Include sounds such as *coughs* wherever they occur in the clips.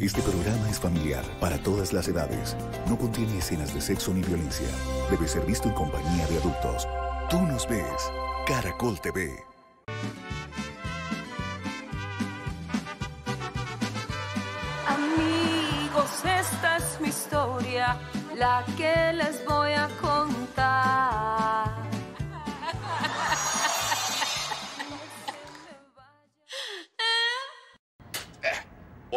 Este programa es familiar para todas las edades. No contiene escenas de sexo ni violencia. Debe ser visto en compañía de adultos. Tú nos ves. Caracol TV. Amigos, esta es mi historia, la que les voy a contar.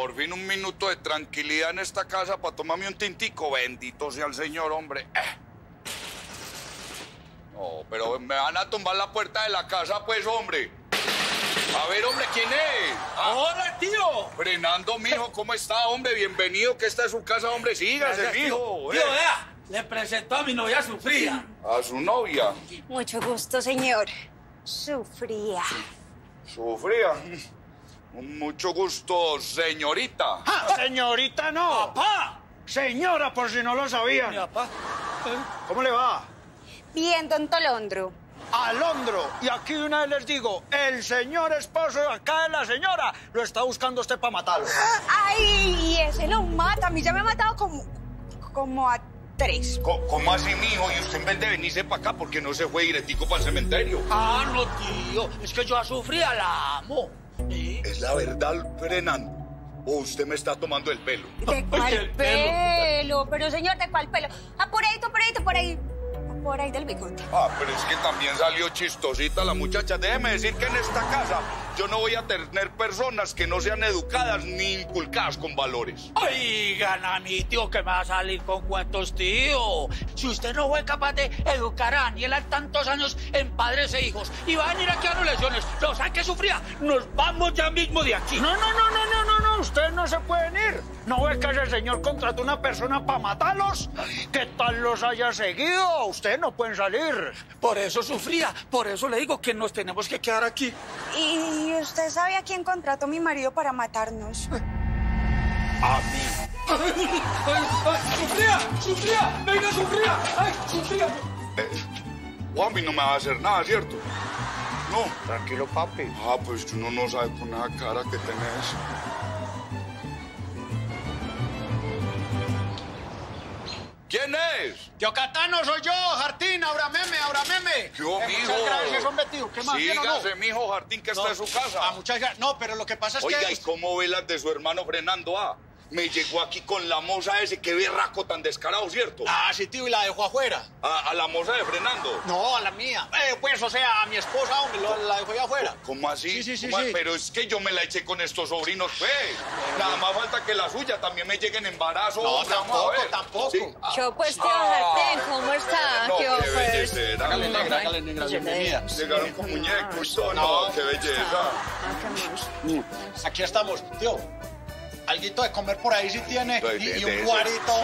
Por fin un minuto de tranquilidad en esta casa para tomarme un tintico. Bendito sea el Señor, hombre. Eh. No, pero me van a tumbar la puerta de la casa, pues, hombre. A ver, hombre, ¿quién es? Ah, ¡Hola, tío! Fernando, mijo, ¿cómo está, hombre? Bienvenido, que esta es su casa, hombre. Sígase, Gracias, mijo. Tío, eh. vea, le presentó a mi novia Sufría. A su novia. Mucho gusto, señor. Sufría. Sufría. Mucho gusto, señorita. Señorita, no. ¡Papá! Señora, por si no lo Mi sabían. papá. ¿Cómo le va? Bien, don Tolondro. Alondro. Y aquí una vez les digo, el señor esposo de acá de la señora lo está buscando usted para matarlo. Ay, y ese lo mata. A mí ya me ha matado como, como a tres. Co- ¿Cómo así, mijo? Y usted en vez de venirse para acá, ¿por qué no se fue directico para el cementerio? Ah, no, tío. Es que yo a Sufría la amo. ¿Sí? Es la verdad, Fernando. ¿O usted me está tomando el pelo? ¿De Ay, cuál el pelo? pelo. Pero, señor, ¿de cuál pelo? Apuradito, apuradito, por ahí. Por ahí del bigote. Ah, pero es que también salió chistosita la muchacha. Déjeme decir que en esta casa yo no voy a tener personas que no sean educadas ni inculcadas con valores. Oigan a mi tío que me va a salir con cuentos, tío. Si usted no fue capaz de educar a Daniela en tantos años en padres e hijos y va a venir aquí a lecciones, no sabe que sufría. Nos vamos ya mismo de aquí. No, no, no, no, no, no, no. Ustedes no se pueden ir. ¿No ve que ese señor contrató una persona para matarlos? ¿Qué tal los haya seguido? Ustedes no pueden salir. Por eso sufría, por eso le digo que nos tenemos que quedar aquí. ¿Y usted sabe a quién contrató mi marido para matarnos? A mí. ¡Ay, ay, sufría! ¡Sufría! ¡Venga, sufría! ¡Ay, sufría! Eh, Juanmi no me va a hacer nada, ¿cierto? No. Tranquilo, papi. Ah, pues uno no sabe con esa cara que tenés. ¿Quién es? Tío Catano, soy yo, Jartín, ahora meme, ahora meme. ¿Qué hubo, Eh, mijo? Muchas gracias, hombre, tío. ¿Qué más o no? Sígase, mijo Jardín, que está en su casa. Ah, muchas gracias. No, pero lo que pasa es Oiga, que... ¿y cómo ve las de su hermano Fernando A? Me llegó aquí con la moza ese, que berraco tan descarado, ¿cierto? Ah, sí, tío, y la dejó afuera. A, a la moza de Fernando. No, a la mía. Eh, pues, o sea, a mi esposa, hombre, lo- la dejó ahí afuera. ¿Cómo así? Sí, sí, sí, ¿Cómo- sí. Pero es que yo me la eché con estos sobrinos, pues. Nada más falta que la suya también me llegue en embarazo. No, hombre, vamos a tampoco, ver. tampoco. Sí. Yo, pues, tío Ah. Jartén, ¿cómo está? No, ¿Qué qué pues? belleza. Hágale negra, hágale negra, bienvenida. Llegaron con muñecos. No, qué belleza. Aquí estamos, tío. Alguito de comer por ahí si tiene. De- Y, de- y un guarito,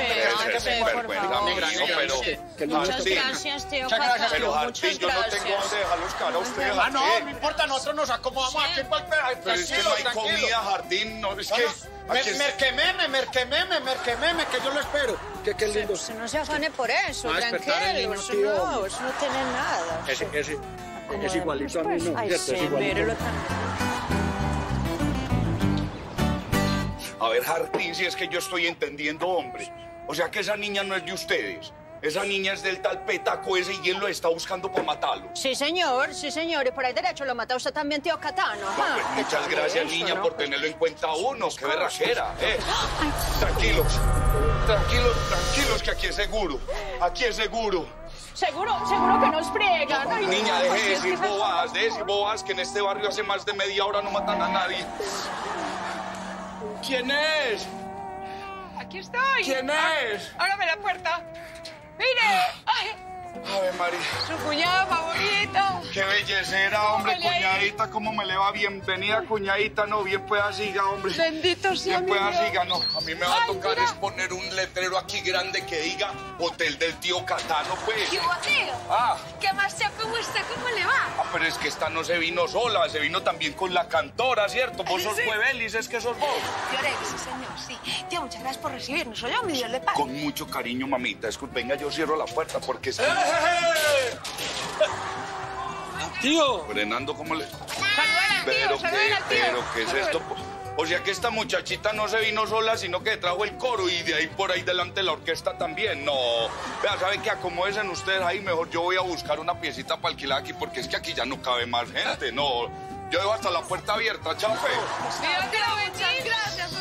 pero... Muchas gracias, tío Muchas gracias. Pero Muchas yo no tengo dónde dejarlos cara a ustedes. Ah, no, no importa, nosotros nos acomodamos aquí en cualquier Pero es que no hay comida, Jardín. No, es que... Merquememe, merquememe, merquememe, que yo lo espero. Que qué lindo. No se afane por eso, tranquilo. no, eso no tiene nada. Es igualito a mí, Pues, ¿no? Ay, sí, Es igualito. mírelo A ver, Jardín, si es que yo estoy entendiendo, hombre. O sea que esa niña no es de ustedes. Esa niña es del tal petaco ese y él lo está buscando para matarlo. Sí, señor, sí, señor. Y por ahí derecho lo mata usted también, tío Catano. Pues ajá. ¿Qué muchas gracias, eso, niña, no? por tenerlo en cuenta uno. Qué berraquera, ¿eh? Tranquilos, tranquilos, tranquilos, que aquí es seguro. Aquí es seguro. Seguro, seguro que nos friegan. Ay, Niña, no, deje de decir bobadas, deje de decir bobadas, que en este barrio hace más de media hora no matan a nadie. ¿Quién es? Aquí estoy. ¿Quién es? Ábrame la puerta. Mire. Ay, Ave María. su cuñada favorita. Qué bellecera, hombre, ¿Cómo le ha ido? cuñadita, cómo me le va. Bienvenida, cuñadita, no, bien pueda siga, hombre. Bendito sea Bien pueda siga, no. A mí me va a tocar mira. es poner un letrero aquí grande que diga Hotel del Tío Catano, pues. ¿Qué hubo, tío? Ah, ¿Qué más tío? ¿Cómo está? ¿Cómo le va? ah, pero es que esta no se vino sola, se vino también con la cantora, ¿cierto? Vos sos Huevelis, es que sos vos. Lloré, sí, señor, sí. Tío, muchas gracias por recibirnos. Soy yo, mi Dios le pague. Con mucho cariño, mamita. Disculpe, venga, yo cierro la puerta porque es que... Tío, Fernando, ¿cómo le...? Tío, Pero saluden qué, al tío. pero qué es esto. O sea que esta muchachita no se vino sola, sino que trajo el coro y de ahí por ahí delante la orquesta también. No. Vea, ¿saben qué? Acomódense ustedes ahí. Mejor yo voy a buscar una piecita para alquilar aquí porque es que aquí ya no cabe más gente. No. Yo dejo hasta la puerta abierta, chafe. Dios te lo bendiga. Gracias,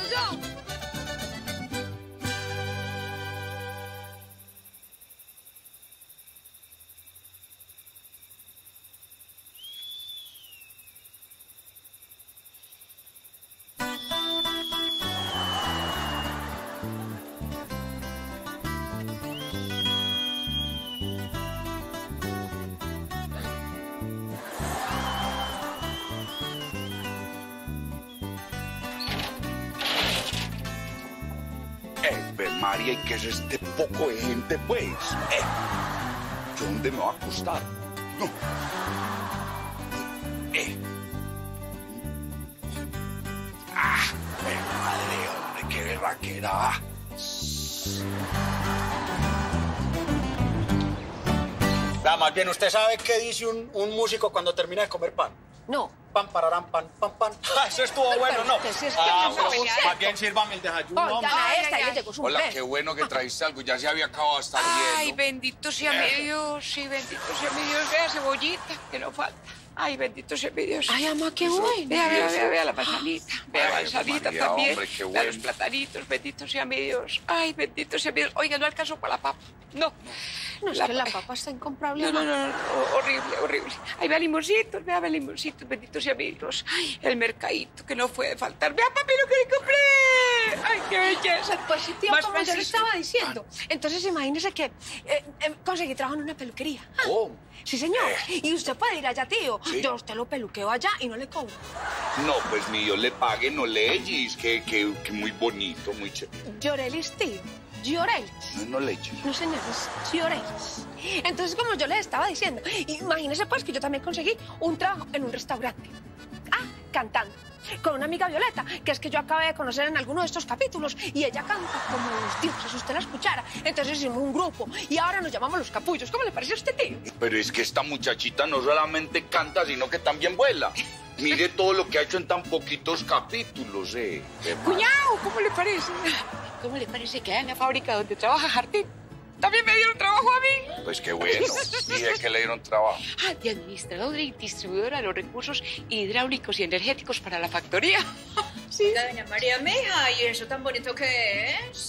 ¿y qué es este poco de gente, pues? Eh, ¿yo dónde me va a acostar? No. Eh. Ah, madre, hombre, qué berraquera. Vea, más bien, ¿usted sabe qué dice un, un músico cuando termina de comer pan? No. Pan, pararán, pan, pan, pan. Ah, Eso estuvo bueno, ¿no? Si es que Ah, no más bien sírvame el desayuno, ay, ay. Hola, qué bueno que trajiste algo. Ya se había acabado hasta Ay, hielo. bendito sea mi Dios, sí, bendito sea mi Dios. Vea cebollita, que no falta. Ay, bendito sea mi Dios. Ay, mamá, qué bueno. Vea, vea, vea, vea la manzanita. Vea la manzanita María, también. hombre, qué Vea los platanitos, bendito sea mi Dios. Ay, bendito sea mi Dios. Oiga, no alcanzó para la papa. No. No, es La que la pa- papa está incomparable. No, no, no, no, no, horrible, horrible. Ahí vea limoncitos, vea, vea limoncitos, bendito sea mi Dios. Ay, el mercadito que no puede faltar. Vea, papi, lo que le compré. Ay, qué belleza. Pues sí, tío, Más como yo le estaba diciendo. Entonces, imagínese que eh, eh, conseguí trabajo en una peluquería. ¿Cómo? Sí, señor. Y usted puede ir allá, tío. Sí. Yo a usted lo peluqueo allá y no le cobro. No, pues ni yo le pague, no leyes. Que, que, que muy bonito, muy chévere. Llorelis, tío. Llorelis. No, no leyes. No, señores, llorelis. Entonces, como yo les estaba diciendo, imagínese pues que yo también conseguí un trabajo en un restaurante. Ah, cantando. Con una amiga Violeta, que es que yo acabé de conocer en alguno de estos capítulos, y ella canta como los dioses, si usted la escuchara. Entonces hicimos un grupo, y ahora nos llamamos los capullos. ¿Cómo le parece a usted, tío? Pero es que esta muchachita no solamente canta, sino que también vuela. Mire todo lo que ha hecho en tan poquitos capítulos, eh. Cuñado, ¿cómo le parece? ¿Cómo le parece que en la fábrica donde trabaja Jardín? También me dieron trabajo a mí. Pues qué bueno. ¿Y de qué le dieron trabajo? *laughs* Ah, de administradora y distribuidora de los recursos hidráulicos y energéticos para la factoría. *laughs* Sí. Doña María Mija, ¿y eso tan bonito que es?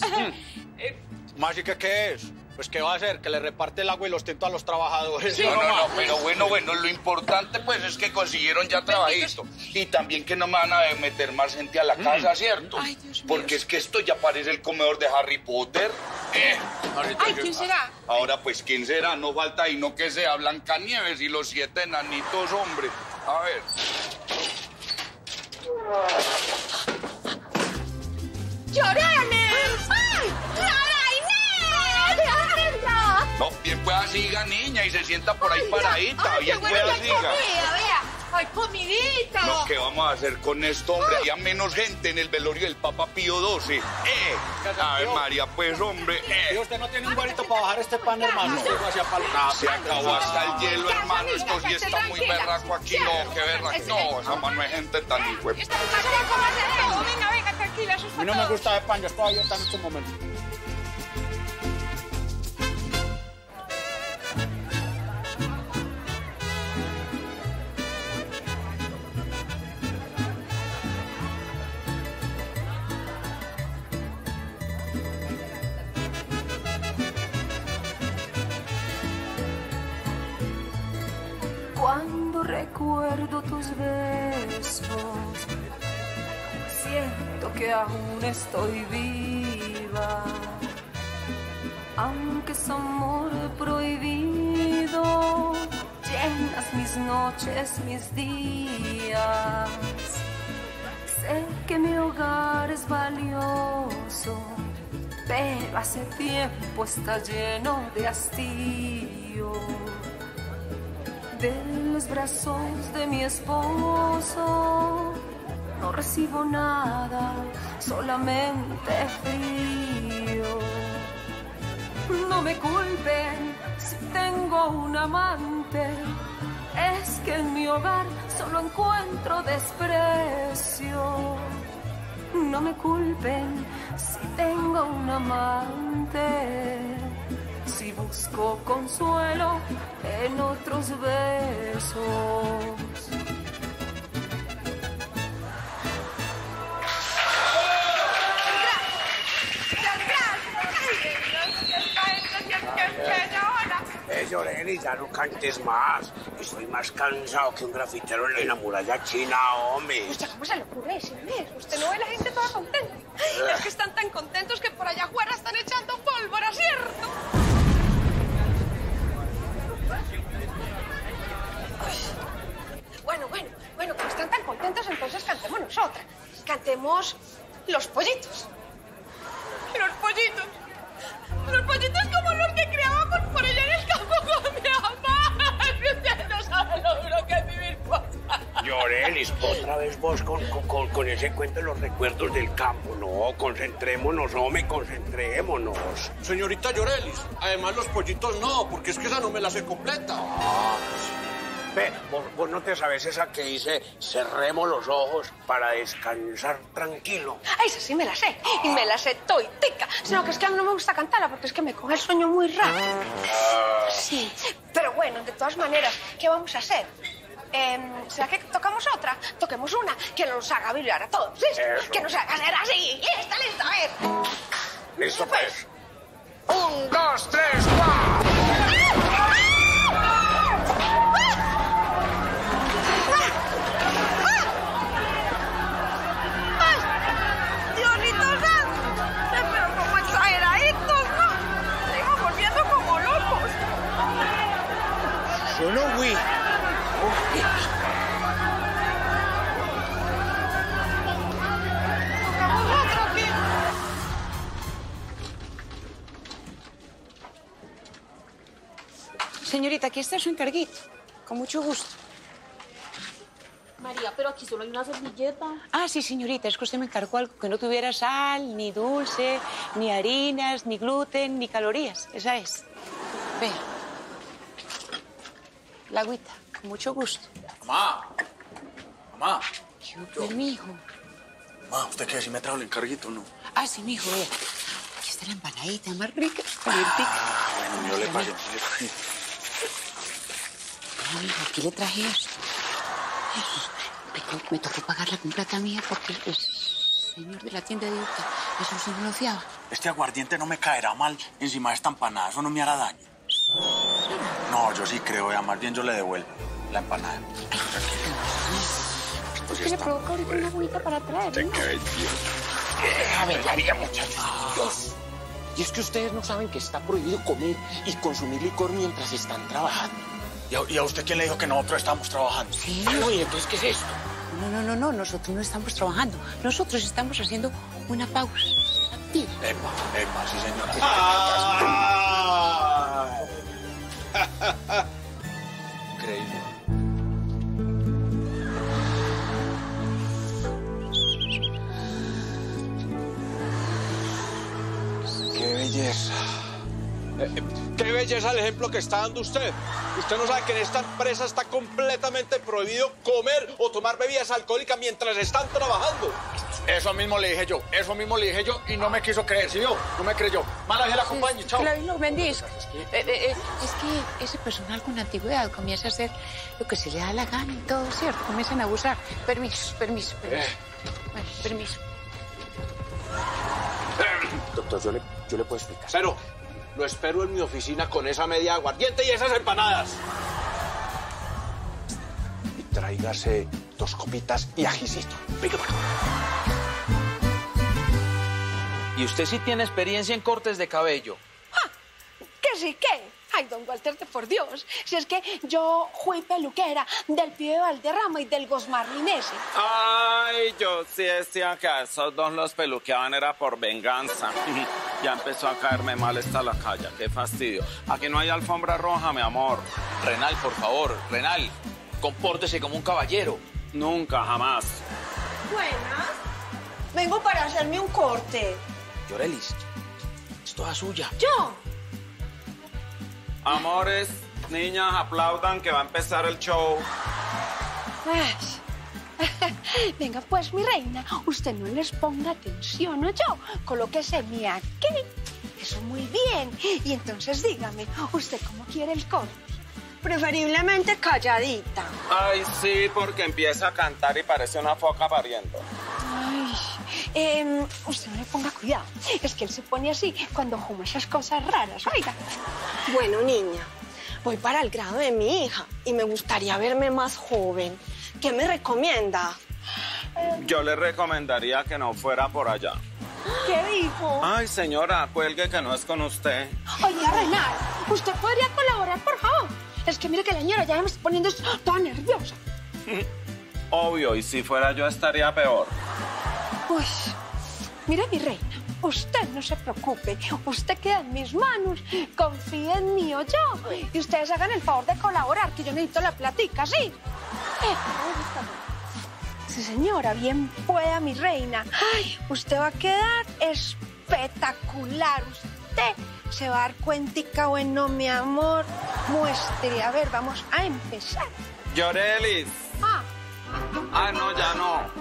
Más y que qué es. *laughs* Pues qué va a hacer, que le reparte el agua y los tintos a los trabajadores. No, no, no, pero *laughs* bueno, bueno, lo importante pues es que consiguieron ya trabajito. Y también que no me van a meter más gente a la casa, ¿cierto? Ay, Dios mío. Porque es que esto ya parece el comedor de Harry Potter. Eh. Ay, ¿quién será? Ahora, pues, ¿quién será? No falta ahí, no que sea Blancanieves y los siete enanitos, hombre. A ver. ¡Llorelis! No, bien pueda siga, niña, y se sienta por ahí paradita. ¡Ay, qué Bien bueno pueda siga. comida, vea! ¡Ay, comidita! No, ¿qué vamos a hacer con esto, hombre? Había menos gente en el velorio del Papa Pío XII. ¡Eh! A ver, María, pues, hombre, Y ¡eh! usted no tiene un güerito para bajar este pan, hermano. Ah, se acabó hasta el hielo, hermano. Esto sí está muy berraco aquí. No, qué berraco. No, esa mano es gente tan hijo. Venga, venga, tranquila, eso es A mí no me gusta de pan, yo estoy abierta en estos momentos. Recuerdo tus besos, siento que aún estoy viva. Aunque es amor prohibido, llenas mis noches, mis días. Sé que mi hogar es valioso, pero hace tiempo está lleno de hastío de los brazos de mi esposo. No recibo nada, solamente frío. No me culpen si tengo un amante. Es que en mi hogar solo encuentro desprecio. no me culpen si tengo un amante. Busco consuelo en otros besos. Eh, Lloreni, ya no cantes más. Estoy más cansado que un grafitero en la muralla china, hombre. Usted, ¿cómo se le ocurre eso? Usted no ve la gente toda contenta. Es que están tan contentos que por allá afuera están echando pólvora, ¿cierto? Bueno, bueno, bueno, como están tan contentos, entonces cantemos nosotras. Cantemos los pollitos. Los pollitos. Los pollitos como los que criábamos por allá en el campo con mi mamá. *laughs* Ustedes no saben lo duro que es vivir por Llorelis, otra vez vos con, con- con- ese cuento de los recuerdos del campo. No, concentrémonos, hombre, concentrémonos. Señorita Llorelis, además los pollitos no, porque es que esa no me la sé completa. Ve, vos, vos no te sabes esa que dice cerremos los ojos para descansar tranquilo. Ay, esa sí me la sé. Y me la sé toitica. Sino que es que a mí no me gusta cantarla porque es que me coge el sueño muy rápido. Sí. Pero bueno, de todas maneras, ¿qué vamos a hacer? Em, ¿Será que tocamos otra? Toquemos una que nos haga vibrar a todos. ¿listo? Eso. Que nos haga ser así. Lista, lista, a ver. ¿Listo, pues? Un, dos, tres, cuatro. Diosito Señorita, aquí está su encarguito. Con mucho gusto. María, pero aquí solo hay una servilleta. Ah, sí, señorita, es que usted me encargó algo que no tuviera sal, ni dulce, ni harinas, ni gluten, ni calorías. Esa es. Vea. La agüita, con mucho gusto. Mamá, mamá, Pues, mijo. mamá, ¿usted qué? ¿Si me trajo el encarguito o no? Ah, sí, mijo, vea. Aquí está la empanadita más rica. Bueno, yo le. Ah, mijo, aquí le traje esto. Me, me tocó pagar la complata mía porque el señor de la tienda dijo que eso sí no lo fiaba. Este aguardiente no me caerá mal encima de esta empanada, eso no me hará daño. No, yo sí creo, ya más bien yo le devuelvo la empanada. Pues ¿Qué le provoca ahorita una agüita para traer? ¿no? Déjame, María, muchachos. Y es que ustedes no saben que está prohibido comer y consumir licor mientras están trabajando. ¿Y a, y a usted quién le dijo que nosotros estamos trabajando? Sí. Oye, entonces, ¿qué es esto? No, no, no, no, nosotros no estamos trabajando. Nosotros estamos haciendo una pausa activa. Epa, epa, sí, señora. Increíble. Qué belleza. Eh, Qué belleza el ejemplo que está dando usted. Usted no sabe que en esta empresa está completamente prohibido comer o tomar bebidas alcohólicas mientras están trabajando. Eso mismo le dije yo, eso mismo le dije yo y no me quiso creer, ¿sí yo? No me creyó. Mala que la acompañe, chao. Claro, y lo bendizco. Eh, eh, eh, es que ese personal con antigüedad comienza a hacer lo que se le da la gana y todo, ¿cierto? Comienzan a abusar. Permiso, permiso, permiso. Bueno, permiso. Doctor, yo le, yo le puedo explicar. Pero lo espero en mi oficina con esa media aguardiente y esas empanadas. Y tráigase dos copitas y ajicito. ¿Y usted sí tiene experiencia en cortes de cabello? ¿Qué sí qué? Ay, don Walter, de por Dios. Si es que yo fui peluquera del Pío Valderrama y del Gosmarlinese. Ay, yo sí decía que a esos dos los peluqueaban era por venganza. *laughs* ya empezó a caerme mal esta la calle, qué fastidio. Aquí no hay alfombra roja, mi amor. Renal, por favor, Renal, compórtese como un caballero. Nunca, jamás. Buenas. Vengo para hacerme un corte. Llorelis, es toda suya. ¿Yo? Amores, niñas, aplaudan que va a empezar el show. *laughs* Venga, pues, mi reina, usted no les ponga atención, ¿no yo? Colóqueseme aquí. Eso muy bien. Y entonces dígame, ¿usted cómo quiere el coro? Preferiblemente calladita. Ay, sí, porque empieza a cantar y parece una foca pariendo. Ay, em, usted no le ponga cuidado. Es que él se pone así cuando juma esas cosas raras, oiga. Bueno, niña, voy para el grado de mi hija y me gustaría verme más joven. ¿Qué me recomienda? Yo le recomendaría que no fuera por allá. ¿Qué dijo? Ay, señora, cuelgue que no es con usted. Oye, Renar, ¿usted podría colaborar, por favor? Es que mire que la señora ya me está poniendo toda nerviosa. *laughs* Obvio, y si fuera yo estaría peor. Pues, mire, mi reina, usted no se preocupe. Usted queda en mis manos. Confíe en mí o yo. Y ustedes hagan el favor de colaborar, que yo necesito la platica, ¿sí? Eh, Sí, señora, bien pueda, mi reina. Ay, usted va a quedar espectacular. Usted se va a dar cuentica, bueno, mi amor. Muestre, a ver, vamos a empezar. Llorelis. Ah, Ah, no, ya no.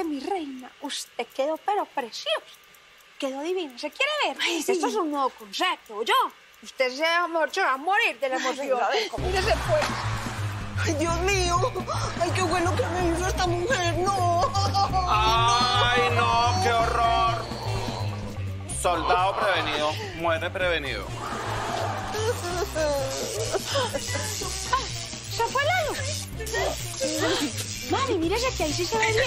Que mi reina, usted quedó pero preciosa. Quedó divina. ¿Se quiere ver? Esto es un nuevo concepto, ¿yo? Usted se va, a- se va a morir de la emoción. Mírese, pues. Ay, Dios mío. Ay, qué bueno que me hizo esta mujer. No. Ay, no, qué horror. Soldado prevenido, muere prevenido. ¿Se fue la luz? Mami, mírese que ahí sí se ve bien.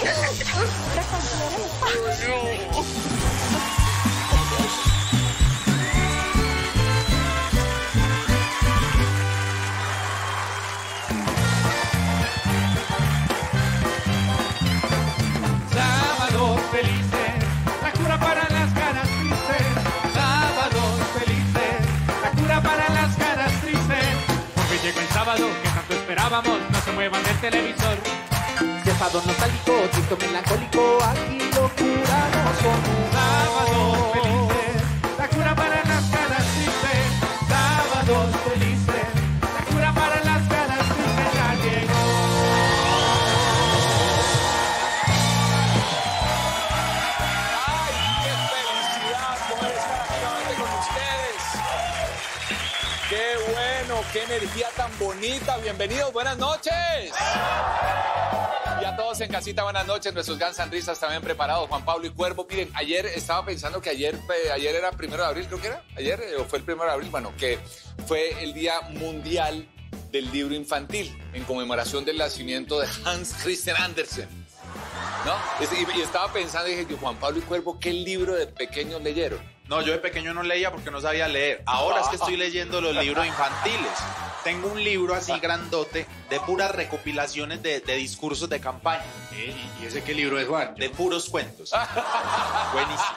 Sábados felices, la cura para las caras tristes. Sábados felices, la cura para las caras tristes. Porque llegó el sábado que tanto esperábamos, no se muevan del televisor. Sábado nostálgico, triste melancólico, aquí lo curamos con Sábados ¡Qué energía tan bonita! Bienvenidos, buenas noches. Y a todos en casita, buenas noches. Nuestros Guns Risas también preparados, Juan Pablo y Cuervo. Miren, ayer estaba pensando que ayer, eh, ayer era primero de abril, creo que era. Ayer, eh, o fue el primero de abril, bueno, que fue el Día Mundial del Libro Infantil, en conmemoración del nacimiento de Hans Christian Andersen. ¿No? Y, estaba pensando, dije, Juan Pablo y Cuervo, ¿qué libro de pequeños leyeron? No, yo de pequeño no leía porque no sabía leer. Ahora es que estoy leyendo los libros infantiles. Tengo un libro así grandote de puras recopilaciones de, de discursos de campaña. ¿Y ese qué libro es, Juan? De puros cuentos. *laughs* Buenísimo.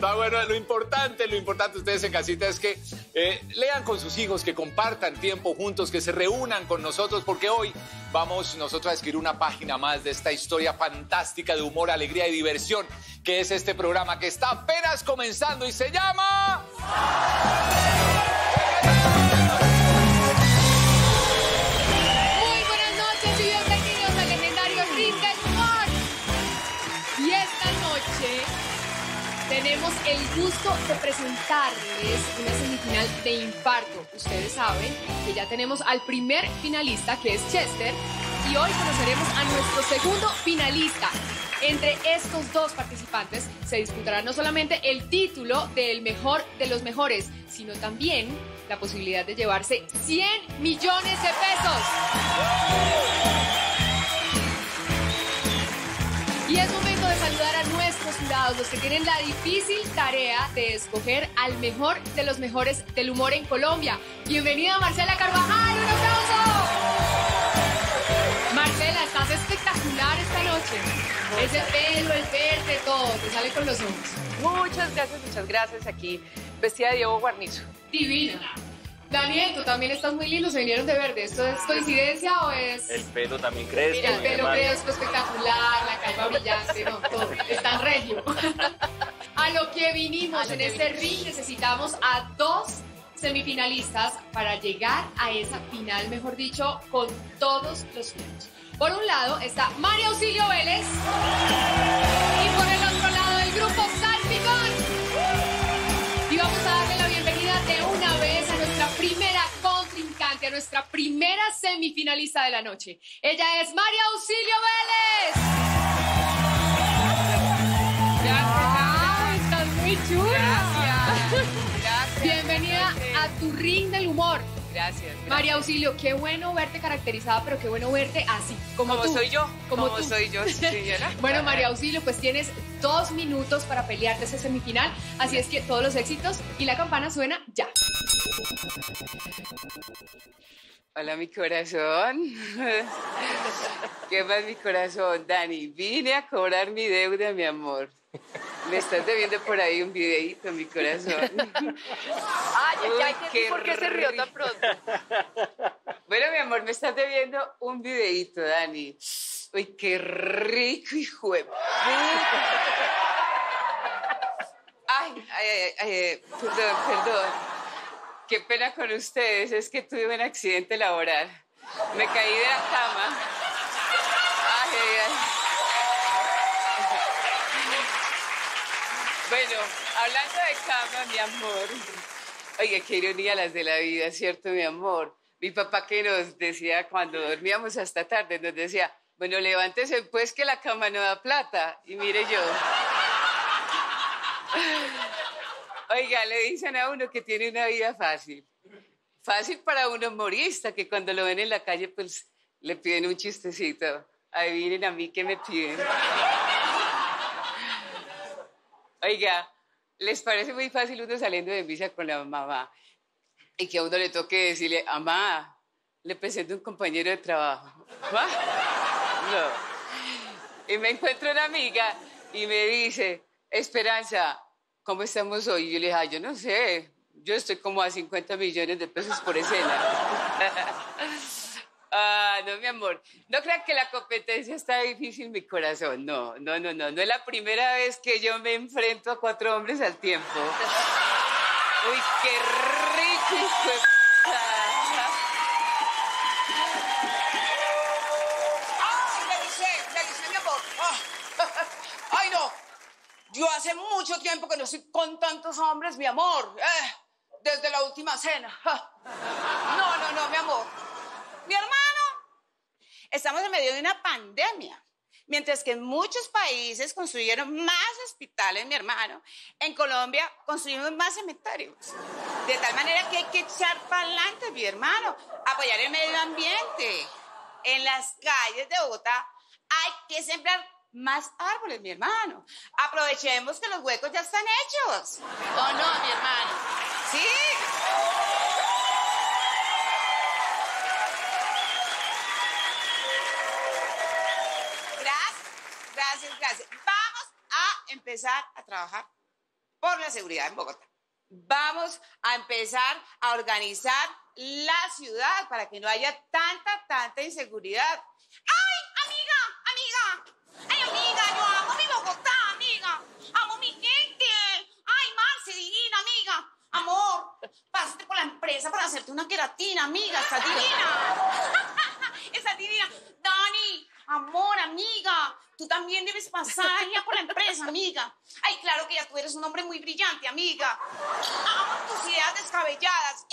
Bueno, lo importante, lo importante ustedes en casita es que eh, lean con sus hijos, que compartan tiempo juntos, que se reúnan con nosotros, porque hoy vamos nosotros a escribir una página más de esta historia fantástica de humor, alegría y diversión, que es este programa que está apenas comenzando y se llama... tenemos el gusto de presentarles una semifinal de infarto. Ustedes saben que ya tenemos al primer finalista que es Chester y hoy conoceremos a nuestro segundo finalista. Entre estos dos participantes se disputará no solamente el título del mejor de los mejores, sino también la posibilidad de llevarse 100 millones de pesos. Y es momento de saludar a nuestros jurados, los que tienen la difícil tarea de escoger al mejor de los mejores del humor en Colombia. Bienvenida Marcela Carvajal, un aplauso. Marcela, estás espectacular esta noche. Ese pelo, el verde, todo, te sale con los ojos. Muchas gracias, muchas gracias. Aquí vestida de Diego Guarnizo. Divina. Daniel, tú también estás muy lindo, se vinieron de verde. ¿Esto es coincidencia o es...? El pelo también crece. Mira, el pelo fresco, espectacular, la calva brillante, no, todo. Está en regio. *laughs* A lo que vinimos en este ring necesitamos a dos semifinalistas para llegar a esa final, mejor dicho, con todos los puntos. Por un lado está María Auxilio Vélez nuestra primera semifinalista de la noche. Ella es María Auxilio Vélez. ¡Ay, estás muy chula! Bienvenida a tu ring del humor. Gracias. María Auxilio, qué bueno verte caracterizada, pero qué bueno verte así, como, Como tú. soy yo, Como, como tú. soy yo, sí, señora. *laughs* bueno, María Auxilio, pues tienes dos minutos para pelearte esa semifinal, así es que todos los éxitos y la campana suena ya. Hola, mi corazón. ¿Qué más, mi corazón? Dani, vine a cobrar mi deuda, mi amor. Me estás debiendo por ahí un videíto, mi corazón. Ay, ay, ay, Uy, ¿qué- ¿por qué se rió tan pronto? Bueno, mi amor, me estás debiendo un videíto, Dani. Uy, qué rico, hijo de ay, ay, ay, perdón, perdón. Qué pena con ustedes, es que tuve un accidente laboral. Me caí de la cama. Ay, ay. Bueno, hablando de cama, mi amor. Oiga, qué ironía las de la vida, ¿cierto, mi amor? Mi papá que nos decía cuando dormíamos hasta tarde, nos decía, bueno, levántese pues que la cama no da plata. Y mire yo. Oiga, le dicen a uno que tiene una vida fácil. Fácil para un humorista que cuando lo ven en la calle, pues le piden un chistecito. Adivinen a mí qué me piden. Oiga, ¿les parece muy fácil uno saliendo de misa con la mamá y que a uno le toque decirle, mamá, le presento un compañero de trabajo? ¿Va? No. Y me encuentro una amiga y me dice, Esperanza, ¿cómo estamos hoy? Yo le dije, "Ay, yo no sé, yo estoy como a 50 millones de pesos por escena. *laughs* Ah, no, mi amor. No crean que la competencia está difícil en mi corazón. No, no, no, no. No es la primera vez que yo me enfrento a cuatro hombres al tiempo. Uy, qué rico, hijo de puta. ¡Ay, le dice, le dice mi amor! Ah, ¡Ay, no! Yo hace mucho tiempo que no estoy con tantos hombres, mi amor. Eh, desde la última cena. No, no, no, mi amor. Mi hermano, estamos en medio de una pandemia. Mientras que en muchos países construyeron más hospitales, mi hermano, en Colombia construimos más cementerios. De tal manera que hay que echar para adelante, mi hermano, apoyar el medio ambiente. En las calles de Bogotá hay que sembrar más árboles, mi hermano. Aprovechemos que los huecos ya están hechos. ¿O no, mi hermano? Sí. Gracias, gracias, gracias. Vamos a empezar a trabajar por la seguridad en Bogotá. Vamos a empezar a organizar la ciudad para que no haya tanta, tanta inseguridad. ¡Ay, amiga, amiga! ¡Ay, amiga, yo amo mi Bogotá, amiga! ¡Amo mi gente! ¡Ay, Marce, divina, amiga! Amor, pásate por la empresa para hacerte una queratina, amiga, está divina. *laughs* *laughs* Está divina. Dani, amor, amiga, tú también debes pasar ya por la empresa, amiga. Ay, claro que ya tú eres un hombre muy brillante, amiga. Amo tus ideas descabelladas.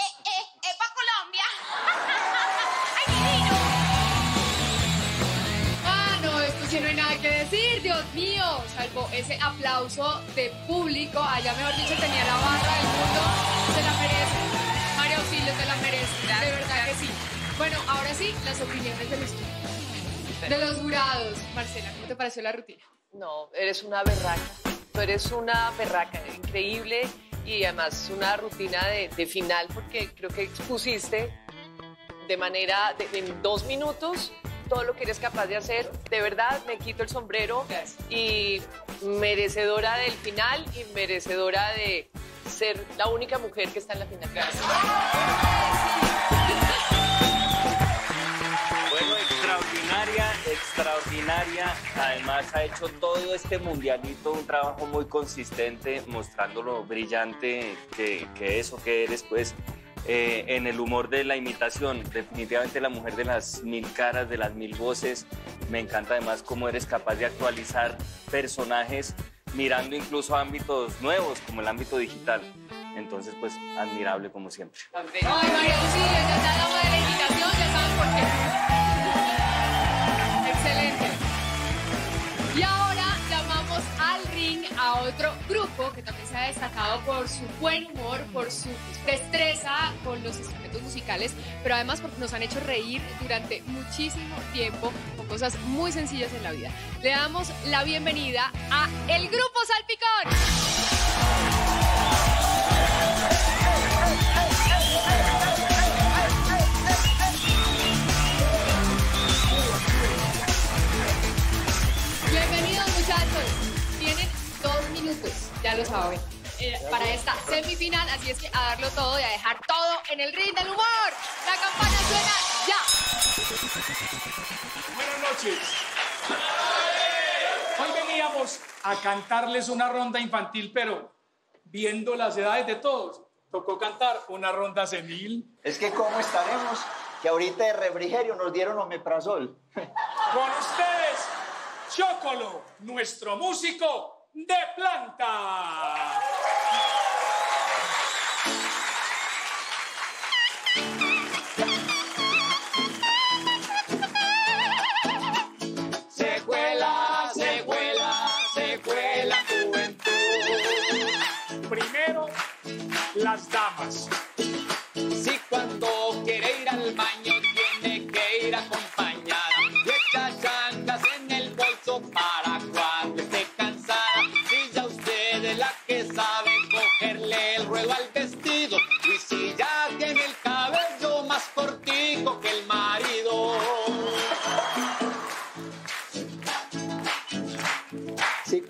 Ese aplauso de público, allá mejor dicho tenía la barra del mundo. Se la merece. María Auxilio se la merece. de verdad que sí. Bueno, ahora sí, las opiniones de los, de los jurados. Marcela, ¿cómo te pareció la rutina? No, eres una berraca. Tú eres una berraca increíble y además una rutina de, de final porque creo que expusiste de manera, de- en dos minutos, todo lo que eres capaz de hacer. De verdad, me quito el sombrero y merecedora del final y merecedora de, ser la única mujer que está en la final. Bueno, extraordinaria, extraordinaria. Además ha hecho todo este mundialito un trabajo muy consistente, mostrando lo brillante que, que eso que eres, pues, eh, en el humor de la imitación. Definitivamente la mujer de las mil caras, de las mil voces. Me encanta además cómo eres capaz de actualizar personajes mirando incluso ámbitos nuevos como el ámbito digital. Entonces, pues, admirable como siempre. Ay, María Lucía, ya está la de la invitación, ya saben por qué. Excelente. Otro grupo que también se ha destacado por su buen humor, por su destreza con los instrumentos musicales, pero además porque nos han hecho reír durante muchísimo tiempo con cosas muy sencillas en la vida. Le damos la bienvenida a el grupo Salpicón. Minutos, ya lo saben, eh, para esta semifinal. Así es que a darlo todo y a dejar todo en el ring del humor. La campana suena ya. Buenas noches. Hoy veníamos a cantarles una ronda infantil, pero viendo las edades de todos, tocó cantar una ronda senil. Es que cómo estaremos, que ahorita de refrigerio nos dieron omeprazol. Con ustedes, Chocolo, nuestro músico de planta. Se cuela, se cuela, se cuela juventud. Primero, las damas. Si cuando quiere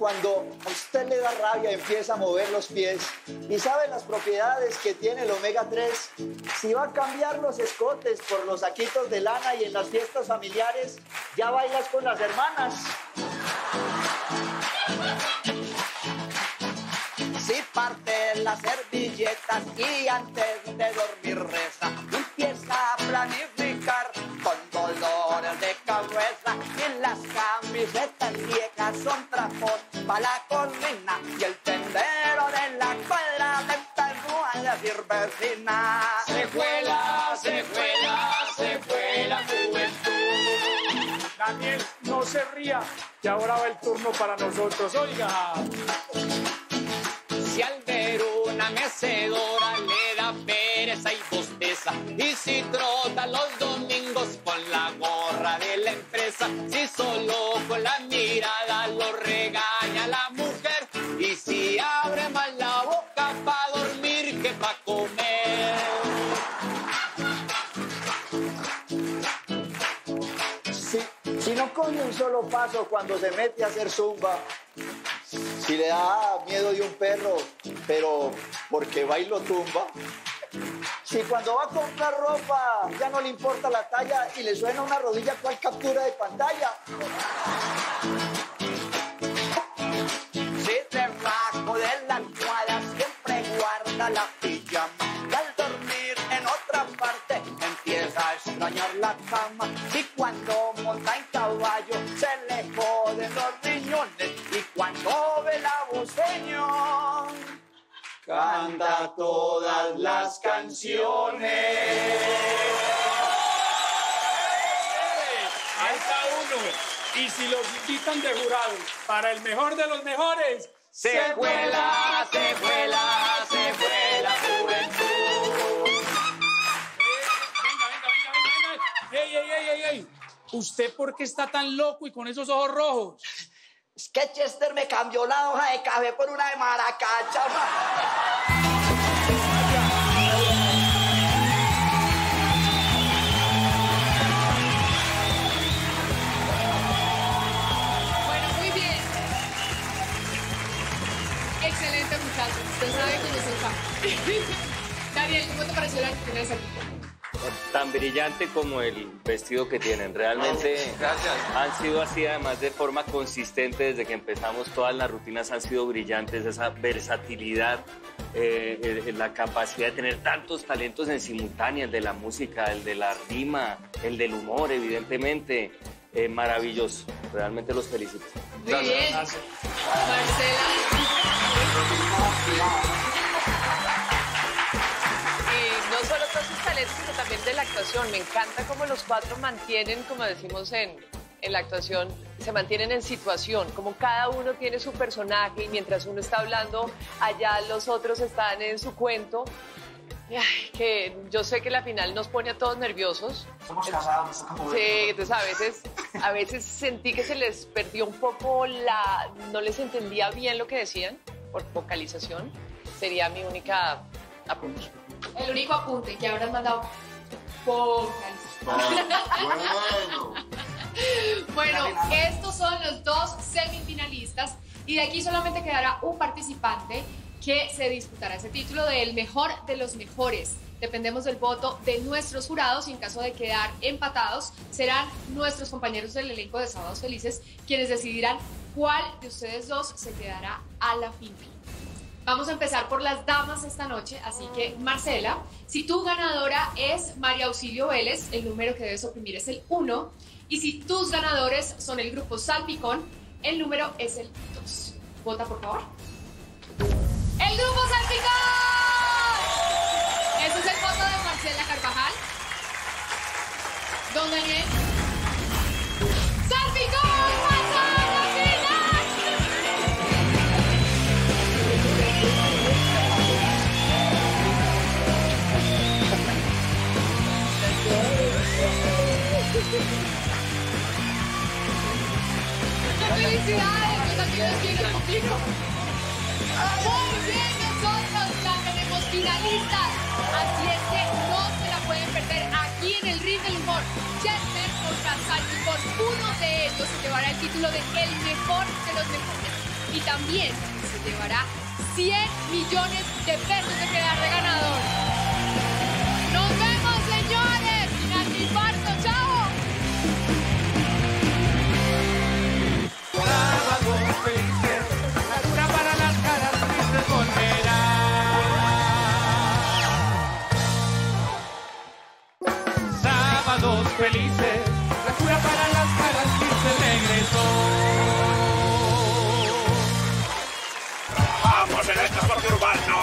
cuando a usted le da rabia empieza a mover los pies y sabe las propiedades que tiene el omega 3, si va a cambiar los escotes por los saquitos de lana y en las fiestas familiares ya bailas con las hermanas. Si parte las servilletas y antes de dormir reza, empieza a planificar con dolores de cabeza. Y las camisetas viejas son trapos para la cocina y el tendero de la cuadra de empezó a decir vecina. Se cuela, se cuela, se cuela juventud. Daniel, no se ría, que ahora va el turno para nosotros. Oiga. Si al ver una mecedora le da pereza y bosteza Y si trota los domingos la de la empresa Si solo con la mirada lo regaña la mujer Y si abre mal la boca para dormir que para comer Si, no coge un solo paso cuando se mete a hacer zumba, si le da miedo de un perro, pero porque va y lo tumba. Si cuando va a comprar ropa ya no le importa la talla y le suena una rodilla cual captura de pantalla. Si debajo de la almohada siempre guarda la pijama y al dormir en otra parte empieza a extrañar la cama. Y cuando monta en caballo se le joden los riñones. Y cuando ve la voceño Canta todas las canciones Ahí está uno. Y si los invitan de jurado para el mejor de los mejores, Se cuela, se cuela, se cuela juventud. Venga, venga, venga, venga, venga. ¡Ey, ey, ey, ey, ey! ¿Usted por qué está tan loco y con esos ojos rojos? Es que Chester me cambió la hoja de café por una de maracacha. Bueno, muy bien. Excelente, muchachos. Usted sabe yo soy fan. *laughs* Daniel, ¿cómo te pareció la Salpicón? Tan brillante como el vestido que tienen. Realmente han sido así, además de forma consistente desde que empezamos. Todas las rutinas han sido brillantes, esa versatilidad, eh, eh, la capacidad de tener tantos talentos en simultánea, el de la música, el de la rima, el del humor, evidentemente. Eh, maravilloso. Realmente los felicito. Muy bien. Y de la actuación. Me encanta cómo los cuatro mantienen, como decimos en, en la actuación, se mantienen en situación, como cada uno tiene su personaje y mientras uno está hablando, allá los otros están en su cuento. Ay, que yo sé que la final nos pone a todos nerviosos. Somos casados, Sí, entonces a veces, a veces sentí que se les perdió un poco la... No les entendía bien lo que decían por vocalización. Sería mi única apunte. El único apunte que habrán mandado pocas. Bueno, estos son los dos semifinalistas y de aquí solamente quedará un participante que se disputará ese título de el mejor de los mejores. Dependemos del voto de nuestros jurados y en caso de quedar empatados serán nuestros compañeros del elenco de Sábados Felices quienes decidirán cuál de ustedes dos se quedará a la fin. Vamos a empezar por las damas esta noche, así que Marcela, si tu ganadora es María Auxilio Vélez, el número que debes oprimir es el 1, y si tus ganadores son el grupo Salpicón, el número es el 2. Vota, por favor. ¡El grupo Salpicón! Ese es el voto de Marcela Carvajal. Don Daniel. ¡Salpicón! ¡Felicidades! Los amigos vienen contigo. Muy bien, nosotros ya tenemos finalistas. Así es que no se la pueden perder aquí en el ring del humor. Chester contra Salpicón. Uno de ellos se llevará el título de el mejor de los mejores. Y también se llevará 100 millones de pesos de quedar de ganador. Felices, la cura para las caras tristes regresó. Vamos en el transporte urbano.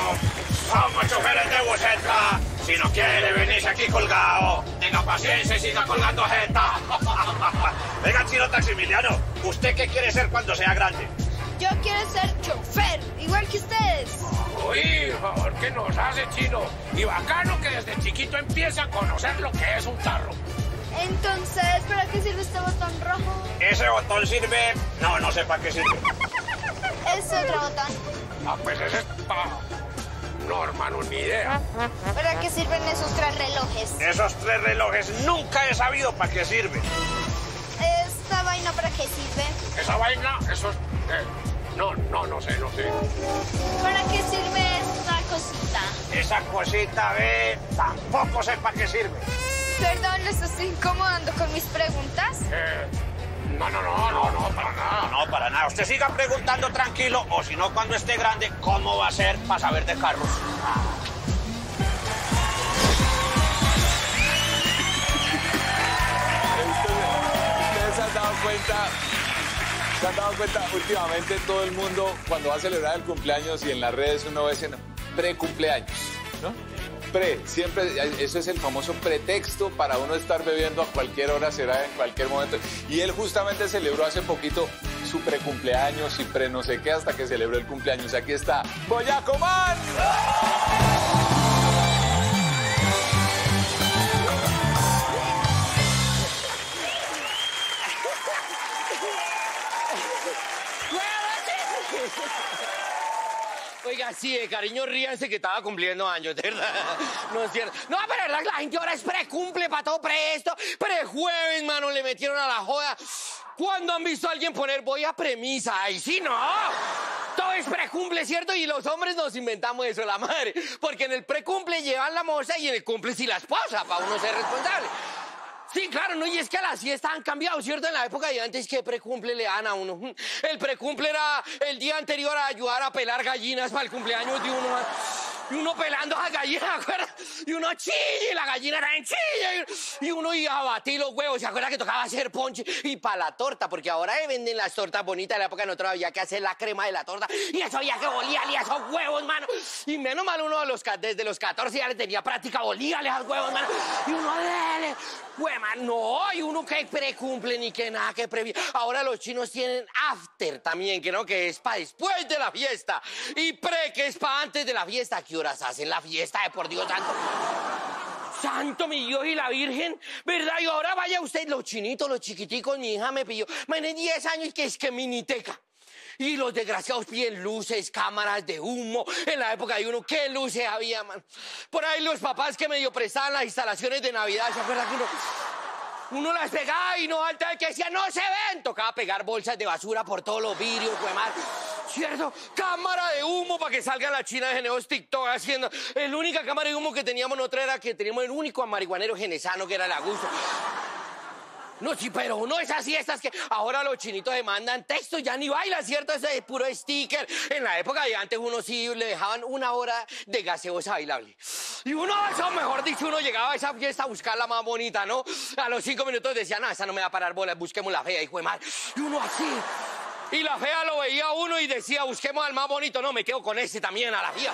Somos choferes de buseta. Si no quiere venirse aquí colgado, tenga paciencia y siga colgando jeta. *laughs* Venga, chino taximiliano, ¿usted qué quiere ser cuando sea grande? Yo quiero ser chofer, igual que ustedes. Uy, favor, que nos hace chino. Y bacano que desde chiquito empieza a conocer lo que es un carro. Entonces, ¿para qué sirve este botón rojo? Ese botón sirve. No, no sé para qué sirve. *laughs* Es otro botón. Ah, pues ese es para. No, hermano, ni idea. ¿Para qué sirven esos tres relojes? Esos tres relojes nunca he sabido para qué sirve. ¿Esta vaina para qué sirve? Esa vaina, eso es. eh, no, no, no sé, no sé. ¿Para qué sirve esta cosita? Esa cosita, ve, tampoco sé para qué sirve. Perdón, ¿les estoy incomodando con mis preguntas? Eh, no, no, no, no, no, para nada. No, para nada. Usted siga preguntando tranquilo, o si no, cuando esté grande, ¿cómo va a ser para saber de carros? ¿Ustedes se han dado cuenta? ¿Se han dado cuenta? Últimamente todo el mundo, cuando va a celebrar el cumpleaños y en las redes uno ve ese pre-cumpleaños, ¿no? Pre, siempre, eso es el famoso pretexto para uno estar bebiendo a cualquier hora, será en cualquier momento. Y él justamente celebró hace poquito su pre-cumpleaños y pre no sé qué hasta que celebró el cumpleaños. Aquí está, Boyaco Man. Oiga, sí, de cariño, ríanse que estaba cumpliendo años, verdad. No es cierto. No, pero verdad, la gente ahora es precumple para todo pre esto. Prejueves, mano, le metieron a la joda. ¿Cuándo han visto a alguien poner voy a premisa? Ahí sí, no. Todo es precumple, ¿cierto? Y los hombres nos inventamos eso, la madre. Porque en el precumple llevan la moza y en el cumple sí la esposa, para uno ser responsable. Sí, claro, no, y es que las fiestas han cambiado, ¿cierto? En la época de antes, ¿qué precumple le dan a uno? *laughs* El precumple era el día anterior a ayudar a pelar gallinas para el cumpleaños de uno. Y uno pelando a gallinas, ¿se acuerda? Y uno chille, y la gallina era en chille. Y uno iba a batir los huevos, ¿se acuerda que tocaba hacer ponche? Y para la torta, porque ahora venden las tortas bonitas, en la época nosotros había que hacer la crema de la torta. Y eso había que olíale a esos huevos, mano. Y menos mal uno de los, desde los 14 ya le tenía práctica, olíale a los huevos, mano. Y uno, dele. Huema, no, y uno que precumple ni que nada que previo. Ahora los chinos tienen after también, que no, que es para después de la fiesta. Y pre, que es para antes de la fiesta. ¿A qué horas hacen la fiesta, de por Dios santo? Santo mi Dios y la Virgen, ¿verdad? Y ahora vaya usted, los chinitos, los chiquiticos, mi hija me pilló. Tiene 10 años que es que miniteca. Y los desgraciados piden luces, cámaras de humo. En la época de uno, ¿qué luces había, man? Por ahí los papás que medio prestaban las instalaciones de Navidad, ¿se acuerdan que uno... Uno las pegaba y no alta que decía, no se ven. Tocaba pegar bolsas de basura por todos los vidrios, mar. ¿Cierto? Cámara de humo para que salga la china de geneos TikTok haciendo. La única cámara de humo que teníamos nosotros era que teníamos el único marihuanero genesano que era el Augusto. No, sí, pero no esas fiestas que ahora los chinitos demandan texto, ya ni bailan, ¿cierto? Ese es puro sticker. En la época de antes uno sí le dejaban una hora de gaseosa bailable. Y uno, eso mejor dicho, uno llegaba a esa fiesta a buscar la más bonita, ¿no? A los cinco minutos decía, no, esa no me va a parar bola, busquemos la fea, hijo de madre. Y uno así. Y la fea lo veía uno y decía, busquemos al más bonito. No, me quedo con ese también, a la fea.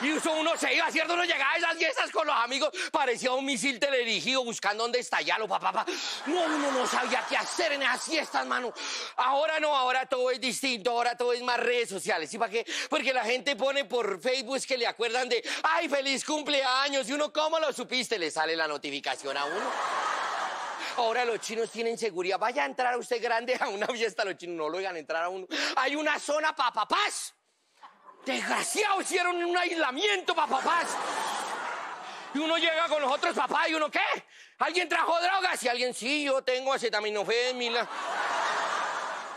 Y uno se iba, ¿cierto? Uno llegaba a esas fiestas con los amigos, parecía un misil teledirigido buscando dónde estallarlo, papá, papá. No, uno no sabía qué hacer en esas fiestas, mano. Ahora no, ahora todo es distinto, ahora todo es más redes sociales. ¿Y para qué? Porque la gente pone por Facebook que le acuerdan de, ay, feliz cumpleaños. Y uno, ¿cómo lo supiste? Le sale la notificación a uno. Ahora los chinos tienen seguridad. Vaya a entrar usted grande a una fiesta, los chinos no lo dejan entrar a uno. Hay una zona para papás. Desgraciados hicieron un aislamiento para papás. Y uno llega con los otros papás y uno, ¿qué? ¿Alguien trajo drogas? Y alguien, sí, yo tengo acetaminofén, mila.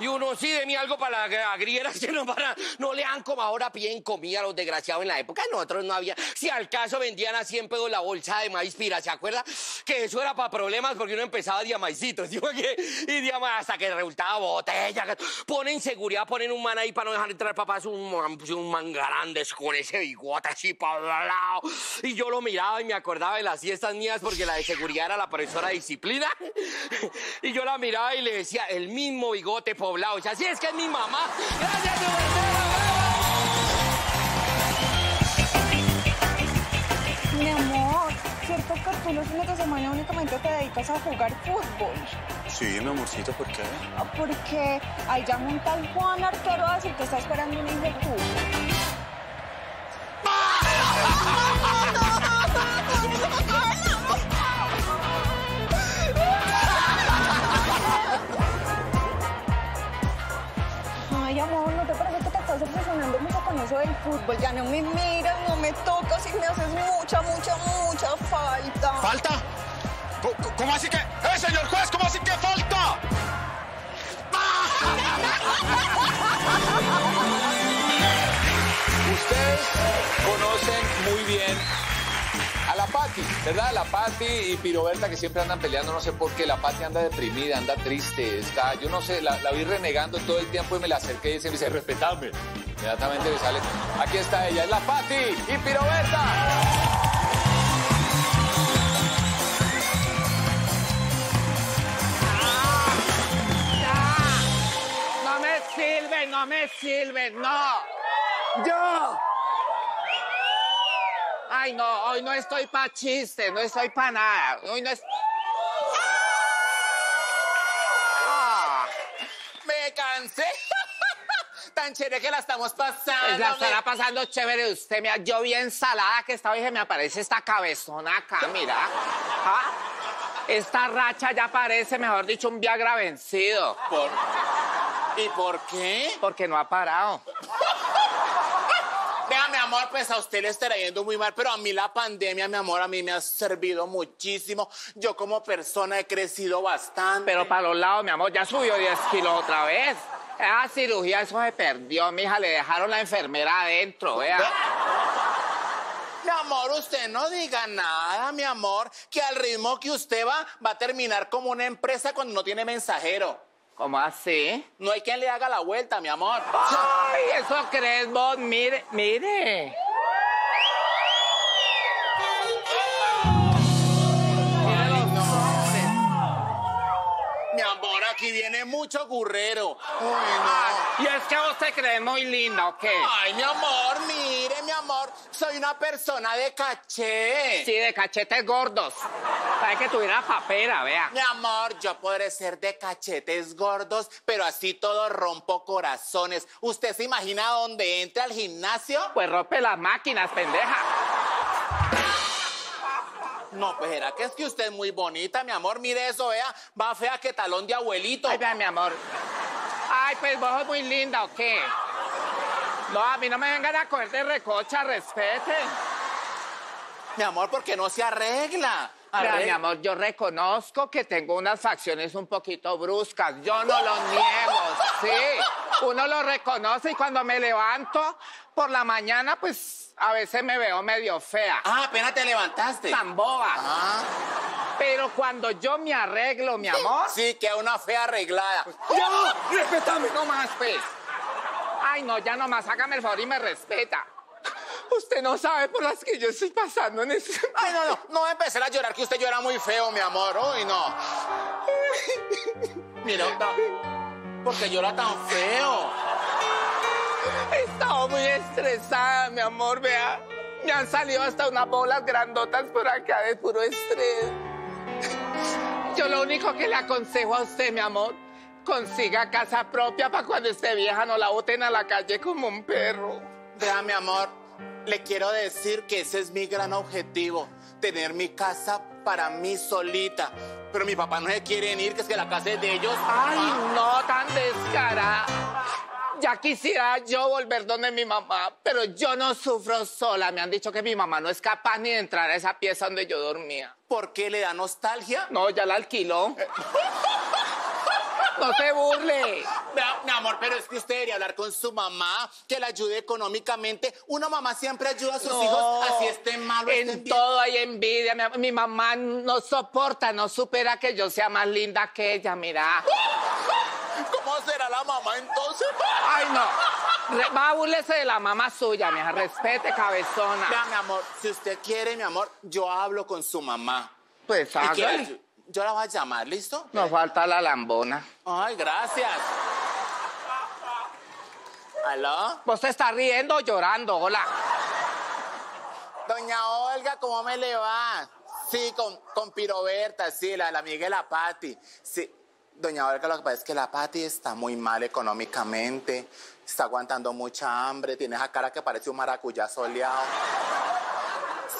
Y uno, sí, de mí algo para las grieras *laughs* que no para. No le dan como ahora piden comida a los desgraciados en la época. Nosotros no había. Si al caso vendían a 100 pesos la bolsa de maíz pira, ¿se acuerda? Que eso era para problemas porque uno empezaba diamaicitos. *laughs* ¿sí? Y diama hasta que resultaba botella. Ponen seguridad, ponen un man ahí para no dejar entrar papás, un, man- un man grande con ese bigote así para lado. Y yo lo miraba y me acordaba de las fiestas mías porque la de seguridad era la profesora disciplina. *laughs* Y yo la miraba y le decía, el mismo bigote poblado. Y así es que es mi mamá. Gracias, mi Mi amor, ¿cierto que tú los fines de semana únicamente te dedicas a jugar fútbol? Sí, mi amorcito, ¿por qué? Ah, Porque ahí ya monta el Juan Arquero así que está esperando un hijo tuyo. *laughs* eso del fútbol? Ya no me miras, no me tocas y me haces mucha, mucha, mucha falta. ¿Falta? Co- ¿Cómo así que? ¡Eh, señor juez! ¿Cómo así que falta? Ustedes conocen muy bien a la Patti, ¿verdad? La Patti y Piroberta que siempre andan peleando, no sé por qué. La Patti anda deprimida, anda triste, está, yo no sé, la, vi renegando todo el tiempo y me la acerqué y se me dice, respetame. Inmediatamente me sale, aquí está ella, es la Patti y Piroberta. No me sirve, no me sirve, no. Yo. Ay, no, hoy no estoy pa' chiste, no estoy pa' nada. Hoy no es... Ah, me cansé. *laughs* Tan chévere que la estamos pasando. Pues la estará pasando chévere usted. Mira, yo vi ensalada que esta vez me aparece esta cabezona acá, mira. ¿Ah? Esta racha ya parece, mejor dicho, un Viagra vencido. ¿Por? ¿Y por qué? Porque no ha parado. Amor, pues a usted le estará yendo muy mal, pero a mí la pandemia, mi amor, a mí me ha servido muchísimo. Yo como persona he crecido bastante. Pero para los lados, mi amor, ya subió 10 kilos otra vez. Esa cirugía, eso se perdió, mija. Le dejaron la enfermera adentro, vea. Mi amor, usted no diga nada, mi amor, que al ritmo que usted va, va a terminar como una empresa cuando no tiene mensajero. ¿Cómo así? No hay quien le haga la vuelta, mi amor. Ay, eso crees vos, mire, mire. Viene mucho gurrero. Uy, no. Y es que vos te crees muy linda, ¿o qué? Ay, mi amor, mire, mi amor, soy una persona de caché. Sí, de cachetes gordos. Sabes que tuviera papera, vea. Mi amor, yo podré ser de cachetes gordos, pero así todo rompo corazones. ¿Usted se imagina dónde entra al gimnasio? Pues rompe las máquinas, pendeja. No, pues era que es que usted es muy bonita, mi amor. Mire eso, vea. Va fea que talón de abuelito. Ay, vea, mi amor. Ay, pues vos sos muy linda, ¿o qué? No, a mí no me vengan a coger de recocha, respete. Mi amor, ¿por qué no se arregla? Arregla. mi amor, yo reconozco que tengo unas facciones un poquito bruscas. Yo no lo *laughs* niego, sí. Uno lo reconoce y cuando me levanto por la mañana, pues a veces me veo medio fea. Ah, apenas te levantaste. Tan boba. Ah. Pero cuando yo me arreglo, mi amor. Sí, que una fea arreglada. ¡Ya! ¡Respétame nomás, pues! Ay, no, ya nomás, hágame el favor y me respeta. Usted no sabe por las que yo estoy pasando en este... Ay, no, no, no empezar a llorar, que usted llora muy feo, mi amor. Uy, no. *laughs* Mira, porque llora tan feo. He estado muy estresada, mi amor, vea. Me han salido hasta unas bolas grandotas por acá de puro estrés. Yo lo único que le aconsejo a usted, mi amor, consiga casa propia para cuando esté vieja no la boten a la calle como un perro. Vea, mi amor, le quiero decir que ese es mi gran objetivo, tener mi casa para mí solita. Pero mi papá no se quieren ir, que es que la casa es de ellos. Ay, no tan descarada. Ya quisiera yo volver donde mi mamá, pero yo no sufro sola. Me han dicho que mi mamá no es capaz ni de entrar a esa pieza donde yo dormía. ¿Por qué le da nostalgia? No, ya la alquiló. *laughs* No se burle. Mi amor, pero es que usted debería hablar con su mamá, que la ayude económicamente. Una mamá siempre ayuda a sus No, hijos, así estén malos, En estén todo hay envidia. Mi, mi mamá no soporta, no supera que yo sea más linda que ella, mira. ¿Cómo será la mamá entonces? Ay, no. Re- Va, búrlese de la mamá suya, mija. Respete, cabezona. Vea, mi amor, si usted quiere, mi amor, yo hablo con su mamá. Pues hágale. Yo, la voy a llamar, ¿listo? Nos falta la lambona. Ay, gracias. ¿Aló? ¿Vos te estás riendo o llorando? Hola. Doña Olga, ¿cómo me le va? Sí, con, con Piroberta, sí, la, la amiga de la Patti. Sí, doña Olga, lo que pasa es que la Patti está muy mal económicamente, está aguantando mucha hambre, tiene esa cara que parece un maracuyá soleado.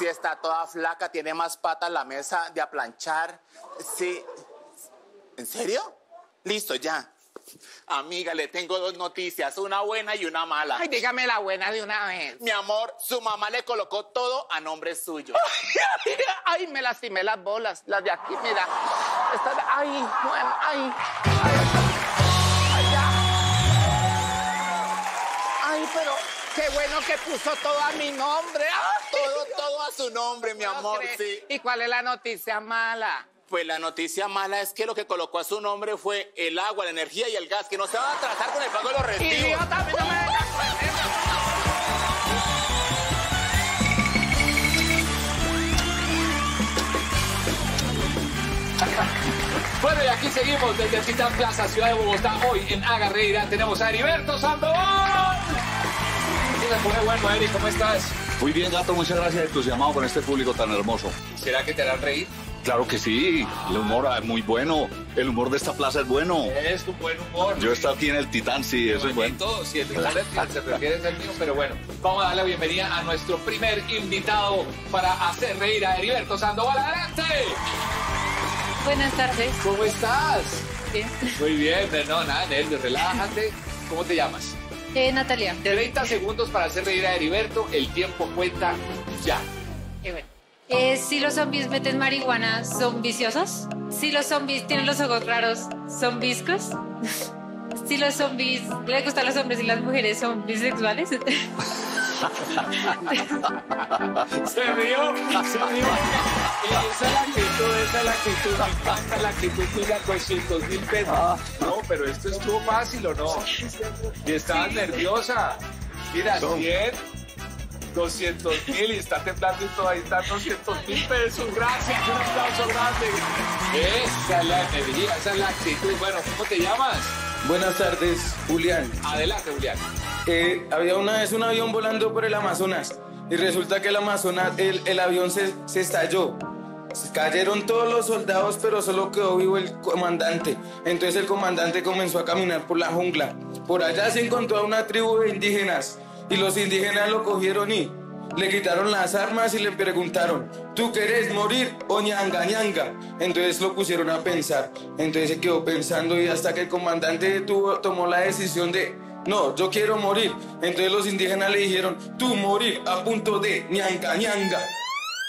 Sí, está toda flaca, tiene más patas la mesa de aplanchar. Sí. ¿En serio? Listo, ya. Amiga, le tengo dos noticias, una buena y una mala. Ay, dígame la buena de una vez. Mi amor, su mamá le colocó todo a nombre suyo. *laughs* Ay, me lastimé las bolas, las de aquí, mira. Esta de- ay, bueno, ay. Ay, pero qué bueno que puso todo a mi nombre. Ay. *laughs* Todo, todo a su nombre, mi amor, sí. ¿Y cuál es la noticia mala? Pues la noticia mala es que lo que colocó a su nombre fue el agua, la energía y el gas, que no se va a atrasar con el pago de los recibos. Idiota, a mí no me. Bueno, y aquí seguimos desde el Titán Plaza, Ciudad de Bogotá. Hoy en Agarreira tenemos a Heriberto Sandoval. Se pone bueno, Eri, ¿cómo estás? Muy bien, gato, muchas gracias entusiasmado con este público tan hermoso. ¿Será que te harán reír? Claro que sí, el humor es muy bueno, el humor de esta plaza es bueno. Es tu buen humor. Yo he estado aquí en el Titán, sí, eso es bueno. Si el Titán es- se refiere al mío, pero bueno, vamos a darle la bienvenida a nuestro primer invitado para hacer reír a Heriberto Sandoval. ¡Adelante! Buenas tardes. ¿Cómo estás? Bien. Muy bien, no, nada, nervios, relájate. ¿Cómo te llamas? Eh, Natalia. 30 segundos para hacer reír a Heriberto, el tiempo cuenta ya. Eh, si los zombies meten marihuana, ¿son viciosos? Si los zombies tienen los ojos raros, ¿son viscos? *laughs* si los zombies, ¿le gustan los hombres y las mujeres son bisexuales? *laughs* Se rió, se rió. Esa es la actitud, esa es la actitud. Me encanta la actitud tuya, 200 mil pesos. No, pero esto estuvo fácil, ¿o no? Y estabas nerviosa. Mira, 100, 200 mil y está temblando y todo ahí está 200 mil pesos. Gracias, un aplauso grande. Esa es la energía, esa es la actitud. Bueno, ¿cómo te llamas? Buenas tardes, Julián. Adelante, Julián. Eh, había una vez un avión volando por el Amazonas y resulta que el Amazonas, el, el avión se, se estalló. Cayeron todos los soldados, pero solo quedó vivo el comandante. Entonces el comandante comenzó a caminar por la jungla. Por allá se encontró a una tribu de indígenas y los indígenas lo cogieron y le quitaron las armas y le preguntaron, ¿tú querés morir o ñanga ñanga? Entonces lo pusieron a pensar. Entonces se quedó pensando y hasta que el comandante tuvo, tomó la decisión de, no, yo quiero morir. Entonces los indígenas le dijeron, tú morir a punto de ñanga ñanga.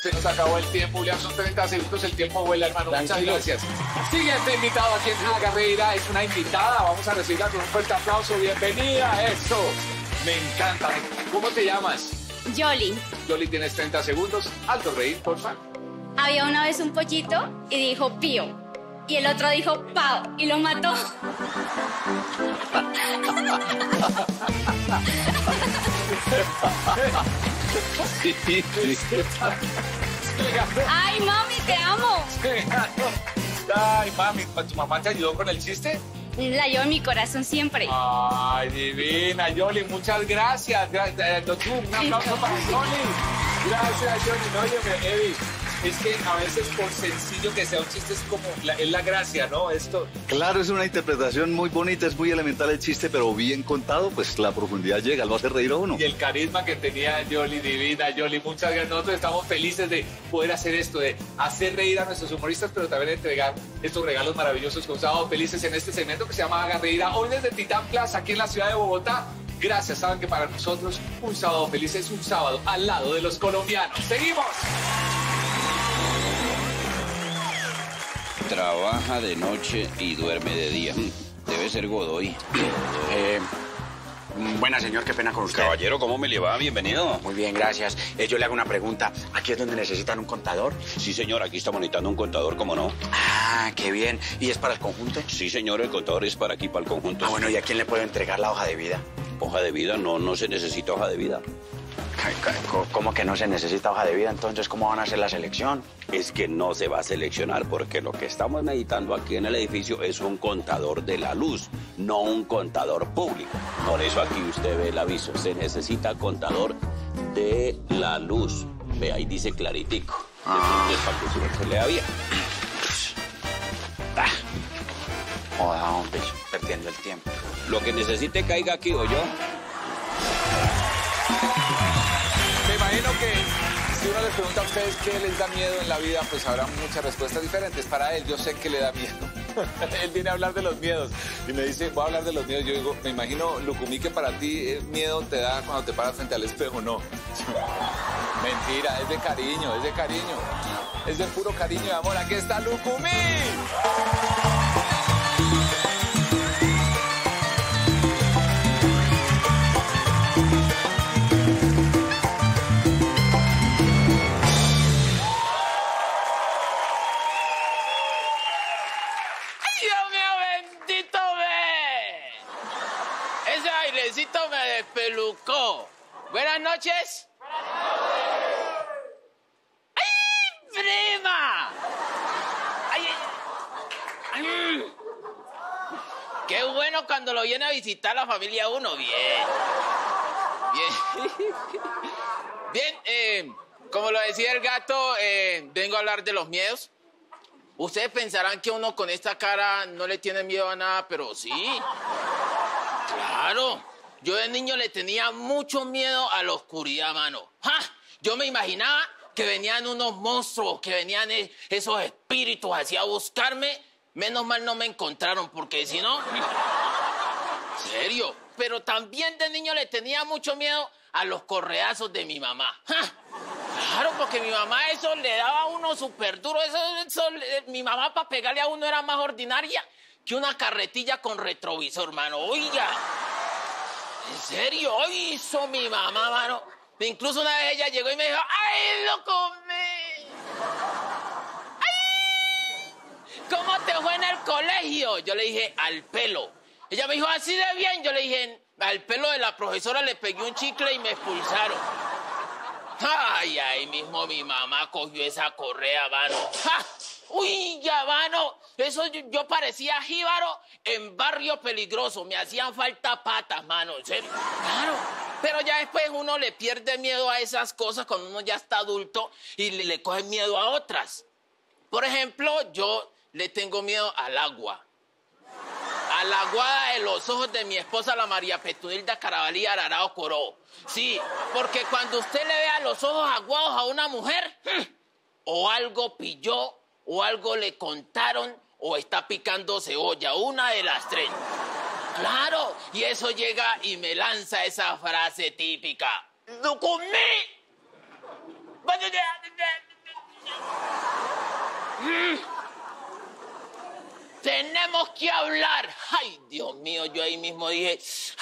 Se nos acabó el tiempo, Julián, son 30 segundos, el tiempo vuela, hermano. Muchas gracias. Siguiente invitado aquí en Haga Reira es una invitada. Vamos a recibirla con un fuerte aplauso. Bienvenida, eso. Me encanta. ¿Cómo te llamas? Yoli, Yoli, tienes 30 segundos. Alto reír, por favor. había una vez un pollito y dijo pío. Y el otro dijo pao y lo mató. *laughs* Ay, mami, te amo. Ay, mami, ¿tu mamá te ayudó con el chiste? La llevo en mi corazón siempre. Ay, divina, Yoli, muchas gracias. Gra- eh, un aplauso para Yoli. Gracias, Yoli. Óyeme, Eddie, es que a veces por sencillo que sea un chiste es como, la, es la gracia, ¿no? Esto, Claro, es una interpretación muy bonita, es muy elemental el chiste, pero bien contado, pues la profundidad llega, lo hace reír a uno. y el carisma que tenía Yoli, divina, Yoli, muchas gracias. Nosotros estamos felices de poder hacer esto, de hacer reír a nuestros humoristas, pero también entregar estos regalos maravillosos que estamos felices en este segmento que se llama Haga Reír. Hoy desde Titán Plaza, aquí en la ciudad de Bogotá. Gracias, saben que para nosotros un sábado feliz es un sábado al lado de los colombianos. ¡Seguimos! Trabaja de noche y duerme de día. Debe ser Godoy. Eh, buena, señor, qué pena con usted. Caballero, ¿cómo me le va? Bienvenido. Muy bien, gracias. Eh, yo le hago una pregunta. ¿Aquí es donde necesitan un contador? Sí, señor, aquí estamos necesitando un contador, ¿cómo no? Ah, qué bien. ¿Y es para el conjunto? Sí, señor, el contador es para aquí, para el conjunto. Ah, bueno, ¿y a quién le puedo entregar la hoja de vida? Hoja de vida, no, no se necesita hoja de vida. ¿Cómo que no se necesita hoja de vida? Entonces, ¿cómo van a hacer la selección? Es que no se va a seleccionar porque lo que estamos meditando aquí en el edificio es un contador de la luz, no un contador público. Por eso aquí usted ve el aviso, se necesita contador de la luz. Ve, ahí dice claritico. Es para que se lea bien. Joda, hombre, perdiendo el tiempo. Lo que necesite caiga aquí o yo. Me imagino que si uno les pregunta a ustedes qué les da miedo en la vida, pues habrá muchas respuestas diferentes. Para él, yo sé que le da miedo. *laughs* él viene a hablar de los miedos y me dice, voy a hablar de los miedos. Yo digo, me imagino, Lucumí, que para ti eh, miedo te da cuando te paras frente al espejo. No. *laughs* Mentira, es de cariño, es de cariño. Es de puro cariño y amor. Aquí está Lucumí. Buenas noches. ¡Ay, prima! ¡Ay, ay, ay! ¡Qué bueno cuando lo viene a visitar la familia uno! Bien. Bien. *laughs* Bien, eh, como lo decía el gato, eh, vengo a hablar de los miedos. Ustedes pensarán que uno con esta cara no le tiene miedo a nada, pero sí. Claro. Yo de niño le tenía mucho miedo a la oscuridad, mano. Yo me imaginaba que venían unos monstruos, que venían e- esos espíritus así a buscarme. Menos mal no me encontraron, porque si no... Serio. Pero también de niño le tenía mucho miedo a los correazos de mi mamá. Claro, porque mi mamá eso le daba a uno súper duro. Eso, eso, mi mamá para pegarle a uno era más ordinaria que una carretilla con retrovisor, mano. Oiga. ¿En serio? Hizo mi mamá, mano. Incluso una vez ella llegó y me dijo, ¡ay, lo comí! ¡Ay! ¿Cómo te fue en el colegio? Yo le dije, al pelo. Ella me dijo, así de bien. Yo le dije, al pelo de la profesora le pegué un chicle y me expulsaron. Ay, ahí mismo mi mamá cogió esa correa, mano. ¡Ja! Uy, ya, mano. Eso yo, parecía jíbaro en barrio peligroso. Me hacían falta patas, mano. ¿en serio? Claro. Pero ya después uno le pierde miedo a esas cosas cuando uno ya está adulto y le, le coge miedo a otras. Por ejemplo, yo le tengo miedo al agua. A la aguada de los ojos de mi esposa, la María Petronilda Carabalí Ararao Coró. Sí, porque cuando usted le vea los ojos aguados a una mujer, *clears throat* o algo pilló, o algo le contaron, o está picando cebolla, una de las tres. Claro, y eso llega y me lanza esa frase típica. ¡Lo comí! Mm. Tenemos que hablar. Ay, Dios mío, yo ahí mismo dije,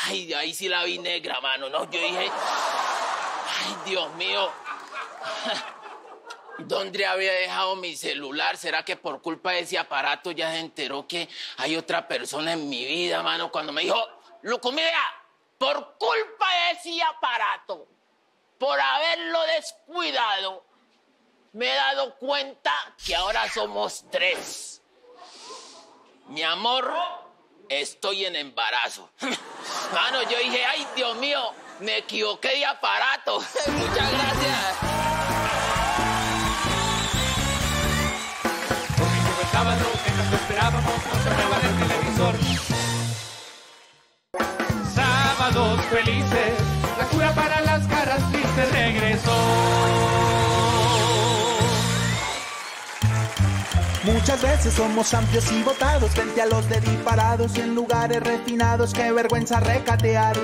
ay, ahí sí la vi negra, mano. No, yo dije, ay, Dios mío. *laughs* ¿Dónde había dejado mi celular? ¿Será que por culpa de ese aparato ya se enteró que hay otra persona en mi vida, mano? Cuando me dijo, loco, mira, por culpa de ese aparato, por haberlo descuidado, me he dado cuenta que ahora somos tres. Mi amor, estoy en embarazo. *laughs* Mano, yo dije, ay, Dios mío, me equivoqué de aparato. *laughs* Muchas gracias. Felices, la cura para las caras tristes regresó. Muchas veces somos amplios y votados frente a los de disparados y en lugares refinados. Qué vergüenza recatear.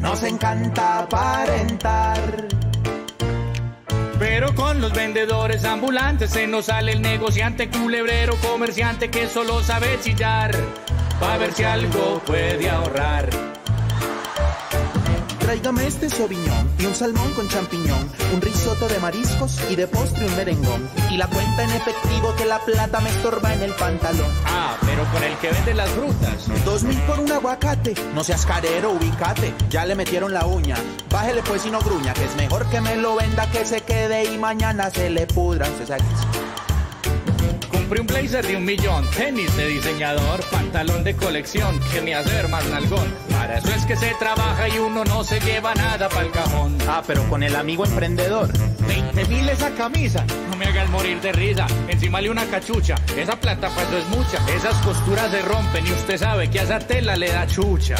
Nos encanta aparentar. Pero con los vendedores ambulantes se nos sale el negociante, culebrero, comerciante que solo sabe chillar. Pa' ver si algo puede ahorrar. Tráigame este soviñón y un salmón con champiñón, un risotto de mariscos y de postre un merengón. Y la cuenta en efectivo que la plata me estorba en el pantalón. Ah, pero con el que vende las frutas. Dos mil por un aguacate. No seas carero, ubicate. Ya le metieron la uña. Bájele pues y no gruña, que es mejor que me lo venda que se quede y mañana se le pudran. Compré un blazer de un millón, tenis de diseñador, pantalón de colección que me hace ver más nalgón. Para eso es que se trabaja y uno no se lleva nada para el cajón. Ah, pero con el amigo emprendedor. 20 mil esa camisa, no me hagas morir de risa. Encima le una cachucha, esa plata pues no es mucha. Esas costuras se rompen y usted sabe que a esa tela le da chucha.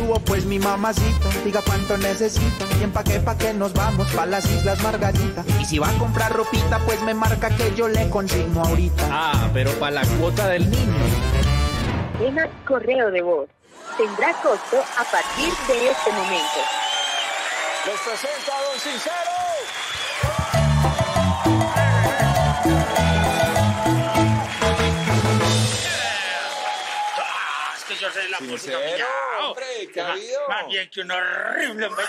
Hubo pues mi mamacita, diga cuánto necesito y empaque pa' que nos vamos pa' las Islas Margarita. Y si va a comprar ropita, pues me marca que yo le consigno ahorita. Ah, pero para la cuota del niño. Tema correo de voz. Tendrá costo a partir de este momento. Les presento a Don Sincero. Yo soy la música Sincero, miau. hombre, ¿qué ha Más- habido? Más bien que un horrible empeño.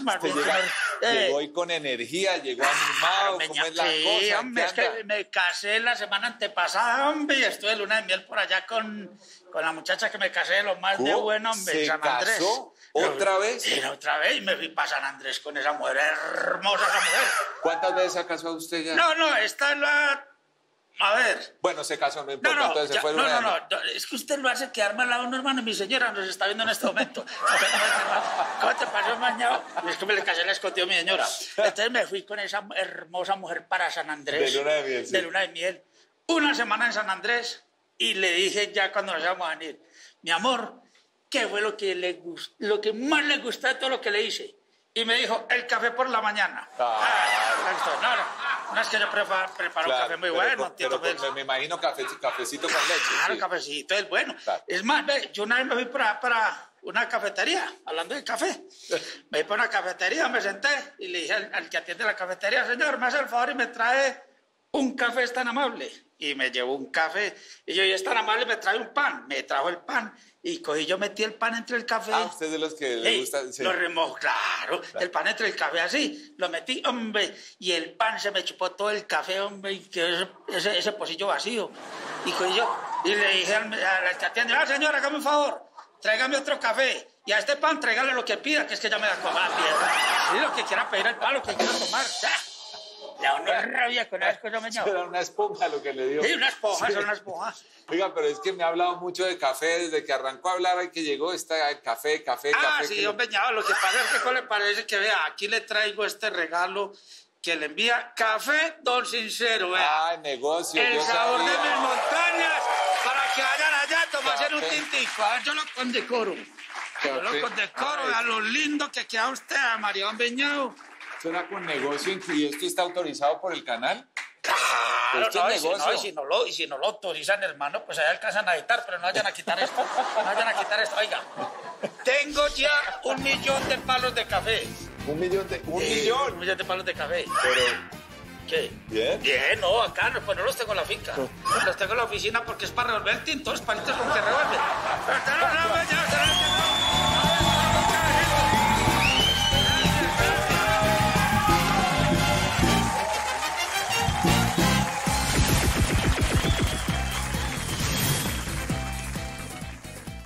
Más bien llega- eh, llegó hoy con energía, llegó animado, ¿cómo es la Sí, cosa? hombre, ¿Qué es que me casé la semana antepasada, hombre, y estuve luna de miel por allá con, con la muchacha que me casé de lo más de bueno, hombre, ¿Se San Andrés. casó otra vez? Sí, otra vez, y me fui para San Andrés con esa mujer, hermosa esa mujer. ¿Cuántas veces se casó usted ya? No, no, esta es la... A ver, Bueno, se casó, no no, importa, no, entonces se ya- fue no, una- no, no, es que usted lo hace quedar mal a uno, hermano, mi señora nos está viendo en este momento. ¿Cómo te pasó, mañana? Es que me le casé la escotió mi señora. Entonces me fui con esa hermosa mujer para San Andrés. De luna de miel, sí. De luna de miel. Una semana en San Andrés y le dije ya cuando nos íbamos a venir, mi amor, ¿qué fue lo que, le lo que más le gustó de todo lo que le hice? Y me dijo, el café por la mañana. Ah, gustó. no, no, no es que yo prepa- preparo un Claro, café muy pero bueno, con- entiendo, pero con- me, imagino cafe- cafecito con leche. Claro, sí. cafecito es bueno. Es más, ve, yo una vez me fui para, para una cafetería, hablando de café. *laughs* Me fui para una cafetería, me senté y le dije al, al que atiende la cafetería, señor, me hace el favor y me trae un café es tan amable. Y me llevó un café. Y yo, y es tan amable, me trae un pan. Me trajo el pan. Y cogí, yo metí el pan entre el café. Ah, usted es de los que le gusta. sí. Lo remojo, claro, El pan entre el café así. Lo metí, hombre. Y el pan se me chupó todo el café, hombre. Y quedó ese, ese, ese pocillo vacío. Y cogí yo. Y le dije al- a la que atiende, ah, señora, hágame un favor. Tráigame otro café. Y a este pan tráigale lo que pida, que es que ya me da piedra. Y lo que quiera pedir el pan, lo que quiera tomar. Ya. Ya uno rabia con esas cosas, meñado. *laughs* Era una esponja lo que le dio. Sí, una esponja, Sí. es una esponja. Oiga, pero es que me ha hablado mucho de café desde que arrancó a hablar y que llegó está el café, café, Ah, café. sí, que- hombre, lo que pasa es que ¿cómo le parece que vea, aquí le traigo este regalo que le envía Café Don Sincero, vea. Ah, negocio. el yo sabor sabía. de mis montañas para que vayan allá a tomarse un tintico. A ver, yo lo condecoro. Yo lo condecoro, Ay. vea lo lindo que queda usted, a María Beñado. Suena con negocio y esto está autorizado por el canal. Claro, Esto no, es y si no, negocio. y si no lo, y si no lo autorizan, hermano, pues allá alcanzan a editar, pero no vayan a quitar esto. No vayan a quitar esto. Oiga, tengo ya un millón de palos de café. Un millón de. Un Sí, millón. Un millón de palos de café. Pero. ¿Qué? Bien. Bien, no, acá no, pues no los tengo en la finca. Los tengo en la oficina porque es para revolver el tinto, es palitos con que revuelve.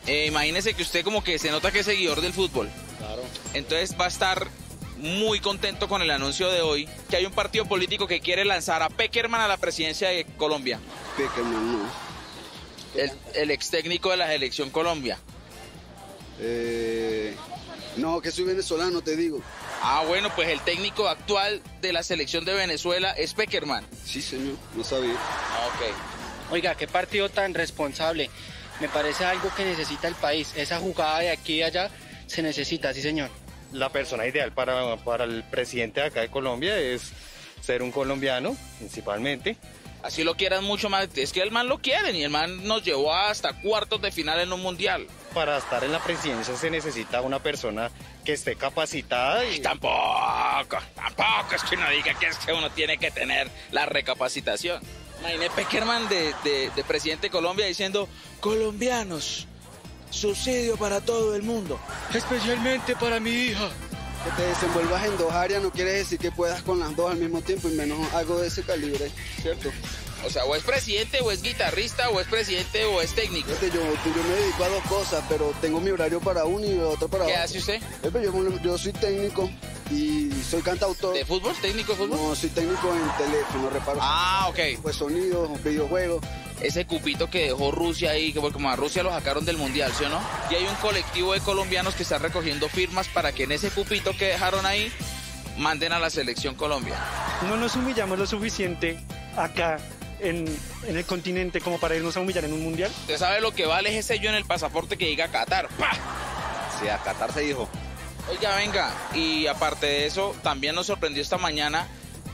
Eh, imagínese que usted como que se nota que es seguidor del fútbol. Claro. Entonces va a estar muy contento con el anuncio de hoy que hay un partido político que quiere lanzar a Peckerman a la presidencia de Colombia. Peckerman, no. El, el ex técnico de la selección Colombia. Eh, no, que soy venezolano, te digo. Ah, bueno, pues el técnico actual de la selección de Venezuela es Peckerman. Sí, señor, no sabía. Ah, ok. Oiga, qué partido tan responsable. Me parece algo que necesita el país. Esa jugada de aquí y allá se necesita, sí, señor. La persona ideal para, para el presidente de acá de Colombia es ser un colombiano, principalmente. Así lo quieran mucho más. Es que el man lo quieren y el man nos llevó hasta cuartos de final en un mundial. Para estar en la presidencia se necesita una persona que esté capacitada y... Tampoco, tampoco es que uno diga que es que uno tiene que tener la recapacitación. Imagínate Peckerman de, de- de presidente de Colombia diciendo, colombianos, subsidio para todo el mundo. Especialmente para mi hija. Que te desenvuelvas en dos áreas no quiere decir que puedas con las dos al mismo tiempo y menos algo de ese calibre, ¿cierto? O sea, o es presidente, o es guitarrista, o es presidente, o es técnico. Yo, yo me dedico a dos cosas, pero tengo mi horario para uno y otro para ¿Qué otro. hace usted? Eh, pues Yo, yo soy técnico y soy cantautor. ¿De fútbol? ¿Técnico de fútbol? No, soy técnico en teléfono, reparo. Ah, ok. Pues sonidos, videojuegos. Ese cupito que dejó Rusia ahí, que porque como a Rusia lo sacaron del mundial, ¿sí o no? Y hay un colectivo de colombianos que están recogiendo firmas para que en ese cupito que dejaron ahí manden a la selección Colombia. No nos humillamos lo suficiente acá en, en el continente como para irnos a humillar en un mundial. ¿Usted sabe lo que vale ese sello en el pasaporte que diga Qatar? ¡Pah! Sí, a Qatar se dijo. Oiga, venga, y aparte de eso, también nos sorprendió esta mañana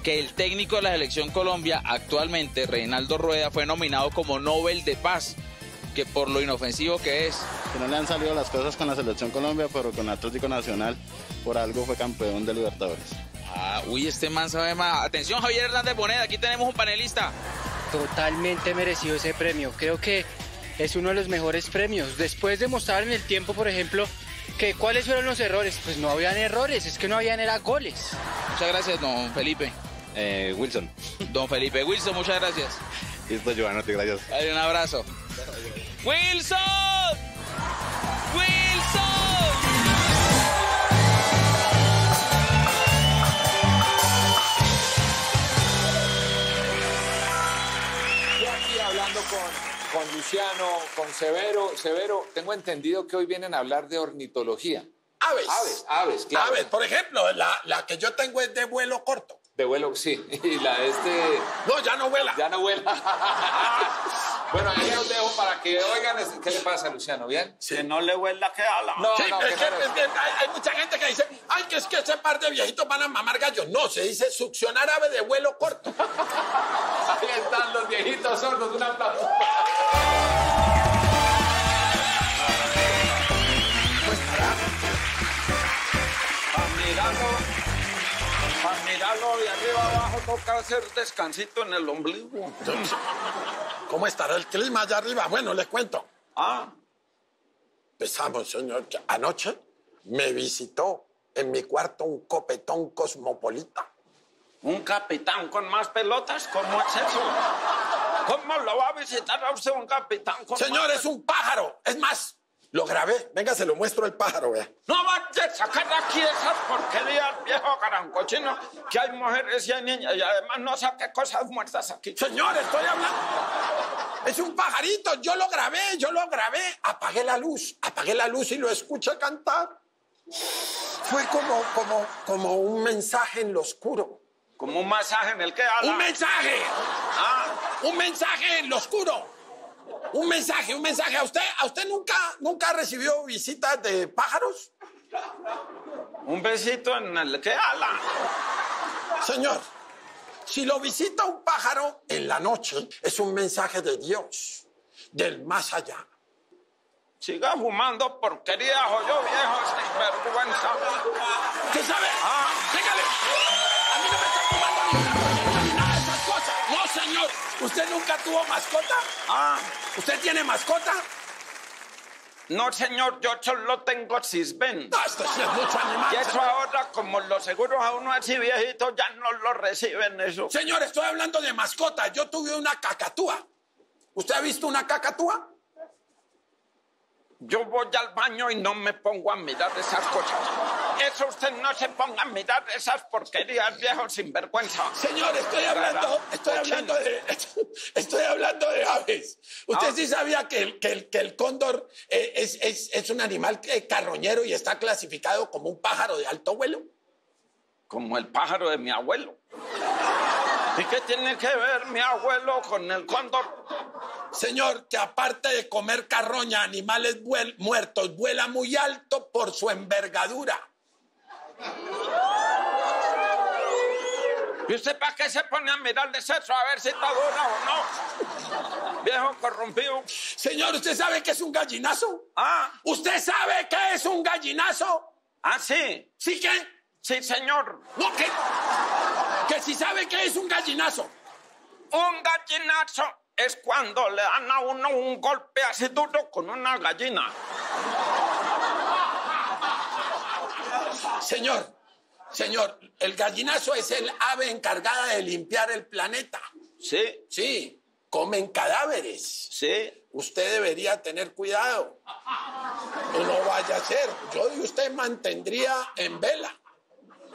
que el técnico de la selección Colombia, actualmente Reinaldo Rueda, fue nominado como Nobel de Paz, que por lo inofensivo que es. Que no le han salido las cosas con la selección Colombia, pero con Atlético Nacional por algo fue campeón de Libertadores. Ah, uy, este man sabe más. Atención, Javier Hernández Boneda, aquí tenemos un panelista. Totalmente merecido ese premio. Creo que es uno de los mejores premios. Después de mostrar en el tiempo, por ejemplo, que cuáles fueron los errores, pues no habían errores, es que no habían era goles. Muchas gracias, don Felipe. Wilson. *laughs* Don Felipe Wilson, muchas gracias. Listo, Giovanni, gracias. Dale un abrazo. ¡Wilson! ¡Wilson! Con, con Luciano, con Severo. Severo, tengo entendido que hoy vienen a hablar de ornitología. Aves. Aves, aves, claro. Aves, por ejemplo, la, la que yo tengo es de vuelo corto. De vuelo, sí. *laughs* Y la de este. No, ya no vuela. Ya no vuela. *laughs* bueno, ahí los dejo para que oigan. ¿Qué le pasa, Luciano? ¿Bien? Que no le huela que ala. No, Sí, no, es, que que, no, es que hay, hay mucha gente que dice, ay, que es que ese par de viejitos van a mamar gallos. No, se dice succionar ave de vuelo corto. *laughs* Ahí están los viejitos sordos. Un aplauso. Para mirarlo, para mirarlo de arriba abajo toca hacer descansito en el ombligo. ¿Cómo estará el clima allá arriba? Bueno, le cuento. Ah. Pensamos, señor, que anoche me visitó en mi cuarto un copetón cosmopolita. ¿Un capitán con más pelotas? ¿Cómo es eso? ¿Cómo lo va a visitar a usted un capitán con Señor, más es un pájaro. Es más, lo grabé. Venga, se lo muestro el pájaro, vea. No vaya a sacar aquí esas porquerías, viejo garancochino, que hay mujeres y hay niñas y además no saque cosas muertas aquí. Señor, estoy hablando. Es un pajarito, yo lo grabé, yo lo grabé. Apagué la luz, apagué la luz y lo escuché cantar. Fue como, como, como un mensaje en lo oscuro. Como un masaje en el que ala. ¡Un mensaje! Ah, ¡Un mensaje en lo oscuro! Un mensaje, un mensaje. ¿A usted, a usted nunca, nunca recibió visitas de pájaros? un besito en el que ala. Señor, si lo visita un pájaro en la noche, es un mensaje de Dios, del más allá. Siga fumando porquería, joyo viejo, sinvergüenza. ¿Qué sabe? Ah. Dígale. ¿Usted nunca tuvo mascota? Ah, ¿Usted tiene mascota? no, señor, yo solo tengo cisben. No, esto sí es mucho animal. Y eso ahora, como los seguros a uno así viejito, ya no lo reciben eso. Señor, estoy hablando de mascota. Yo tuve una cacatúa. ¿Usted ha visto una cacatúa? Yo voy al baño y no me pongo a mirar esas cosas. Eso usted no se ponga a mirar esas porquerías, viejo sinvergüenza. Señor, estoy hablando, estoy hablando de, *laughs* estoy hablando de aves. ¿Usted Ah. sí sabía que el, que el, que el cóndor eh, es, es, es un animal carroñero y está clasificado como un pájaro de alto vuelo? Como el pájaro de mi abuelo. ¿Y qué tiene que ver mi abuelo con el cóndor? Señor, que aparte de comer carroña, animales vuel- muertos, vuela muy alto por su envergadura. ¿Y usted para qué se pone a mirar de sexo a ver si está dura o no? Viejo corrompido. Señor, ¿usted sabe qué es un gallinazo? Ah, ¿Usted sabe qué es un gallinazo? ah, sí. ¿Sí qué? Sí, señor. No, ¿qué? Que si sabe qué es un gallinazo. Un gallinazo es cuando le dan a uno un golpe así duro con una gallina. Señor, señor, el gallinazo es el ave encargada de limpiar el planeta. Sí, Sí, comen cadáveres. sí. Usted debería tener cuidado. No vaya a ser. Yo de usted mantendría en vela.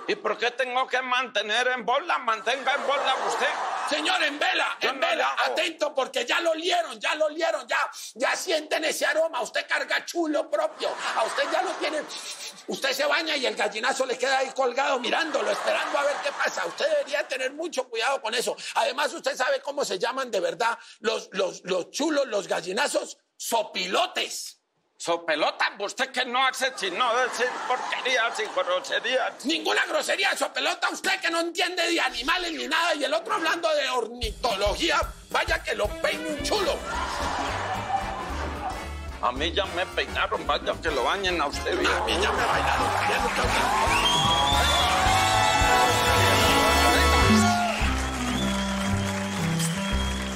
¿Y por qué tengo que mantener en bola? Mantenga en bola usted. Señor, en vela, en no vela, atento, porque ya lo olieron, ya lo olieron, ya, ya sienten ese aroma. Usted carga chulo propio, a usted ya lo tiene. Usted se baña y el gallinazo le queda ahí colgado mirándolo, esperando a ver qué pasa. Usted debería tener mucho cuidado con eso. Además, usted sabe cómo se llaman de verdad los, los, los chulos, los gallinazos, sopilotes. Sopelota, usted que no hace sino decir porquerías y groserías. Ninguna grosería, sopelota, usted que no entiende de animales ni nada, y el otro hablando de ornitología, vaya que lo peine un chulo. A mí ya me peinaron, vaya que lo bañen a usted, A viejo. mí ya me bailaron también. usted, oiga.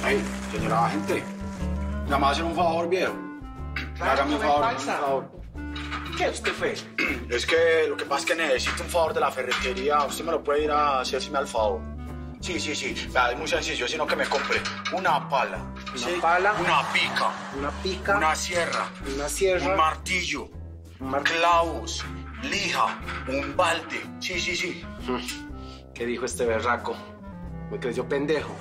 Ay, señora agente, nada más hacer un favor, viejo. Hágame un favor, un favor. ¿Qué usted fue? *clears throat* Es que lo que pasa es que necesito un favor de la ferretería. Usted me lo puede ir a hacer si me da el favor. Sí, sí, sí. Es muy sencillo, sino que me compre una pala. ¿Una pala? Una pica. Una pica. Una sierra. Una sierra. Un martillo. Clavos. Lija. Un balde. Sí, sí, sí. *laughs* ¿Qué dijo este berraco? Me creyó pendejo.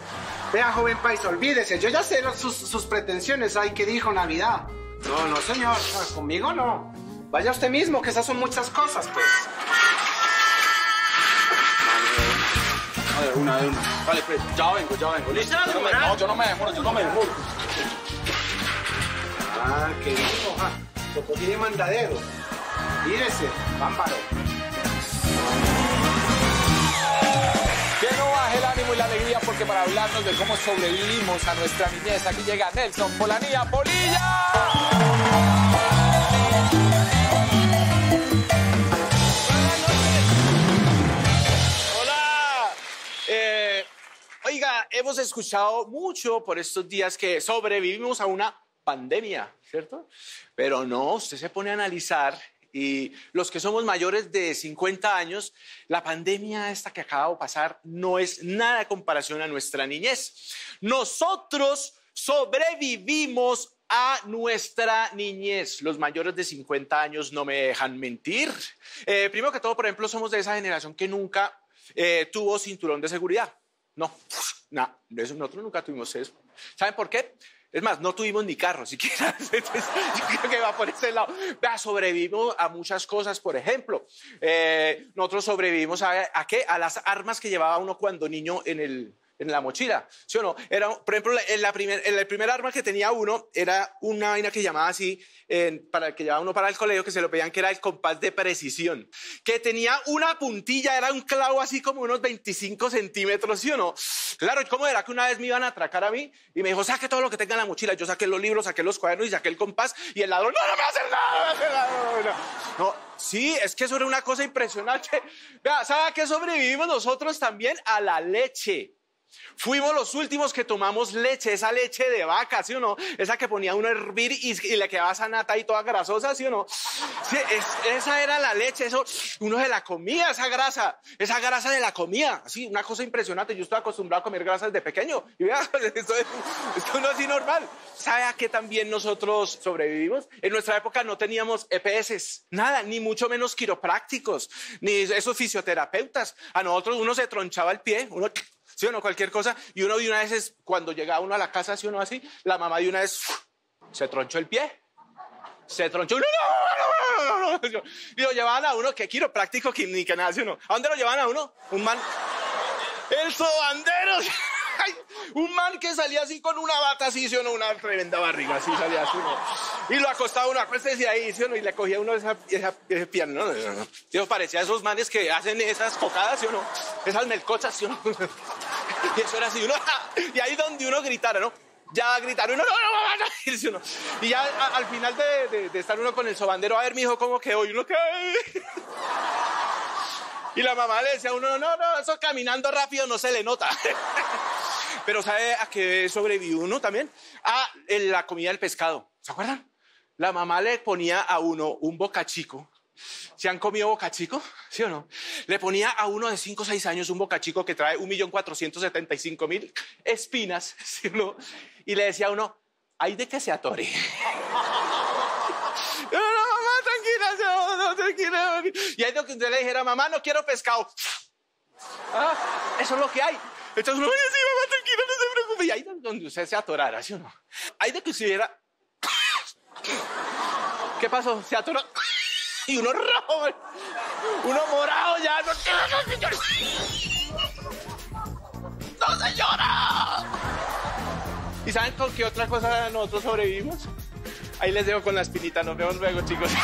Vea, joven país, olvídese. Yo ya sé sus, sus pretensiones. Ay, ¿qué dijo Navidad? No, no, señor. Conmigo no. Vaya usted mismo, que esas son muchas cosas, pues. No, de una, de una. Vale, pues, ya vengo, ya vengo. ¿Listo? Yo no, me, no, yo no me demoro, yo no me demoro. Ah, qué dijo, ja. Tocó tiene mandadero. Mírese, pámparo. Para hablarnos de cómo sobrevivimos a nuestra niñez, aquí llega Nelson Polanía Polilla. Hola. hemos escuchado mucho por estos días que sobrevivimos a una pandemia, ¿cierto? Pero no, usted se pone a analizar y los que somos mayores de 50 años, la pandemia esta que acaba de pasar no es nada comparación a nuestra niñez. Nosotros sobrevivimos a nuestra niñez. Los mayores de 50 años no me dejan mentir. Eh, primero que todo, por ejemplo, somos de esa generación que nunca eh, tuvo cinturón de seguridad. No, no, nosotros nunca tuvimos eso. ¿Saben por qué? Es más, no tuvimos ni carro siquiera. *laughs* Entonces, yo creo que va por ese lado. Vea, sobrevivimos a muchas cosas, por ejemplo. eh, nosotros sobrevivimos a, a qué? A las armas que llevaba uno cuando niño en el en la mochila, ¿sí o no? Era, por ejemplo, en la primer, en el primer arma que tenía uno era una vaina que llamaba así, eh, para que llevaba uno para el colegio, que se lo pedían que era el compás de precisión, que tenía una puntilla, era un clavo así como unos 25 centímetros, ¿sí o no? Claro, ¿cómo era que una vez me iban a atracar a mí y me dijo, saque todo lo que tenga en la mochila? Yo saqué los libros, saqué los cuadernos y saqué el compás y el ladrón, no, no me va a hacer nada, no me va a hacer nada. No. No, sí, es que eso era una cosa impresionante. Vea, ¿sabe a qué sobrevivimos nosotros también? A la leche. Fuimos los últimos que tomamos leche, esa leche de vaca, ¿sí o no? Esa que ponía uno a hervir y, y le quedaba esa nata ahí toda grasosa, ¿sí o no? Esa era la leche, eso, uno se la comía, esa grasa, esa grasa de la comida, así, una cosa impresionante. Yo estoy acostumbrado a comer grasas de pequeño, y vea, *laughs* esto, es- esto no es normal. ¿Sabe a qué también nosotros sobrevivimos? En nuestra época no teníamos EPS, nada, ni mucho menos quiroprácticos, ni esos fisioterapeutas. A nosotros uno se tronchaba el pie, uno ¿sí o no? Cualquier cosa. Y uno de una vez, es- cuando llegaba uno a la casa, ¿sí o no? Así, la mamá de una vez se tronchó el pie. Se tronchó. ¡No, no, no, no! Y lo llevaban a uno, que quiropráctico, que ni que nada, ¿sí o no? ¿A dónde lo llevaban a uno? Un man. ¡El sobandero! *laughs* Ay, Un man que salía así con una bata así, ¿sí o no? Una tremenda barriga, así salía así, ¿no? Y lo acostaba uno, acuéstese ahí, ¿sí o no? Y le cogía uno esa, esa, esa pierna, ¿no? no, no. Y eso parecía esos manes que hacen esas cocadas, ¿sí o no? Esas melcochas, ¿sí o no? *laughs* *laughs* Y eso era así, uno, *laughs* y ahí donde uno gritara, ¿no? Ya gritaron, no, no, no, van a ir, ¿sí o no? *laughs* Y ya al final de, estar uno con el sobandero, a ver, mijo, ¿cómo quedó? Y uno que... Y la mamá le decía a uno, no, no, eso caminando rápido no se le nota. Pero ¿sabe a qué sobrevivió uno también? A la comida del pescado. ¿Se acuerdan? La mamá le ponía a uno un bocachico. ¿Se han comido bocachico? ¿Sí o no? Le ponía a uno de 5 o 6 años un bocachico que trae 1.475.000 espinas, *laughs* ¿sí o no? Y le decía a uno, ay de que se atore. *laughs* No, no, mamá, tranquila, no, no, tranquila. Y ahí de que usted le dijera, mamá, no quiero pescado. Ah, eso es lo que hay. Entonces uno, oye, sí, mamá, tranquila, no se preocupe. Y ahí donde usted se atorara, ¿sí o no? Ahí de que usted diera, *coughs* ¿qué pasó? Se atoró. Y uno rojo, uno morado ya. No, no señora. ¿Y saben con qué otra cosa nosotros sobrevivimos? Ahí les dejo con la espinita. Nos vemos luego, chicos. no.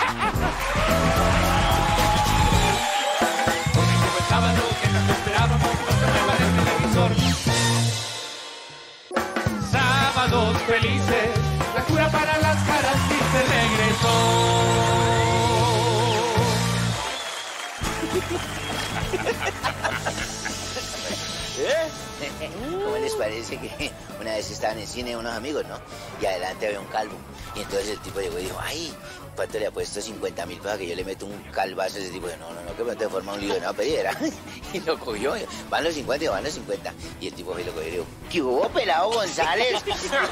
Sábados felices, la cura para las caras sí se ¿Cómo les parece que una vez estaban en cine unos amigos, ¿no? Y adelante había un calvo. Y entonces el tipo llegó y dijo, ay, ¿cuánto le ha puesto 50 mil para que yo le meto un calvazo? Tipo dijo, no, no, no, que me te forma un lío, no, pedidera. *laughs* Y lo cogió, van los 50 y van los 50. Y el tipo y lo cogió y dijo, ¿qué hubo, pelado González?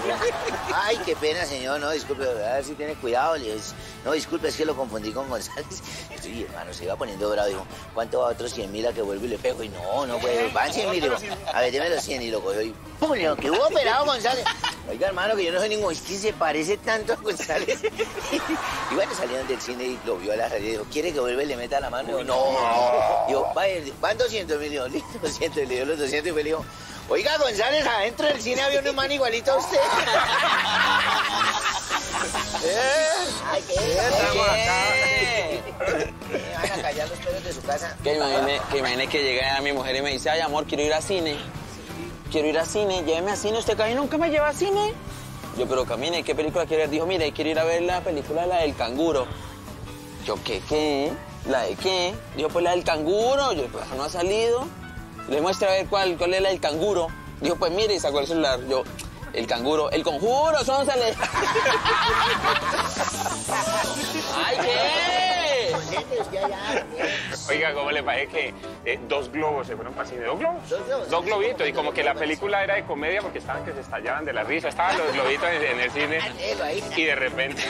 *laughs* ay, qué pena, señor, no, disculpe, a ver si tiene cuidado. Le dije, no, disculpe, es que lo confundí con González. *laughs* Sí, hermano, se iba poniendo bravo. Dijo, ¿cuánto va otros 100 mil a que vuelvo y le pego? Y no, no puede, van 100 mil. Dijo, a ver, deme los 100 y lo cogió y ¡pum! ¿qué hubo, pelado González? Oiga, hermano, que yo no soy ningún, es que se parece tanto a González. Y bueno, salieron del cine y lo vio a la radio y dijo, ¿quiere que vuelva y le meta la mano? Dijo, no. Dijo, vaya, van 200 mil. Dijo, listo, 200. Y le dio los 200 y le dijo, oiga, González, adentro del cine había un man igualito a usted. *laughs* ¿Eh? Ay, qué ¿Qué? Van a callar los perros de su casa. Que imagine, que imagine que llega mi mujer y me dice, ay amor, quiero ir a cine. Quiero ir a cine, lléveme a cine. ¿Usted casi nunca me lleva a cine? Yo, pero camine, ¿qué película quiere ver? Dijo, mire, quiero ir a ver la película, la del canguro. Yo, ¿qué, qué? ¿La de qué? Dijo, pues la del canguro. Yo, pues no ha salido. Le muestra a ver cuál, cuál es la del canguro. Dijo, pues mire, y sacó el celular. Yo, el canguro, el conjuro, son sale. ¡Ay, qué! Oiga, ¿cómo le parece que eh, dos globos se fueron para cine? ¿Dos globos? Dos, globitos. Y como que la película era de comedia porque estaban que se estallaban de la risa. Estaban los globitos en, en el cine. Y de repente...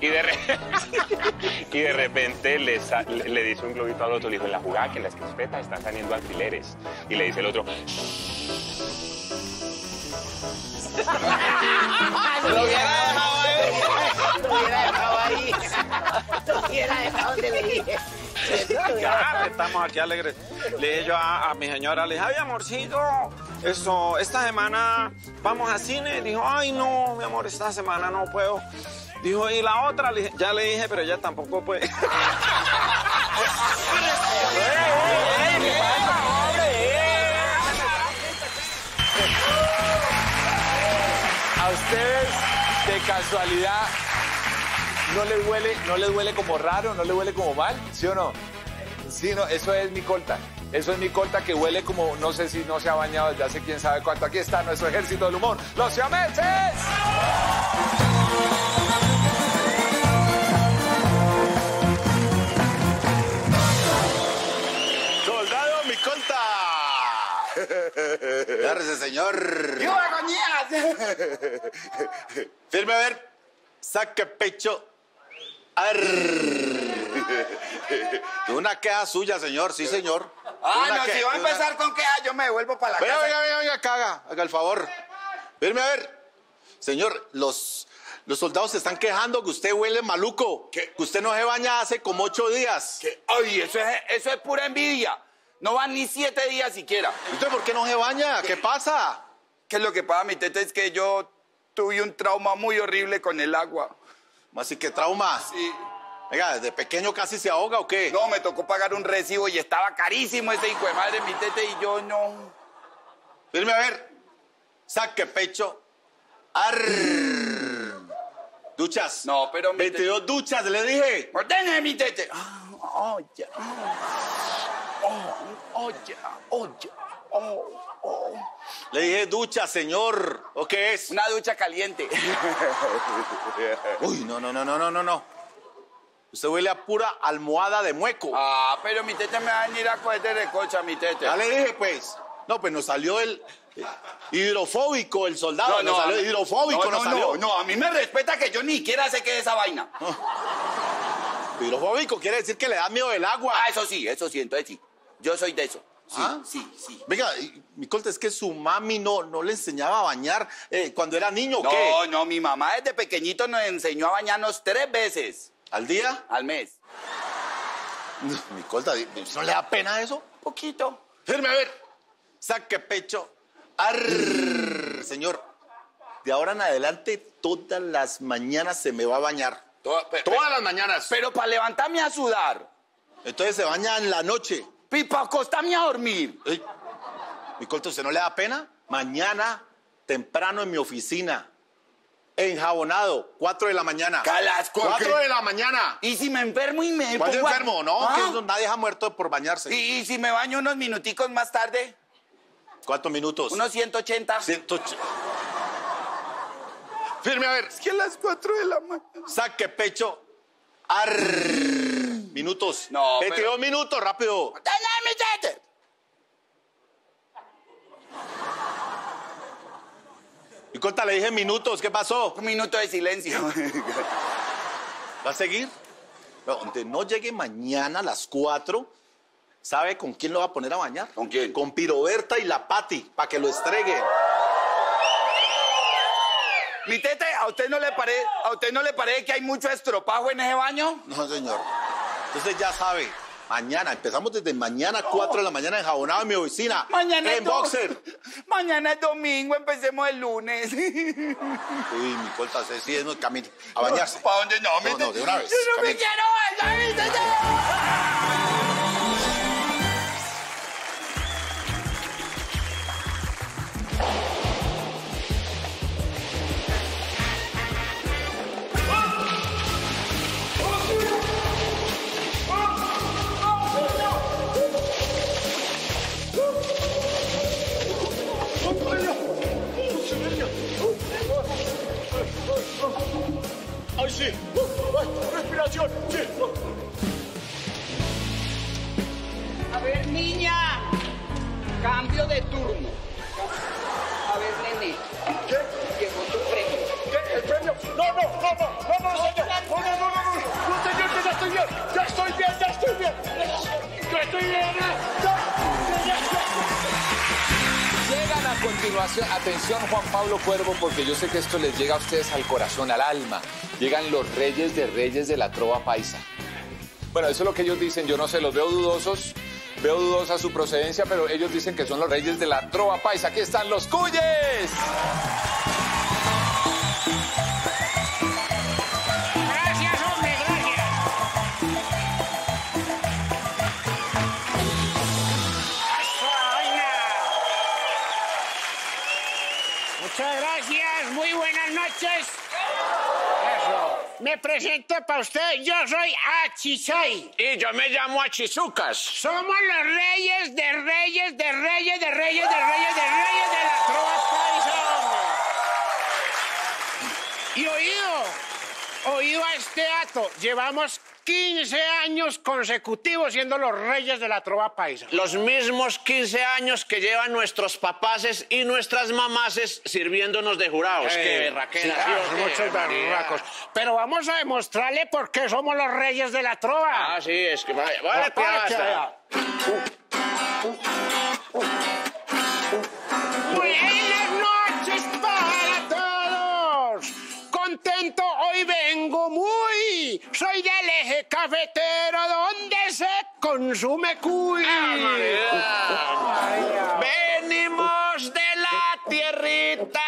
y, de re- y de repente le, sa- le, le dice un globito al otro, le dijo, en la jugada que en las crispetas están saliendo alfileres. Y le dice el otro, Lo hubiera dejado ahí. Lo hubiera dejado ahí. Lo hubiera dejado donde le dije. Ya, estamos aquí alegres. Le dije yo a, a mi señora, le dije, ay, amorcito, esto, esta semana vamos a cine. Dijo, ay, no, mi amor, esta semana no puedo. Dijo, y la otra, Le dije, ya le dije, pero ella tampoco puede. *laughs* ¿A ustedes de casualidad no les huele, no les huele como raro, no les huele como mal? ¿Sí o no? Sí, no, eso es mi colta. Eso es mi colta que huele como, no sé si no se ha bañado desde hace quién sabe cuánto. Aquí está nuestro ejército del humor, los siameses. Agárrese, señor. Firme a ver. Saque pecho. Arr. Una queja suya, señor. Sí, señor. Ah, Una no, que- si va a una- empezar con queja, yo me devuelvo para la casa. venga, venga, venga, caga. Haga el favor. Firme a ver. Señor, los, los soldados se están quejando que usted huele maluco. Que usted no se baña hace como ocho días. Ay, eso es, eso es pura envidia. No van ni siete días siquiera. ¿Usted por qué no se baña? ¿Qué pasa? ¿Qué es lo que pasa, mi teta? Es que yo tuve un trauma muy horrible con el agua. Así que trauma. Sí. Venga, ¿desde pequeño casi se ahoga o qué? No, me tocó pagar un recibo y estaba carísimo ese hijo de madre, mi tete, y yo no. Firme a ver. Saque pecho. Arr. Duchas. No, pero mi 22 duchas, le dije. Ordene, mi tete. Ah, Oh, ya. Oh, oh. Oh, ya. Oh, oh. Le dije ducha, señor. ¿O qué es? Una ducha caliente. *laughs* Uy, no, no, no, no, no, no, no. Usted huele a pura almohada de mueco. Ah, pero mi tete me va a venir a coger de recocha, mi tete. Ya le dije, pues. No, pues nos salió el eh, hidrofóbico, el soldado. nos salió hidrofóbico, no, nos no, salió. no, no, a mí me respeta que yo ni siquiera sé qué es esa vaina. *laughs* Hidrofóbico quiere decir que le da miedo el agua. Ah, eso sí, eso sí, entonces sí. Yo soy de eso. Sí, ¿Ah? sí, sí. Venga, mi colta, es que su mami no, no le enseñaba a bañar eh, cuando era niño, ¿o No, qué? no, mi mamá desde pequeñito nos enseñó a bañarnos tres veces ¿Al día? al mes. Mi colta, ¿no le da pena eso? Poquito. Firme, a ver. Saque pecho. Arr, señor, de ahora en adelante todas las mañanas se me va a bañar. Todas las mañanas. Pero para levantarme a sudar. Entonces se baña en la noche. Y para acostarme a dormir. Ey, Mi colta, ¿usted no le da pena? Mañana, temprano en mi oficina. Enjabonado, 4 de la mañana. Calas, ¿cu- 4 qué? de la mañana. Y si me enfermo y me ¿Cuál pongo a- enfermo? No, Ah. que eso- nadie ha muerto por bañarse. ¿Y, y si me baño unos minuticos más tarde? ¿Cuántos minutos? Unos 180. 180. Firme, a ver. Es que a las 4 de la mañana. Saque pecho. Arr. Minutos. No, 22 pero- minutos, rápido. ¡Dale, mi tete! Y corta, le dije minutos. ¿Qué pasó? Un minuto de silencio. *laughs* ¿Va a seguir? Donde no llegue mañana a las 4, ¿sabe con quién lo va a poner a bañar? ¿Con quién? Con Piroberta y la Pati, para que lo estregue. Mi tete, ¿a usted no le parece, a usted no le parece que hay mucho estropajo en ese baño? No, señor. Entonces ya sabe, mañana, empezamos desde mañana, 4 de la mañana, enjabonado en mi oficina. Mañana En boxer. *laughs* Mañana es domingo, empecemos el lunes. *laughs* Uy, mi colta, sí, es no, camine. A bañarse. ¿Para dónde no? No, no, de una vez, Yo no me quiero bañar, sí. Uh, ay, respiración. Sí. A ver, niña. Cambio de turno. A ver, nene. ¿Qué? Llegó tu premio. ¿Qué? ¿El premio? No, no, no, no, no, no, señor. No, no, no, no, no. No, señor, que ya estoy bien. Ya estoy bien, ya estoy bien. Ya estoy bien. Ya. Continuación, atención Juan Pablo Cuervo, porque yo sé que esto les llega a ustedes al corazón, al alma. Llegan los reyes de reyes de la trova paisa. Bueno, eso es lo que ellos dicen, yo no sé, los veo dudosos, veo dudosa su procedencia, pero ellos dicen que son los reyes de la trova paisa. Aquí están los cuyes. Noches. Me presento para usted, yo soy Achisay. Y yo me llamo Achizucas. Somos los reyes de reyes de reyes de reyes de reyes de reyes de la trova paisa. hombre. Y oído, oído a este dato, llevamos 15 años consecutivos siendo los reyes de la trova paisa. Los mismos 15 años que llevan nuestros papaces y nuestras mamaces sirviéndonos de jurados. Eh, Qué berraquera, sí, ¿sí o ah, qué, muchos berracos. Pero vamos a demostrarle por qué somos los reyes de la trova. Ah, sí, es que vaya, vale, Soy del eje cafetero donde se consume cuy. Venimos de la tierrita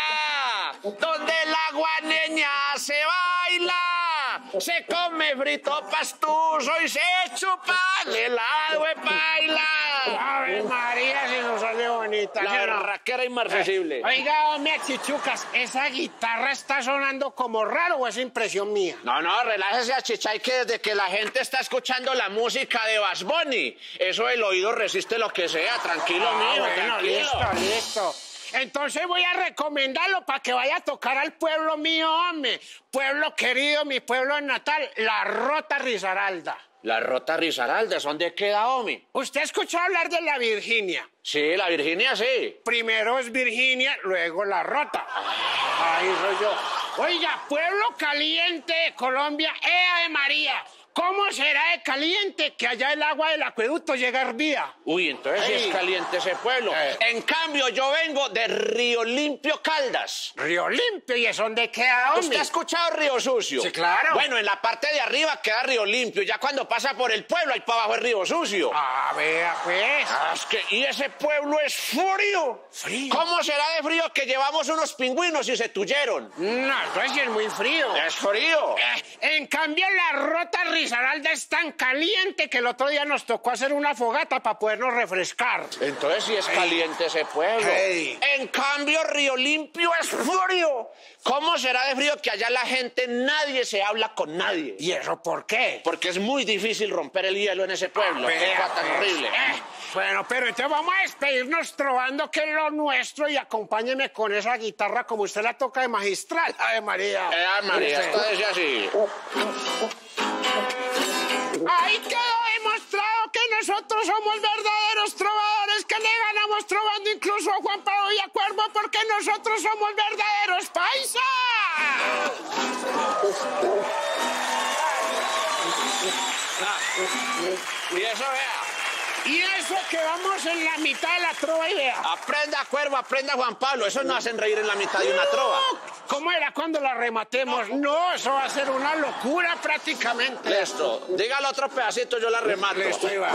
donde la guaneña se baila, se come frito pastuso y se chupa el helado de paila. Ave María, si nos sale bonita. La ¿sí o no? berraquera inmarcesible. Oiga, hombre, chichucas, ¿esa guitarra está sonando como raro o es impresión mía? No, no, relájese a Chichay que desde que la gente está escuchando la música de Bas Bunny, eso el oído resiste lo que sea, tranquilo Ah, mío, bueno, tranquilo. listo, listo. Entonces voy a recomendarlo para que vaya a tocar al pueblo mío, hombre. Pueblo querido, mi pueblo natal, La Rota Risaralda. La rota Risaralda, ¿son de qué edad, homie? ¿Usted ha escuchado hablar de la Virginia? Sí, la Virginia sí. Primero es Virginia, luego La Rota. Ahí soy yo. Oiga, pueblo caliente de Colombia, ¡Ea de María! ¿Cómo será de caliente que allá el agua del acueducto llega hervida? Uy, entonces sí es caliente ese pueblo. Eh. En cambio, yo vengo de Río Limpio Caldas. Río Limpio, ¿y eso dónde queda, hombre? ¿Usted ha escuchado Río Sucio? Sí, claro. Bueno, en la parte de arriba queda Río Limpio. Ya cuando pasa por el pueblo, ahí para abajo es Río Sucio. Ah, vea, pues. Ah, es que, y ese pueblo es frío. Frío. ¿Cómo será de frío que llevamos unos pingüinos y se tuyeron? No, entonces es muy frío. Es frío. Eh, En cambio, la rota Risaralda es tan caliente que el otro día nos tocó hacer una fogata para podernos refrescar. Entonces sí es caliente ese pueblo. Ey. En cambio, Río Limpio es frío. ¿Cómo será de frío que allá la gente, nadie se habla con nadie? ¿Y eso por qué? Porque es muy difícil romper el hielo en ese pueblo. Qué Vea, cosa tan pues. horrible. Eh, bueno, pero entonces vamos a despedirnos trovando que es lo nuestro y acompáñeme con esa guitarra como usted la toca de magistral. Ave María. Eh, María, esto es así. Ahí quedó demostrado que nosotros somos verdaderos trovadores, que le ganamos trovando incluso a Juan Pablo y a Cuervo porque nosotros somos verdaderos paisas. Y eso, vea. Y eso que vamos en la mitad de la trova y vea. Aprenda, Cuervo, aprenda, Juan Pablo. Eso no hacen reír en la mitad de una trova. ¿Cómo era cuando la rematemos? No, eso va a ser una locura prácticamente. Listo. Dígale otro pedacito, yo la remato. Listo, ahí va.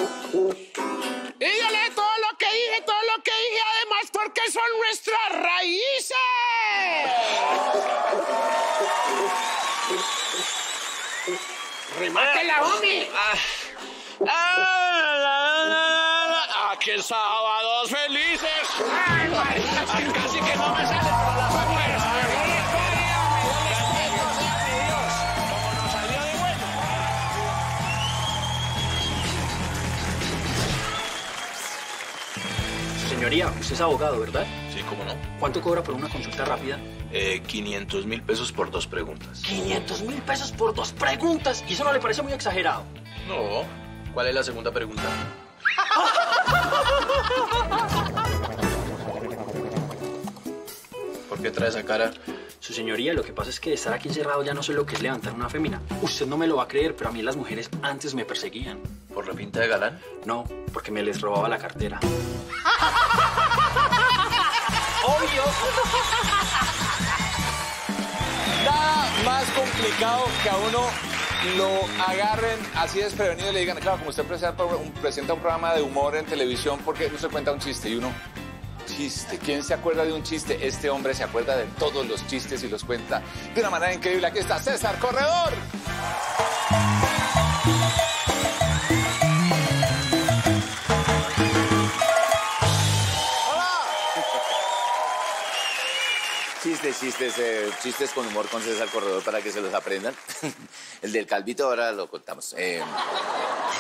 Dígale todo lo que dije, todo lo que dije, además, porque son nuestras raíces. Remátela, homie. Ah, Aquí en Sábados Felices. Ay, María. Casi que no me sale para la Señoría, usted es abogado, ¿verdad? Sí, cómo no. ¿Cuánto cobra por una consulta rápida? Eh, 500 mil pesos por dos preguntas. 500 mil pesos por dos preguntas. ¿Y eso no le parece muy exagerado? No. ¿Cuál es la segunda pregunta? *laughs* ¿Por qué trae esa cara? Su señoría, lo que pasa es que estar aquí encerrado ya no sé lo que es levantar una fémina. Usted no me lo va a creer, pero a mí las mujeres antes me perseguían. ¿Por la pinta de galán? No, porque me les robaba la cartera. ¡Obvio! Nada más complicado que a uno lo agarren así desprevenido y le digan, claro, como usted presenta un, presenta un programa de humor en televisión, porque no se cuenta un chiste? Y uno, chiste, ¿quién se acuerda de un chiste? Este hombre se acuerda de todos los chistes y los cuenta de una manera increíble. Aquí está César Corredor. Chistes, chistes, eh, chistes con humor con César Corredor para que se los aprendan. *laughs* El del calvito ahora lo contamos. Eh,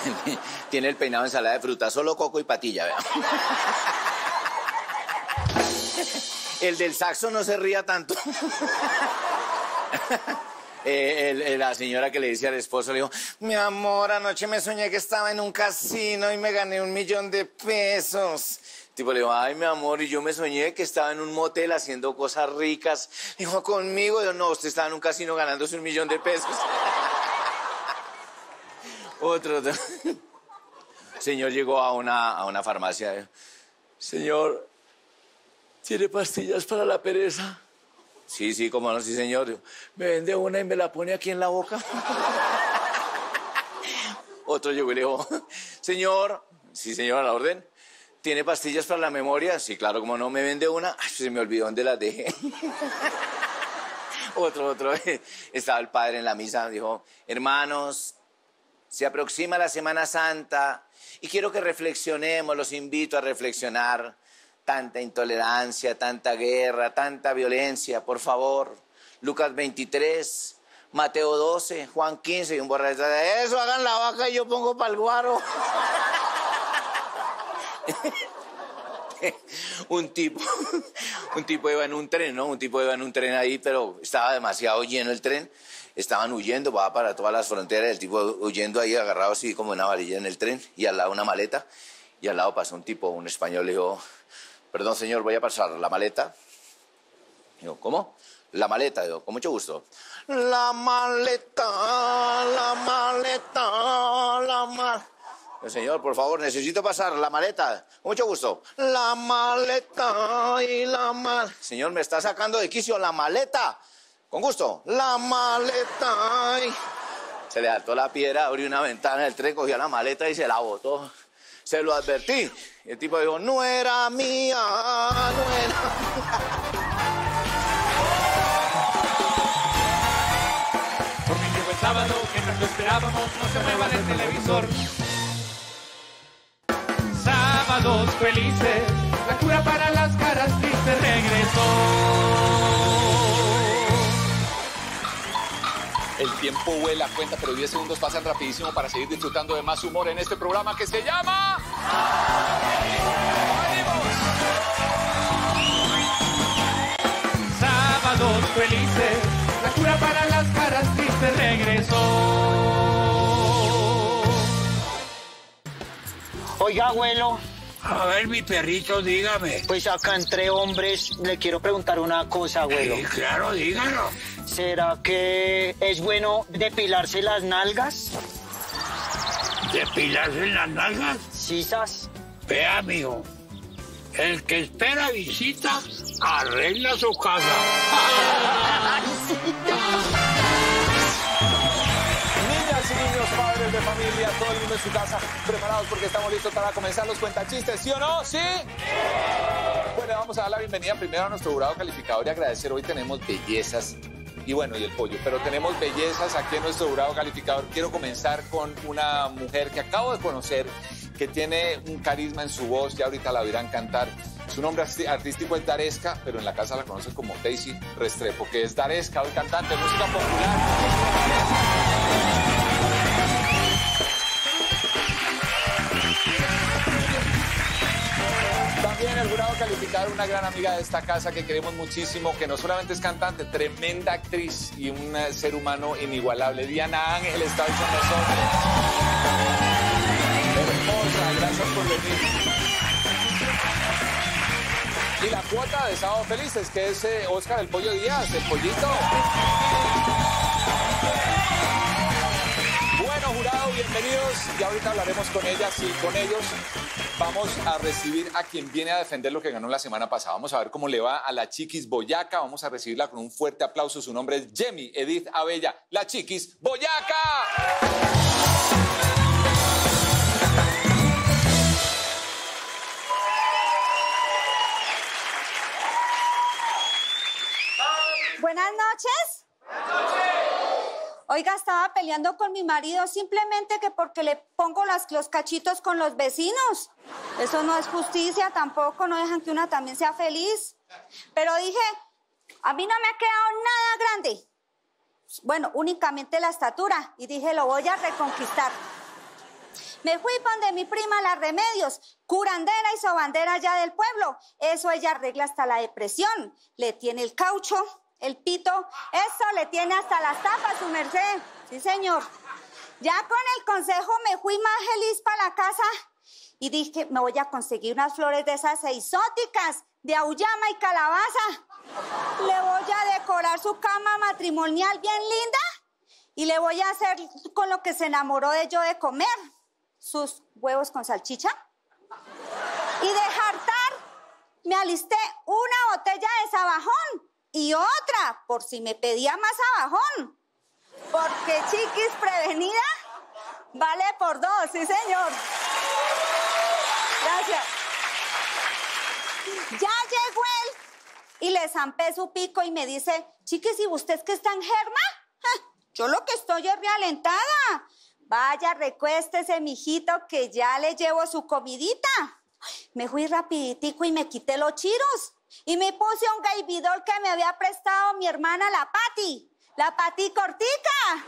*laughs* tiene el peinado ensalada de fruta, solo coco y patilla. *laughs* *laughs* El del saxo no se ría tanto. *laughs* Eh, el- el- la señora que le dice al esposo, le dijo, mi amor, anoche me soñé que estaba en un casino y me gané un millón de pesos. Tipo, le dijo, ay, mi amor, y yo me soñé que estaba en un motel haciendo cosas ricas. Dijo, conmigo, yo no, usted estaba en un casino ganándose un millón de pesos. *laughs* Otro. otro. Señor llegó a una, a una farmacia. dijo, Señor, ¿tiene pastillas para la pereza? Sí, sí, cómo no, sí, señor. Me vende una y me la pone aquí en la boca. *laughs* Otro llegó y le dijo, señor, sí, señor, a la orden. ¿Tiene pastillas para la memoria? Sí, claro, como no me vende una. Ay, se me olvidó dónde las dejé. *laughs* otro, otro. *laughs* Estaba el padre en la misa, dijo, hermanos, se aproxima la Semana Santa y quiero que reflexionemos, los invito a reflexionar. Tanta intolerancia, tanta guerra, tanta violencia, por favor. Lucas 23, Mateo 12, Juan 15 y un borracho. Eso, hagan la vaca y yo pongo para el guaro. *laughs* un tipo, un tipo iba en un tren, ¿no? Un tipo iba en un tren ahí, pero estaba demasiado lleno el tren. Estaban huyendo, va para todas las fronteras, el tipo huyendo ahí agarrado así como una varilla en el tren y al lado una maleta. Y al lado pasó un tipo, un español, le dijo, perdón señor, voy a pasar la maleta. Digo, ¿cómo? La maleta, digo, con mucho gusto. La maleta, la maleta, la maleta. Señor, por favor, necesito pasar la maleta. Con mucho gusto. La maleta y la maleta. Señor, me está sacando de quicio la maleta. Con gusto. La maleta. y- Se le saltó la piedra, abrió una ventana del tren, cogió la maleta y se la botó. Se lo advertí. Y el tipo dijo, no era mía, no era *laughs* Por fin llegó el sábado, que tanto esperábamos, no se mueva del televisor. Sábados felices, la cura para las caras tristes regresó. El tiempo vuela, cuenta, pero 10 segundos pasan rapidísimo para seguir disfrutando de más humor en este programa que se llama... Sábados felices, la cura para las caras tristes regresó. Oiga, abuelo. A ver, mi perrito, dígame. Pues acá entre hombres le quiero preguntar una cosa, abuelo. Sí, claro, dígalo. ¿Será que es bueno depilarse las nalgas? ¿Depilarse las nalgas? Sí, sas. Vea, amigo. El que espera visita, arregla su casa. Niñas y niños, padres de familia, todo el mundo en su casa, preparados porque estamos listos para comenzar los cuentachistes, ¿sí o no? ¿Sí? Bueno, vamos a dar la bienvenida primero a nuestro jurado calificador y agradecer. Hoy tenemos bellezas y bueno, y el pollo, pero tenemos bellezas aquí en nuestro jurado calificador. Quiero comenzar con una mujer que acabo de conocer, que tiene un carisma en su voz, ya ahorita la oirán cantar. Su nombre artístico es Daresca, pero en la casa la conocen como Daisy Restrepo, que es Daresca, hoy cantante de música popular. Jurado calificador, una gran amiga de esta casa que queremos muchísimo, que no solamente es cantante, tremenda actriz y un ser humano inigualable. Diana Ángel está hoy con nosotros. Hermosa, gracias por venir. Y la cuota de Sábado Felices, que es eh, Oscar el Pollo Díaz, el pollito. Jurado, bienvenidos. Y ahorita hablaremos con ellas y con ellos. Vamos a recibir a quien viene a defender lo que ganó la semana pasada. Vamos a ver cómo le va a la Chiquis Boyaca. Vamos a recibirla con un fuerte aplauso. Su nombre es Jemmy Edith Abella, la Chiquis Boyaca. Buenas noches. Oiga, estaba peleando con mi marido simplemente que porque le pongo los cachitos con los vecinos. Eso no es justicia tampoco, no dejan que una también sea feliz. Pero dije, a mí no me ha quedado nada grande. Bueno, únicamente la estatura. Y dije, lo voy a reconquistar. Me fui donde mi prima Las Remedios, curandera y sobandera allá del pueblo. Eso ella arregla hasta la depresión. Le tiene el caucho, el pito, eso le tiene hasta las tapas, su merced. Sí, señor. Ya con el consejo me fui más feliz para la casa y dije, me voy a conseguir unas flores de esas exóticas, de auyama y calabaza. Le voy a decorar su cama matrimonial bien linda y le voy a hacer con lo que se enamoró de yo de comer, sus huevos con salchicha. Y de jartar, me alisté una botella de sabajón y otra, por si me pedía más abajón. Porque chiquis prevenida vale por dos, sí señor. Gracias. Ya llegó él y le zampé su pico y me dice, chiquis, ¿y usted que está en germa? Yo lo que estoy es realentada. Vaya, recuéstese, mijito, que ya le llevo su comidita. Me fui rapiditico y me quité los chiros. Y me puse un gaibidor que me había prestado mi hermana la Pati. La Pati cortica.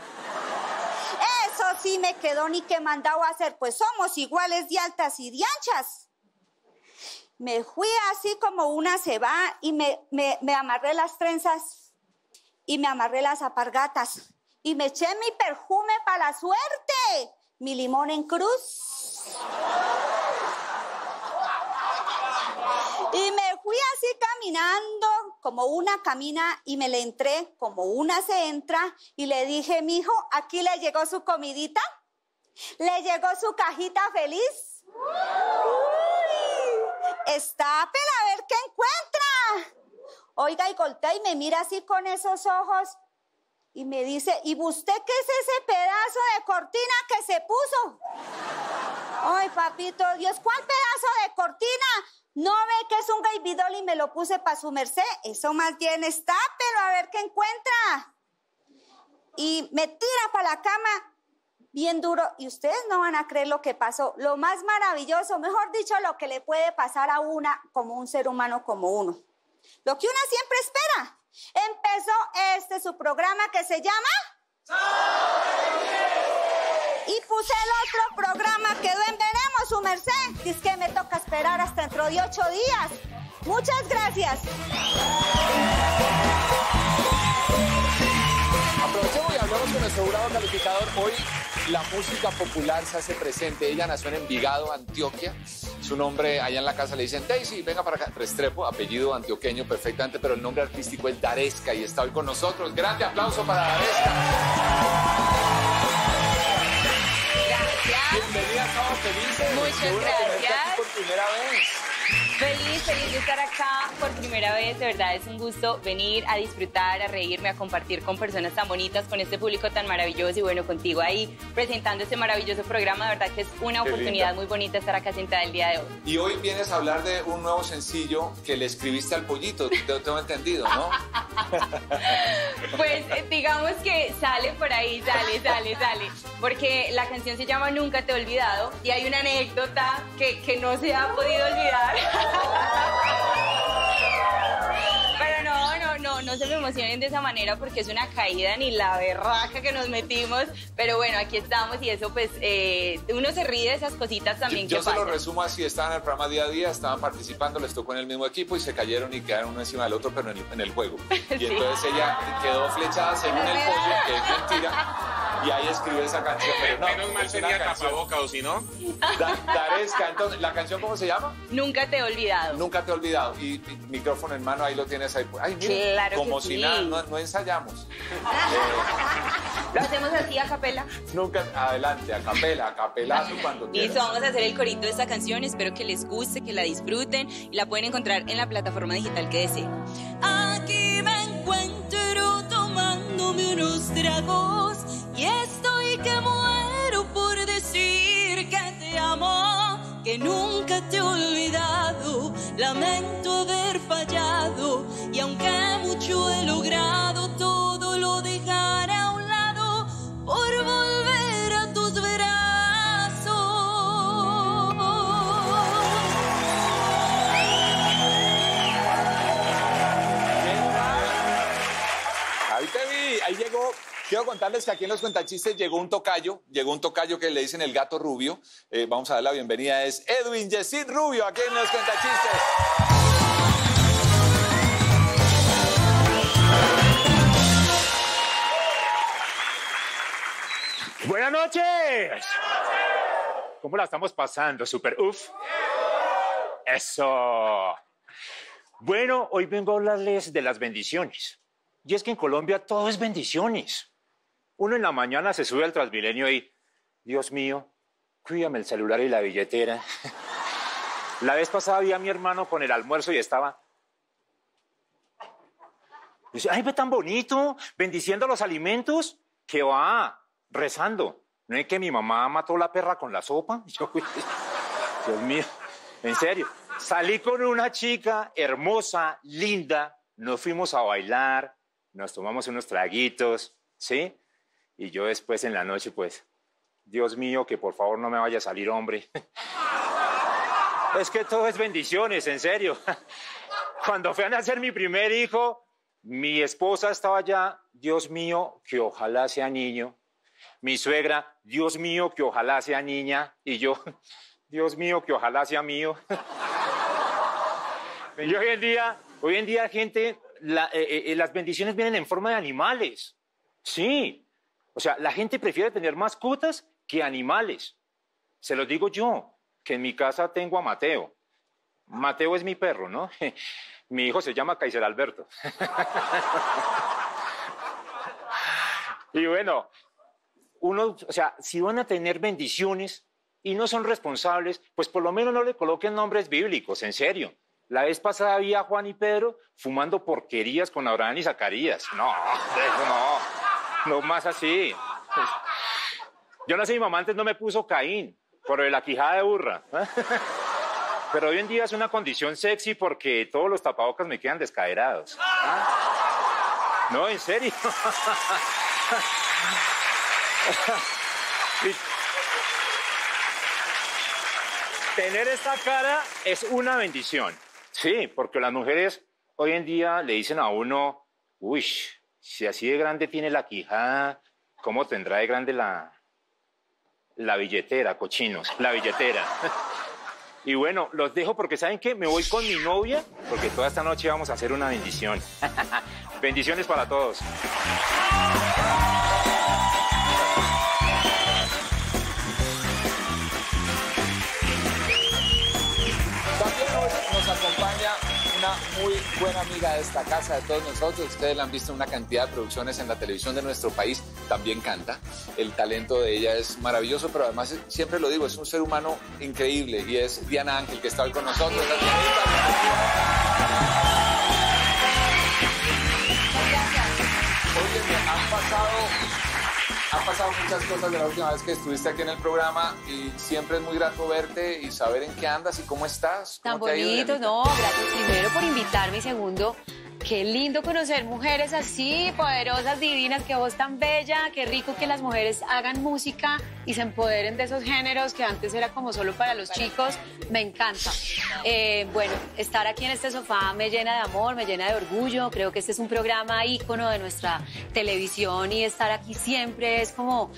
Eso sí me quedó ni que mandado a hacer, pues somos iguales de altas y de anchas. Me fui así como una se va y me, me, me amarré las trenzas y me amarré las apargatas y me eché mi perfume para la suerte, mi limón en cruz. Y me fui así caminando como una camina y me le entré como una se entra y le dije, mijo, aquí le llegó su comidita, le llegó su cajita feliz. Uy, estápela a ver qué encuentra. Oiga, y voltea y me mira así con esos ojos y me dice, ¿y usted qué es ese pedazo de cortina que se puso? Ay, papito Dios, ¿cuál pedazo de cortina? ¿No ve que es un gaibidol y me lo puse para su merced? Eso más bien está, pero a ver qué encuentra. Y me tira para la cama bien duro y ustedes no van a creer lo que pasó. Lo más maravilloso, mejor dicho, lo que le puede pasar a una como un ser humano como uno. Lo que una siempre espera. Empezó este su programa que se llama... Y puse el otro programa, quedó en Veremos, su merced. Dice que me toca esperar hasta dentro de ocho días. Muchas gracias. Aprovechemos y hablamos con nuestro jurado calificador. Hoy la música popular se hace presente. Ella nació en Envigado, Antioquia. Su nombre allá en la casa le dicen Daisy, venga para acá. Restrepo, apellido antioqueño perfectamente, pero el nombre artístico es Daresca y está hoy con nosotros. Grande aplauso para Daresca. Bienvenida a Sábado Felices. Muchas bueno tenerte aquí gracias. por primera vez. Feliz, feliz de estar acá por primera vez. De verdad es un gusto venir a disfrutar, a reírme, a compartir con personas tan bonitas, con este público tan maravilloso y bueno, contigo ahí presentando este maravilloso programa. De verdad que es una Qué oportunidad linda. muy bonita estar acá sentada el día de hoy. Y hoy vienes a hablar de un nuevo sencillo que le escribiste al pollito, te tengo entendido, ¿no? *laughs* Pues eh, digamos que sale por ahí, sale, sale, sale. Porque la canción se llama Nunca te he olvidado y hay una anécdota que, que no se ha podido olvidar. *laughs* Pero no, no, no, no se me emocionen de esa manera porque es una caída ni la berraca que nos metimos. Pero bueno, aquí estamos y eso pues eh, uno se ríe de esas cositas también Yo que se lo resumo así, estaban en el programa día a día, estaban participando, les tocó en el mismo equipo y se cayeron y quedaron uno encima del otro, pero en el, en el juego. *laughs* Y Sí. entonces ella quedó flechada según el pollo, que es mentira, y ahí escribió esa canción. Pero no, Menos mal canción. tapaboca, o si no. Da- Daresca, entonces, ¿la canción cómo se llama? Nunca te he olvidado. Nunca te he olvidado. Y, y micrófono en mano, ahí lo tienes ahí. Ay, mira, Claro que como sí. si nada, no, no ensayamos. *laughs* Lo hacemos así a capela. Nunca, adelante, a capela, a capelazo cuando Listo, quieras. vamos a hacer el corito de esta canción. Espero que les guste, que la disfruten y la pueden encontrar en la plataforma digital que deseen. Aquí me encuentro tomándome unos tragos y estoy que muero por decir que te amo, que nunca te he olvidado. Lamento haber fallado y aunque mucho he logrado, Quiero contarles que aquí en los cuentachistes llegó un tocayo, llegó un tocayo que le dicen el gato rubio. Eh, vamos a dar la bienvenida, es Edwin Yesid Rubio, aquí en los cuentachistes. Buenas noches. ¿Cómo la estamos pasando? Super uf. Eso. Bueno, hoy vengo a hablarles de las bendiciones. Y es que en Colombia todo es bendiciones. Uno en la mañana se sube al Transmilenio y, Dios mío, cuídame el celular y la billetera. *laughs* La vez pasada vi a mi hermano con el almuerzo y estaba. Dice, ay, ve tan bonito, bendiciendo los alimentos. Que va, rezando. ¿No es que mi mamá mató la perra con la sopa? *laughs* Yo, Dios mío, en serio. Salí con una chica hermosa, linda, nos fuimos a bailar, nos tomamos unos traguitos, ¿sí? Y yo después en la noche, pues, Dios mío, que por favor no me vaya a salir hombre. *laughs* Es que todo es bendiciones, en serio. *laughs* Cuando fui a nacer mi primer hijo, mi esposa estaba allá, Dios mío, que ojalá sea niño. Mi suegra, Dios mío, que ojalá sea niña. Y yo, *laughs* Dios mío, que ojalá sea mío. Y hoy en día, hoy en día, gente, la- eh, eh, las bendiciones vienen en forma de animales. Sí. O sea, la gente prefiere tener mascotas que animales. Se los digo yo, que en mi casa tengo a Mateo. Mateo es mi perro, ¿no? *laughs* Mi hijo se llama Kaiser Alberto. *laughs* Y bueno, uno, o sea, si van a tener bendiciones y no son responsables, pues por lo menos no le coloquen nombres bíblicos, en serio. La vez pasada vi a Juan y Pedro fumando porquerías con Abraham y Zacarías. No, eso no, no más así. Yo no sé, mi mamá antes no me puso Caín por la quijada de burra. *laughs* Pero hoy en día es una condición sexy porque todos los tapabocas me quedan descaderados. ¿Ah? No, en serio. *laughs* Tener esta cara es una bendición. Sí, porque las mujeres hoy en día le dicen a uno, uy, si así de grande tiene la quijada, ¿cómo tendrá de grande la, la billetera, cochinos? La billetera. *laughs* Y bueno, los dejo porque ¿saben qué? Me voy con mi novia porque toda esta noche vamos a hacer una bendición. *laughs* Bendiciones para todos. Muy buena amiga de esta casa, de todos nosotros. Ustedes la han visto en una cantidad de producciones en la televisión de nuestro país. También canta. El talento de ella es maravilloso, pero además, siempre lo digo, es un ser humano increíble. Y es Diana Ángel, que está hoy con nosotros. Oye, han pasado, han pasado muchas cosas de la última vez que estuviste aquí en el programa y siempre es muy grato verte y saber en qué andas y cómo estás. Tan ¿Cómo ido, bonito, no, gracias primero por invitarme y segundo Qué lindo conocer mujeres así, poderosas, divinas, que vos tan bella, qué rico que las mujeres hagan música y se empoderen de esos géneros que antes era como solo para los chicos. Me encanta. Eh, bueno, estar aquí en este sofá me llena de amor, me llena de orgullo. Creo que este es un programa ícono de nuestra televisión y estar aquí siempre es como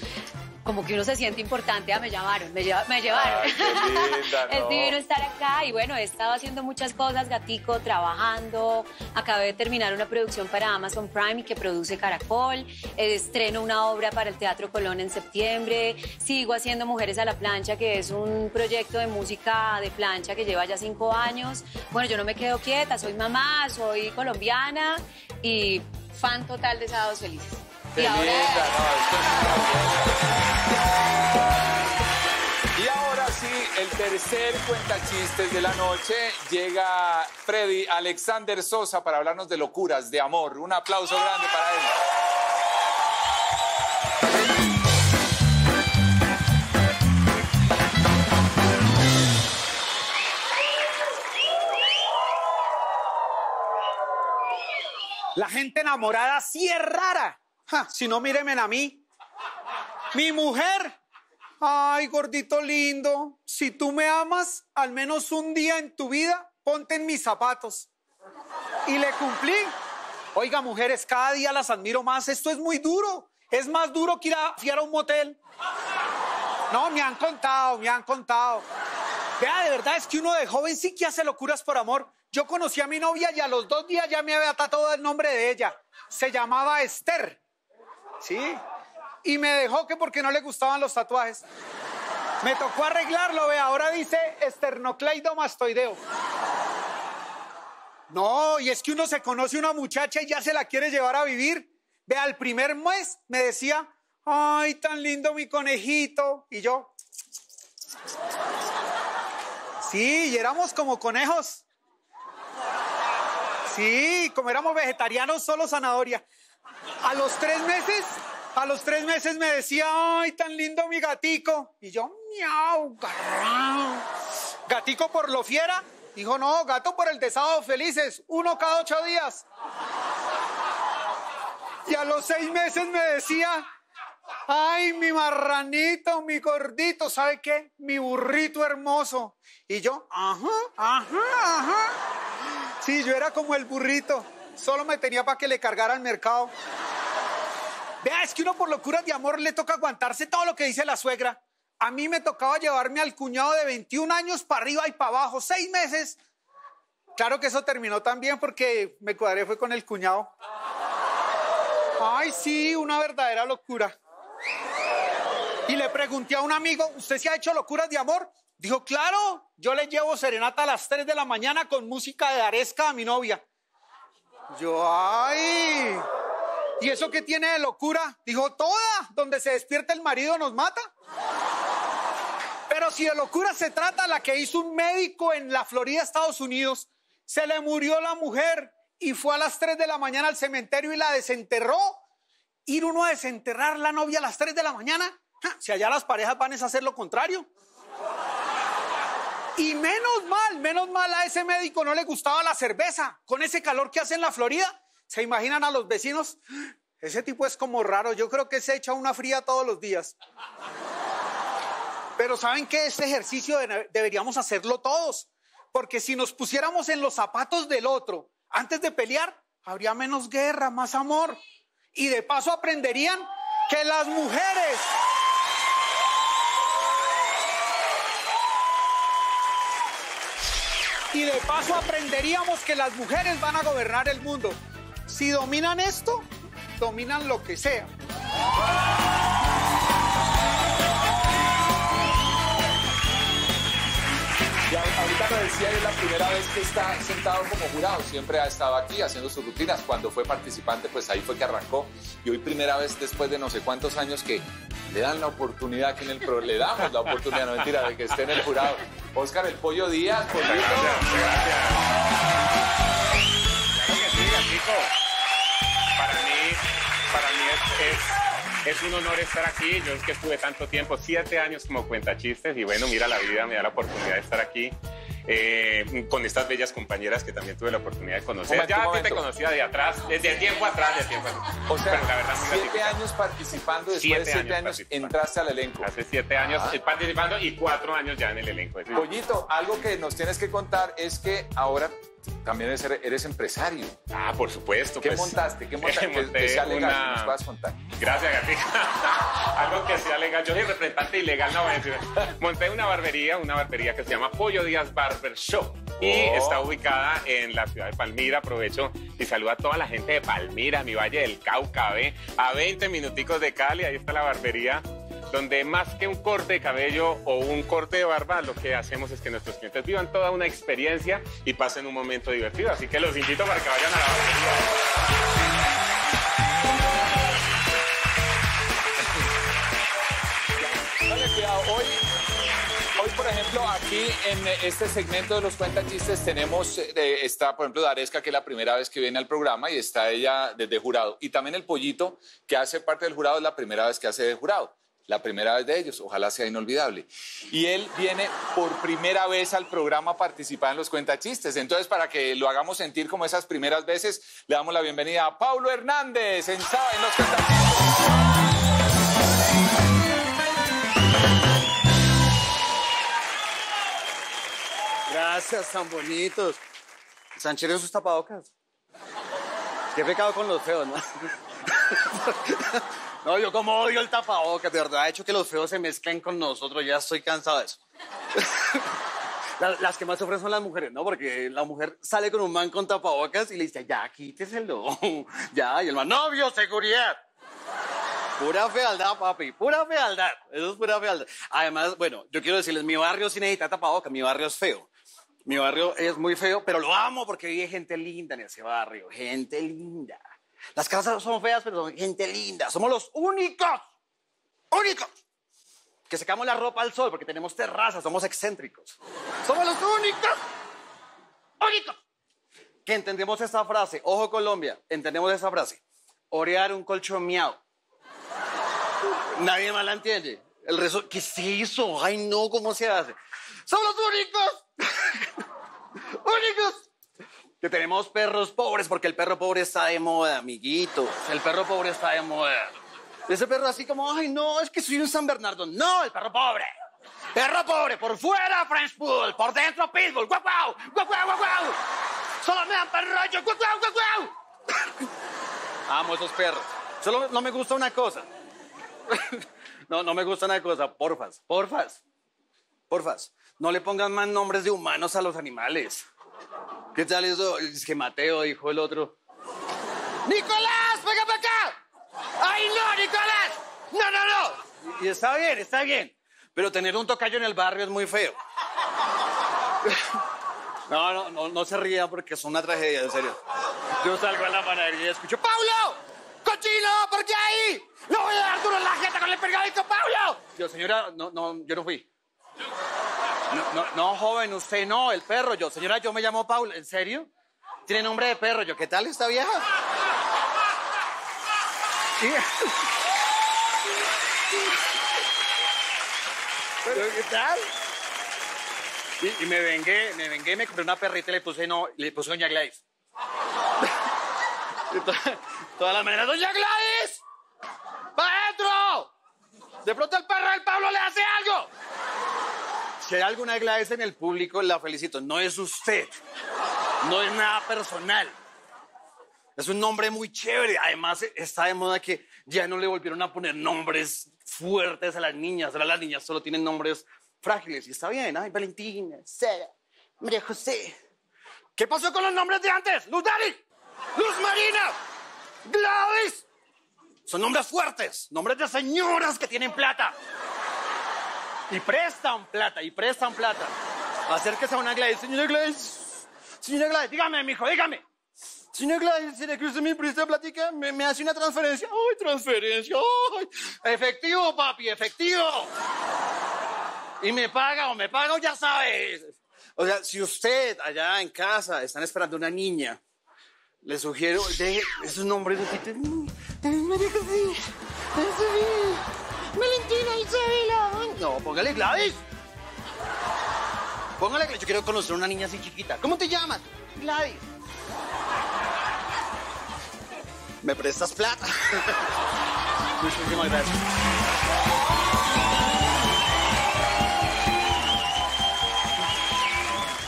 como que uno se siente importante, ah, me llamaron, me, lleva- me llevaron. Ay, qué linda, *laughs* es ¿no? divino estar acá y bueno, he estado haciendo muchas cosas, Gatico, trabajando. Acabé de terminar una producción para Amazon Prime que produce Caracol. Estreno una obra para el Teatro Colón en septiembre. Sigo haciendo Mujeres a la Plancha, que es un proyecto de música de plancha que lleva ya cinco años. Bueno, yo no me quedo quieta, soy mamá, soy colombiana y fan total de Sábados Felices. Qué Y ahora- linda, no, esto es Y ahora sí, el tercer cuentachistes de la noche llega Freddy Alexander Sosa para hablarnos de locuras, de amor. Un aplauso grande para él. La gente enamorada sí es rara. Si no, mírenme a mí. Mi mujer. Ay, gordito lindo. Si tú me amas, al menos un día en tu vida, ponte en mis zapatos. Y le cumplí. Oiga, mujeres, cada día las admiro más. Esto es muy duro. Es más duro que ir a fiar a un motel. No, me han contado, me han contado. Vea, de verdad es que uno de joven sí que hace locuras por amor. Yo conocí a mi novia y a los dos días ya me había tatuado el nombre de ella. Se llamaba Esther. Sí. Y me dejó que porque no le gustaban los tatuajes. Me tocó arreglarlo, vea. Ahora dice esternocleidomastoideo. No, y es que uno se conoce una muchacha y ya se la quiere llevar a vivir. Vea, el primer mes me decía, ay, tan lindo mi conejito. Y yo, sí, y éramos como conejos. Sí, como éramos vegetarianos, solo zanahoria. A los tres meses, a los tres meses me decía, ay, tan lindo mi gatico. Y yo, miau, garrao. Gatico por lo fiera. Dijo, no, gato por el de felices, uno cada ocho días. Y a los seis meses me decía, ay, mi marranito, mi gordito, ¿sabe qué? Mi burrito hermoso. Y yo, ajá, ajá, ajá. Sí, yo era como el burrito. Solo me tenía para que le cargara al mercado. Vea, es que uno por locuras de amor le toca aguantarse todo lo que dice la suegra. A mí me tocaba llevarme al cuñado de 21 años para arriba y para abajo, seis meses. Claro que eso terminó también porque me cuadré fue con el cuñado. Ay, sí, una verdadera locura. Y le pregunté a un amigo, ¿usted se ha hecho locuras de amor? Dijo, claro, yo le llevo serenata a las 3 de la mañana con música de Aresca a mi novia. Yo, ay. ¿Y eso qué tiene de locura? Dijo, toda. Donde se despierta el marido nos mata. Pero si de locura se trata, la que hizo un médico en la Florida, Estados Unidos, se le murió la mujer y fue a las 3 de la mañana al cementerio y la desenterró. Ir uno a desenterrar la novia a las 3 de la mañana. Ja, Si allá las parejas van es a hacer lo contrario. Y menos mal, menos mal a ese médico no le gustaba la cerveza. Con ese calor que hace en la Florida, ¿se imaginan a los vecinos? Ese tipo es como raro. Yo creo que se echa una fría todos los días. Pero ¿saben qué? Este ejercicio de- deberíamos hacerlo todos. Porque si nos pusiéramos en los zapatos del otro antes de pelear, habría menos guerra, más amor. Y de paso aprenderían que las mujeres Y de paso aprenderíamos que las mujeres van a gobernar el mundo. Si dominan esto, dominan lo que sea. Y ahorita lo decía, es la primera vez que está sentado como jurado. Siempre ha estado aquí haciendo sus rutinas. Cuando fue participante, pues ahí fue que arrancó. Y hoy primera vez después de no sé cuántos años que le dan la oportunidad que en el pro, le damos la oportunidad, no mentira, de que esté en el jurado. Oscar el Pollo Díaz, por Claro que sí. Para mí, es, es, es un honor estar aquí. Yo es que estuve tanto tiempo, siete años como cuentachistes, y bueno, mira, la vida me da la oportunidad de estar aquí. eh, con estas bellas compañeras que también tuve la oportunidad de conocer. Momento, ya a ti te conocía de atrás, desde tiempo atrás, de tiempo atrás. O sea, Pero la verdad, siete años participando, después Siete de siete años años, entraste al elenco. Hace siete años Ah. eh, participando y cuatro años ya en el elenco. Pollito, algo que nos tienes que contar es que ahora también eres, eres empresario. Ah, por supuesto. ¿Qué pues. montaste? ¿Qué montaste? Que- Monté que sea legal, una- que nos puedas contar. Gracias, Gatica. *laughs* Algo que sea legal. Yo soy representante ilegal, no voy a decir. Monté una barbería, una barbería que se llama Pollo Díaz Barber Shop. Y Oh. está ubicada en la ciudad de Palmira. Aprovecho y saludo a toda la gente de Palmira, mi Valle del Cauca, ¿ve? A 20 minuticos de Cali, ahí está la barbería. Donde más que un corte de cabello o un corte de barba, lo que hacemos es que nuestros clientes vivan toda una experiencia y pasen un momento divertido. Así que los invito para que vayan a la barbería. Hoy, hoy, por ejemplo, aquí en este segmento de los cuentachistes tenemos, eh, está, por ejemplo, Daresca, que es la primera vez que viene al programa y está ella desde jurado. Y también el Pollito, que hace parte del jurado, es la primera vez que hace de jurado. La primera vez de ellos, ojalá sea inolvidable. Y él viene por primera vez al programa a participar en los cuentachistes. Entonces, para que lo hagamos sentir como esas primeras veces, le damos la bienvenida a Paulo Hernández en, en los cuentachistes. Gracias, tan bonitos. Sanchero sus tapabocas. Qué pecado con los feos, ¿no? No, yo como odio el tapabocas, de verdad. Ha hecho que los feos se mezclen con nosotros. Ya estoy cansado de eso. *laughs* La- Las que más sufren son las mujeres, ¿no? Porque la mujer sale con un man con tapabocas y le dice, ya, quíteselo. *laughs* Ya, y el man, no, bioseguridad. Pura fealdad, papi, pura fealdad. Eso es pura fealdad. Además, bueno, yo quiero decirles, mi barrio sí necesita tapabocas, mi barrio es feo. Mi barrio es muy feo, pero lo amo porque vive gente linda en ese barrio, gente linda. Las casas son feas, pero son gente linda. Somos los únicos, únicos, que secamos la ropa al sol porque tenemos terrazas, somos excéntricos. Somos los únicos, únicos, que entendemos esta frase. Ojo Colombia, entendemos esa frase. Orear un colchón miau. Nadie más la entiende. El resto, ¿qué es eso? Ay, no, ¿cómo se hace? ¡Somos los únicos! *laughs* ¡Únicos! Que tenemos perros pobres, porque el perro pobre está de moda, amiguitos. El perro pobre está de moda. Ese perro así como, ay, no, es que soy un San Bernardo. No, el perro pobre. Perro pobre, por fuera French Poodle, por dentro Pitbull. ¡Guau, guau! ¡Guau, guau, guau, guau! Solo me dan perrollo. ¡Guau, guau, guau, guau! *coughs* Amo esos perros. Solo no me gusta una cosa. *laughs* No, no me gusta una cosa. Porfas, porfas, porfas. No le pongan más nombres de humanos a los animales. ¿Qué tal eso? Es que Mateo dijo el otro. ¡Nicolás! ¡Venga para acá! ¡Ay, no, Nicolás! ¡No, no, no! Y está bien, está bien. Pero tener un tocayo en el barrio es muy feo. *laughs* No, no, no, no se rían porque es una tragedia, en serio. Yo salgo a la panadería y escucho, ¡Paulo! ¡Cochino! ¿Por qué ahí? ¡No voy a dar duro en la jeta con el pergadito, Paulo! Yo, señora, no, no, yo no fui. No, no, no, joven, usted no, el perro. Yo, señora, yo me llamo Paulo. ¿En serio? Tiene nombre de perro. Yo, ¿qué tal esta vieja? Sí. ¿Pero qué tal? Y, y me vengué, me vengué, me compré una perrita y le puse, no, le puse Doña Gladys. *laughs* To- todas las mañanas, ¡Doña Gladys! ¡Para adentro! De pronto el perro del Pablo le hace algo. Si hay alguna Gladys en el público, la felicito. No es usted. No es nada personal. Es un nombre muy chévere. Además, está de moda que ya no le volvieron a poner nombres fuertes a las niñas. Ahora las niñas solo tienen nombres frágiles. Y está bien. Ay, Valentina, Sara, María José. ¿Qué pasó con los nombres de antes? Luz Dari, Luz Marina, Gladys. Son nombres fuertes. Nombres de señoras que tienen plata. Y prestan plata, y prestan plata. Acérquese a una Gladys. Señora Gladys. Señora Gladys, dígame, mijo, dígame. Señora Gladys, ¿será que usted me presta plática? ¿Me, me hace una transferencia? ¡Ay, transferencia! ¡Ay! Efectivo, papi, efectivo. Y me paga o me paga o ya sabes. O sea, si usted allá en casa están esperando una niña, le sugiero, deje esos nombres de José, Valentina Isabela. No, póngale Gladys. Póngale que yo quiero conocer a una niña así chiquita. ¿Cómo te llamas? Gladys. ¿Me prestas plata? *laughs* Muchísimas gracias.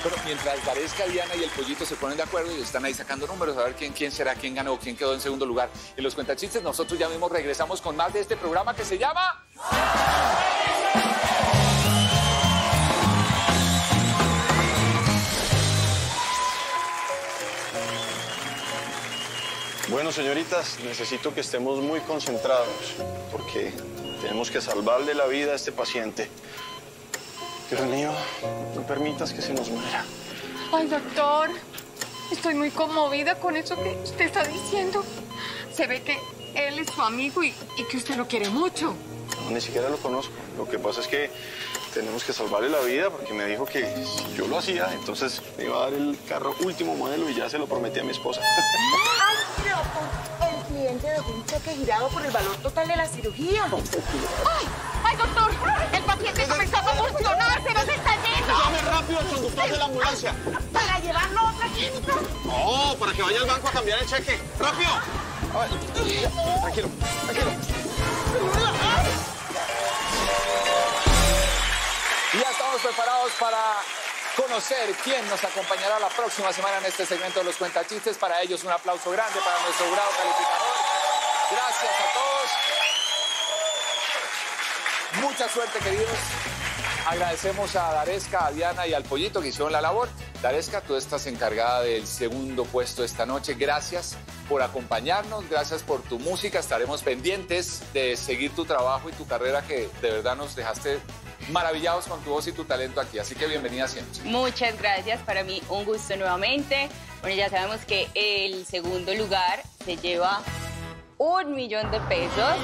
Pero mientras Varesca, Diana y el pollito se ponen de acuerdo y están ahí sacando números a ver quién, quién será, quién ganó, quién quedó en segundo lugar. En los cuentachistes, nosotros ya mismo regresamos con más de este programa que se llama. Bueno, señoritas, necesito que estemos muy concentrados porque tenemos que salvarle la vida a este paciente. Dios mío, no permitas que se nos muera. Ay, doctor, estoy muy conmovida con eso que usted está diciendo. Se ve que él es su amigo y, y que usted lo quiere mucho. No, ni siquiera lo conozco. Lo que pasa es que tenemos que salvarle la vida porque me dijo que si yo lo hacía, entonces me iba a dar el carro último modelo y ya se lo prometí a mi esposa. Ay, pero el cliente dejó un cheque girado por el valor total de la cirugía. ¡Ay! ¡Ay, doctor! El paciente comenzó a convulsionarse, no se está yendo. Llame rápido al conductor de la ambulancia. ¿Para llevarlo a otra clínica? No, para que vaya al banco a cambiar el cheque. ¡Rápido! Tranquilo, tranquilo. Y ya estamos preparados para conocer quién nos acompañará la próxima semana en este segmento de los cuentachistes. Para ellos, un aplauso grande para nuestro jurado calificador. Gracias Mucha suerte, queridos. Agradecemos a Daresca, a Diana y al Pollito que hicieron la labor. Daresca, tú estás encargada del segundo puesto esta noche. Gracias por acompañarnos, gracias por tu música. Estaremos pendientes de seguir tu trabajo y tu carrera que de verdad nos dejaste maravillados con tu voz y tu talento aquí. Así que bienvenida siempre. Muchas gracias, para mí un gusto nuevamente. Bueno, ya sabemos que el segundo lugar se lleva un millón de pesos.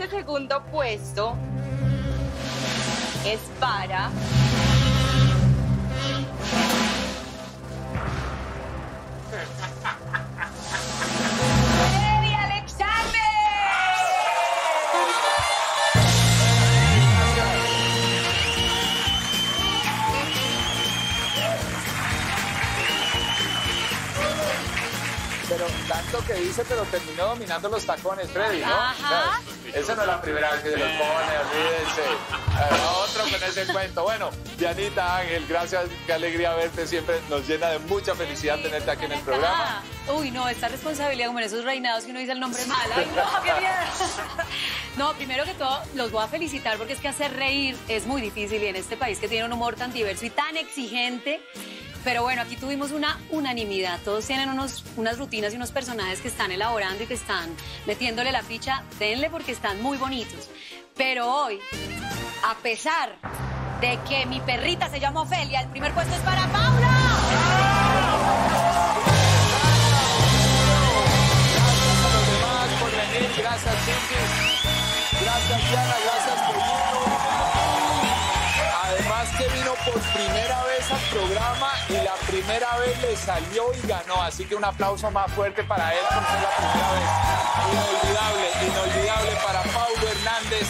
Este segundo puesto es para que dice, pero terminó dominando los tacones, Freddy, ¿no? Ajá. Esa no es la primera vez que se los pone, olvídense. Otro con ese cuento. Bueno, Dianita Ángel, gracias, qué alegría verte. Siempre nos llena de mucha felicidad tenerte aquí en el programa. Uy, no, esta responsabilidad como en esos reinados que uno dice el nombre mal. Ay, no, qué miedo. *laughs* No, primero que todo, los voy a felicitar porque es que hacer reír es muy difícil y en este país que tiene un humor tan diverso y tan exigente. Pero bueno, aquí tuvimos una unanimidad. Todos tienen unos, unas rutinas y unos personajes que están elaborando y que están metiéndole la ficha. Denle porque están muy bonitos. Pero hoy, a pesar de que mi perrita se llama Ofelia, el primer puesto es para venir, gracias Chiquis, gracias Diana, gracias por primera vez al programa y la primera vez le salió y ganó, así que un aplauso más fuerte para él por ser la primera vez. Inolvidable, inolvidable para Paulo Hernández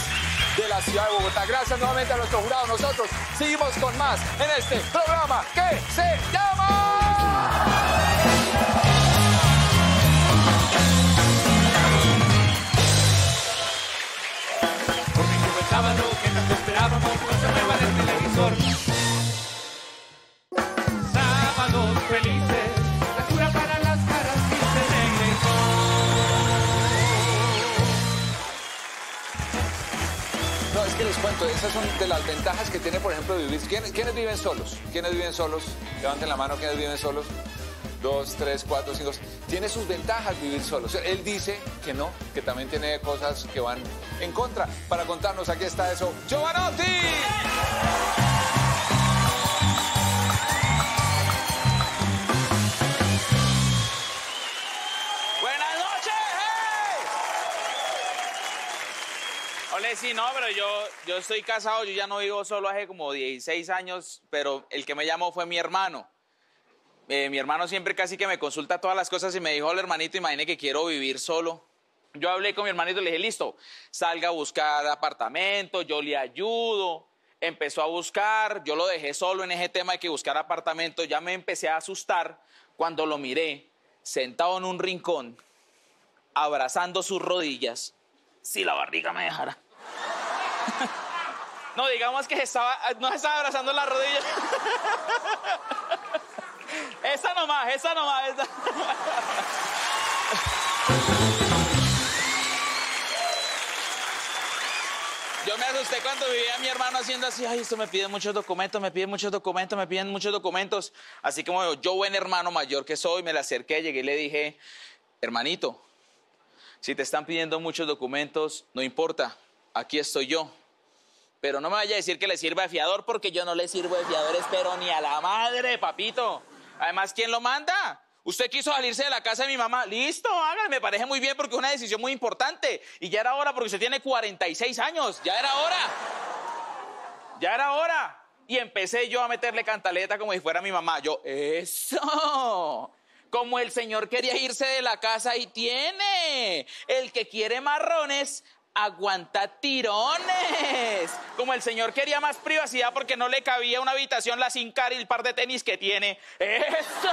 de la ciudad de Bogotá. Gracias nuevamente a nuestro jurado. Nosotros seguimos con más en este programa que se llama... Que tanto esperábamos esas son de las ventajas que tiene, por ejemplo, vivir. ¿Quiénes, quiénes viven solos? ¿Quiénes viven solos? Levanten la mano, ¿quiénes viven solos? Dos, tres, cuatro, cinco. Tiene sus ventajas vivir solos. Él dice que no, que también tiene cosas que van en contra. Para contarnos, aquí está eso. ¡Giovanotti! Sí, no, pero yo, yo estoy casado, yo ya no vivo solo hace como 16 años, pero el que me llamó fue mi hermano. Eh, mi hermano siempre casi que me consulta todas las cosas y me dijo, hola hermanito, imagine que quiero vivir solo. Yo hablé con mi hermanito y le dije, listo, salga a buscar apartamento, yo le ayudo. Empezó a buscar, yo lo dejé solo en ese tema de que buscar apartamento, ya me empecé a asustar cuando lo miré sentado en un rincón, abrazando sus rodillas, si la barriga me dejara. *laughs* No, digamos que estaba, no se estaba abrazando las rodillas. *laughs* Esa nomás, esa nomás, esa. Yo me asusté cuando vivía a mi hermano haciendo así, ay, esto me piden muchos documentos, me piden muchos documentos, me piden muchos documentos. Así como yo, buen hermano mayor que soy, me le acerqué, llegué y le dije, hermanito, si te están pidiendo muchos documentos, no importa, aquí estoy yo. Pero no me vaya a decir que le sirva de fiador porque yo no le sirvo de fiador, espero ni a la madre, papito. Además, ¿quién lo manda? Usted quiso salirse de la casa de mi mamá. Listo, hágale, me parece muy bien porque es una decisión muy importante. Y ya era hora porque usted tiene 46 años. Ya era hora. Ya era hora. Y empecé yo a meterle cantaleta como si fuera mi mamá. Yo, eso. Como el señor quería irse de la casa y tiene. El que quiere marrones, aguanta tirones. Como el señor quería más privacidad porque no le cabía una habitación, la sin cara y el par de tenis que tiene. ¡Eso!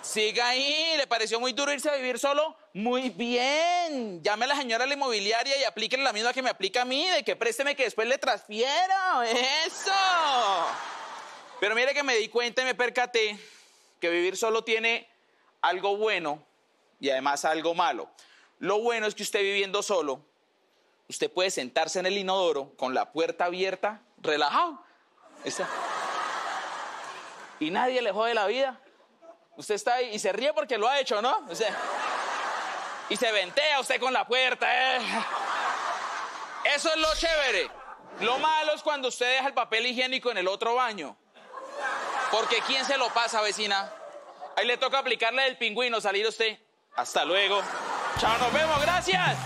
Siga ahí, ¿le pareció muy duro irse a vivir solo? Muy bien. Llame a la señora de la inmobiliaria y aplíquele la misma que me aplica a mí, de que présteme que después le transfiero. ¡Eso! Pero mire que me di cuenta y me percaté que vivir solo tiene algo bueno y además algo malo. Lo bueno es que usted viviendo solo, usted puede sentarse en el inodoro con la puerta abierta, relajado. Esa. Y nadie le jode la vida. Usted está ahí y se ríe porque lo ha hecho, ¿no? Y se ventea usted con la puerta. ¿eh? Eso es lo chévere. Lo malo es cuando usted deja el papel higiénico en el otro baño. Porque ¿quién se lo pasa, vecina? Ahí le toca aplicarle el pingüino, salir usted. Hasta luego. Chao, nos vemos, gracias.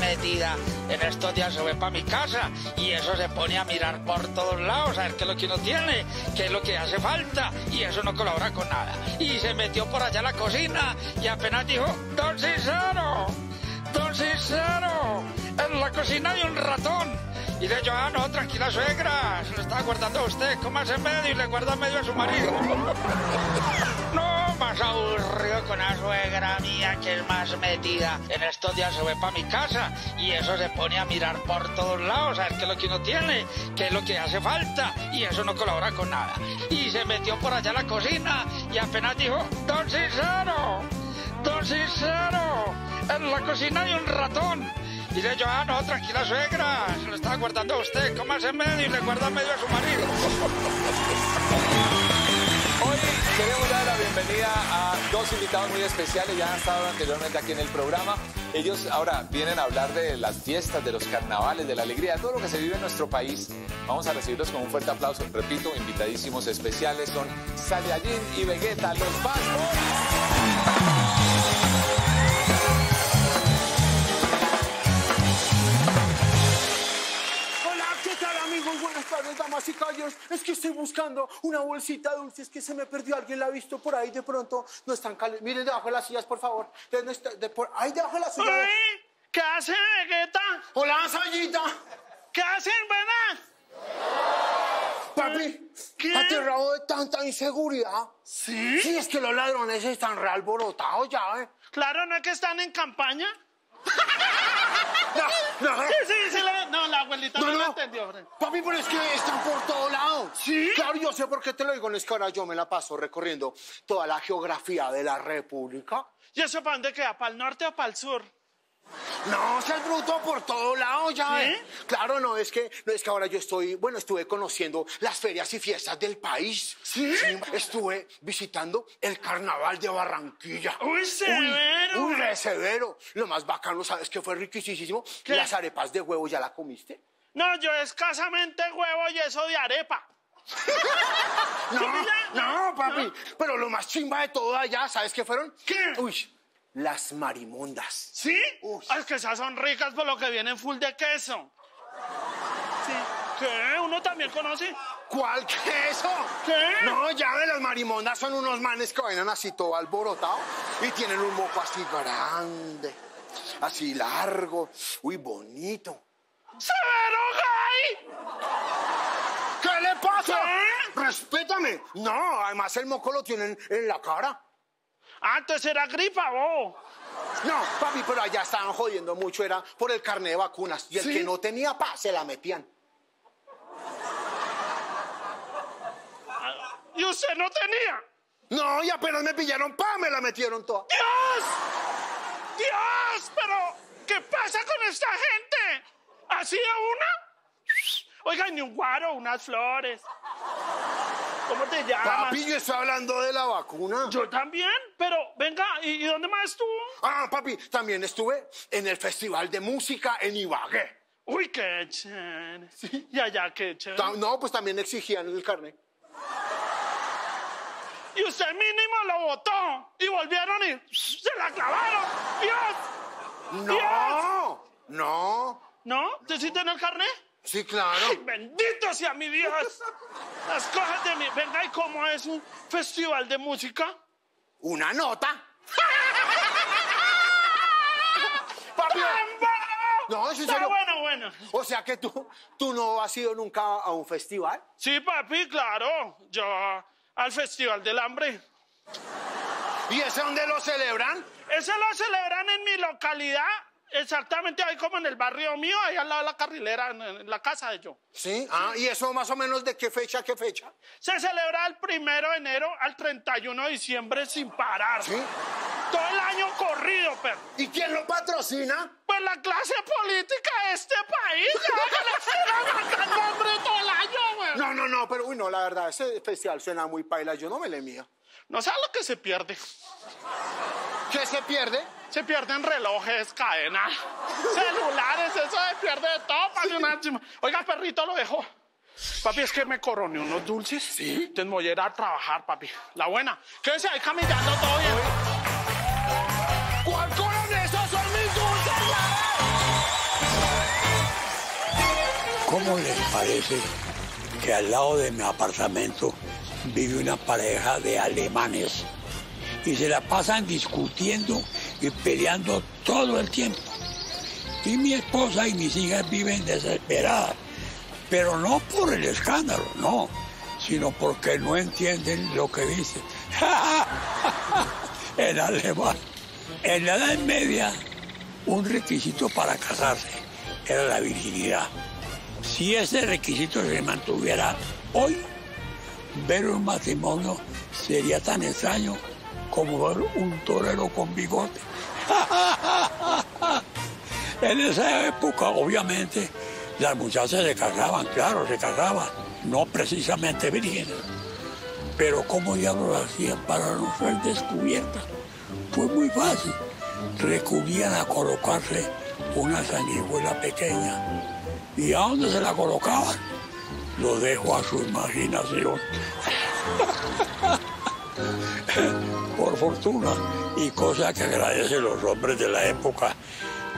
metida. En estos días se ve para mi casa y eso se pone a mirar por todos lados a ver qué es lo que uno tiene, qué es lo que hace falta y eso no colabora con nada. Y se metió por allá a la cocina y apenas dijo, Don Cicero, Don Cicero, en la cocina hay un ratón. Y de yo, ah, no, tranquila suegra, se lo estaba guardando a usted, cómase medio y le guarda medio a su marido. No, más aburrido con la suegra mía que es más metida. En estos días se ve para mi casa y eso se pone a mirar por todos lados a ver qué es lo que uno tiene, qué es lo que hace falta y eso no colabora con nada. Y se metió por allá la cocina y apenas dijo, Don Cicero, Don Cicero, en la cocina hay un ratón. Yo, ah, no, tranquila suegra, se lo estaba guardando a usted, cómase medio y le guarda medio a su marido. Hoy queremos dar la bienvenida a dos invitados muy especiales, ya han estado anteriormente aquí en el programa. Ellos ahora vienen a hablar de las fiestas, de los carnavales, de la alegría, de todo lo que se vive en nuestro país. Vamos a recibirlos con un fuerte aplauso. Repito, invitadísimos especiales son Saiyajin y Vegeta, los Bad damas y caballeros. Es que estoy buscando una bolsita de dulces que se me perdió. ¿Alguien la ha visto por ahí de pronto? No están calientes. Miren debajo de las sillas, por favor. De, no está- de por ahí debajo de las sillas. ¿Qué hace, Vegeta? Hola, Sayita. ¿Qué hacen, buenas? Papi, aterrado de tanta inseguridad. ¿Sí? Sí, es que los ladrones están re alborotados ya, ¿eh? Claro, ¿no es que están en campaña? No, no. Sí, sí, sí, la- no, la abuelita no, No, lo no. entendió. Fred. Papi, pero es que están por todo lado. ¿Sí? Claro, yo sé por qué te lo digo. No es que ahora yo me la paso recorriendo toda la geografía de la República. ¿Y eso para dónde queda? ¿Para el norte o para el sur? No, seas bruto por todo lado ya. ¿Sí? ¿eh? Claro, no, es que, no, es que ahora yo estoy, bueno, estuve conociendo las ferias y fiestas del país. ¿Sí? estuve visitando el carnaval de Barranquilla. Uy, severo. Uy, re severo. Lo más bacano, ¿sabes qué fue riquísimo? Las arepas de huevo, ¿ya la comiste? No, yo escasamente huevo y eso de arepa. *laughs* No, no, papi. Pero lo más chimba de todo allá, ¿sabes qué fueron? ¿Qué? Uy, las marimondas. ¿Sí? Ah, es que esas son ricas por lo que vienen full de queso. Sí. ¿Qué? ¿Uno también conoce? ¿Cuál queso? ¿Qué? No, ya ve, las marimondas son unos manes que bailan así todo alborotado y tienen un moco así grande, así largo, uy, bonito. ¡Severo gay! ¿Qué le pasa? Respétame. No, además el moco lo tienen en la cara. Antes era gripa, vos. No, papi, pero allá estaban jodiendo mucho, era por el carnet de vacunas. Y el ¿Sí? que no tenía pa, se la metían. ¿Y usted no tenía? No, y apenas me pillaron pa, me la metieron toda. ¡Dios! ¡Dios! Pero, ¿qué pasa con esta gente? ¿Así a una? Oiga, ni un guaro, unas flores. ¿Cómo te llamas? Papi, yo estoy hablando de la vacuna. Yo también, pero venga, ¿y, y dónde más estuvo? Ah, papi, también estuve en el Festival de Música en Ibagué. Uy, qué chévere. Y allá, qué chévere. No, pues también exigían el carnet. Y usted mínimo lo votó. Y volvieron y se la clavaron. ¡Dios! No, no. ¿No? ¿Usted sí tiene el carnet? Sí, claro. ¡Ay, bendito sea mi Dios! Las cosas de mi... Venga, ¿y cómo es un festival de música? Una nota. *laughs* Papi, no, en Está bueno, bueno. O sea que tú, tú no has ido nunca a un festival. Sí, papi, claro. Yo al Festival del Hambre. ¿Y ese dónde lo celebran? Ese lo celebran en mi localidad, exactamente ahí como en el barrio mío, ahí al lado de la carrilera, en, en la casa de yo. Sí. Ah, ¿y eso más o menos de qué fecha a qué fecha? Se celebra el primero de enero al 31 de diciembre sin parar. Sí. Todo el año corrido, perro. ¿Y quién lo patrocina? Pues la clase política de este país. Ya que le matando hambre todo el año, güey. No, no, no, pero uy, no, la verdad, ese festival suena muy paila, yo no me le mía. No sabes lo que se pierde. ¿Qué se pierde? Se pierden relojes, cadenas, celulares, eso se pierde de todo, papi. una chima- Oiga, perrito, lo dejo. Papi, es que me coroné unos dulces. Sí. Entonces me voy a ir a trabajar, papi. La buena. Quédese ahí caminando todo bien. ¿Cuál coronel? ¡Esos son mis dulces! ¿Cómo les parece que al lado de mi apartamento vive una pareja de alemanes y se la pasan discutiendo y peleando todo el tiempo? Y mi esposa y mis hijas viven desesperadas, pero no por el escándalo, no, sino porque no entienden lo que dicen. *laughs* en alemán. En la Edad Media, un requisito para casarse era la virginidad. Si ese requisito se mantuviera hoy, ver un matrimonio sería tan extraño como un torero con bigote. *laughs* en esa época, obviamente, las muchachas se casaban, claro, se casaban, no precisamente vírgenes. Pero ¿cómo diablos hacían para no ser descubiertas? Fue muy fácil. Recurrían a colocarse una sanguijuela pequeña. ¿Y a dónde se la colocaban? Lo dejo a su imaginación. *laughs* *laughs* Por fortuna, y cosa que agradecen los hombres de la época,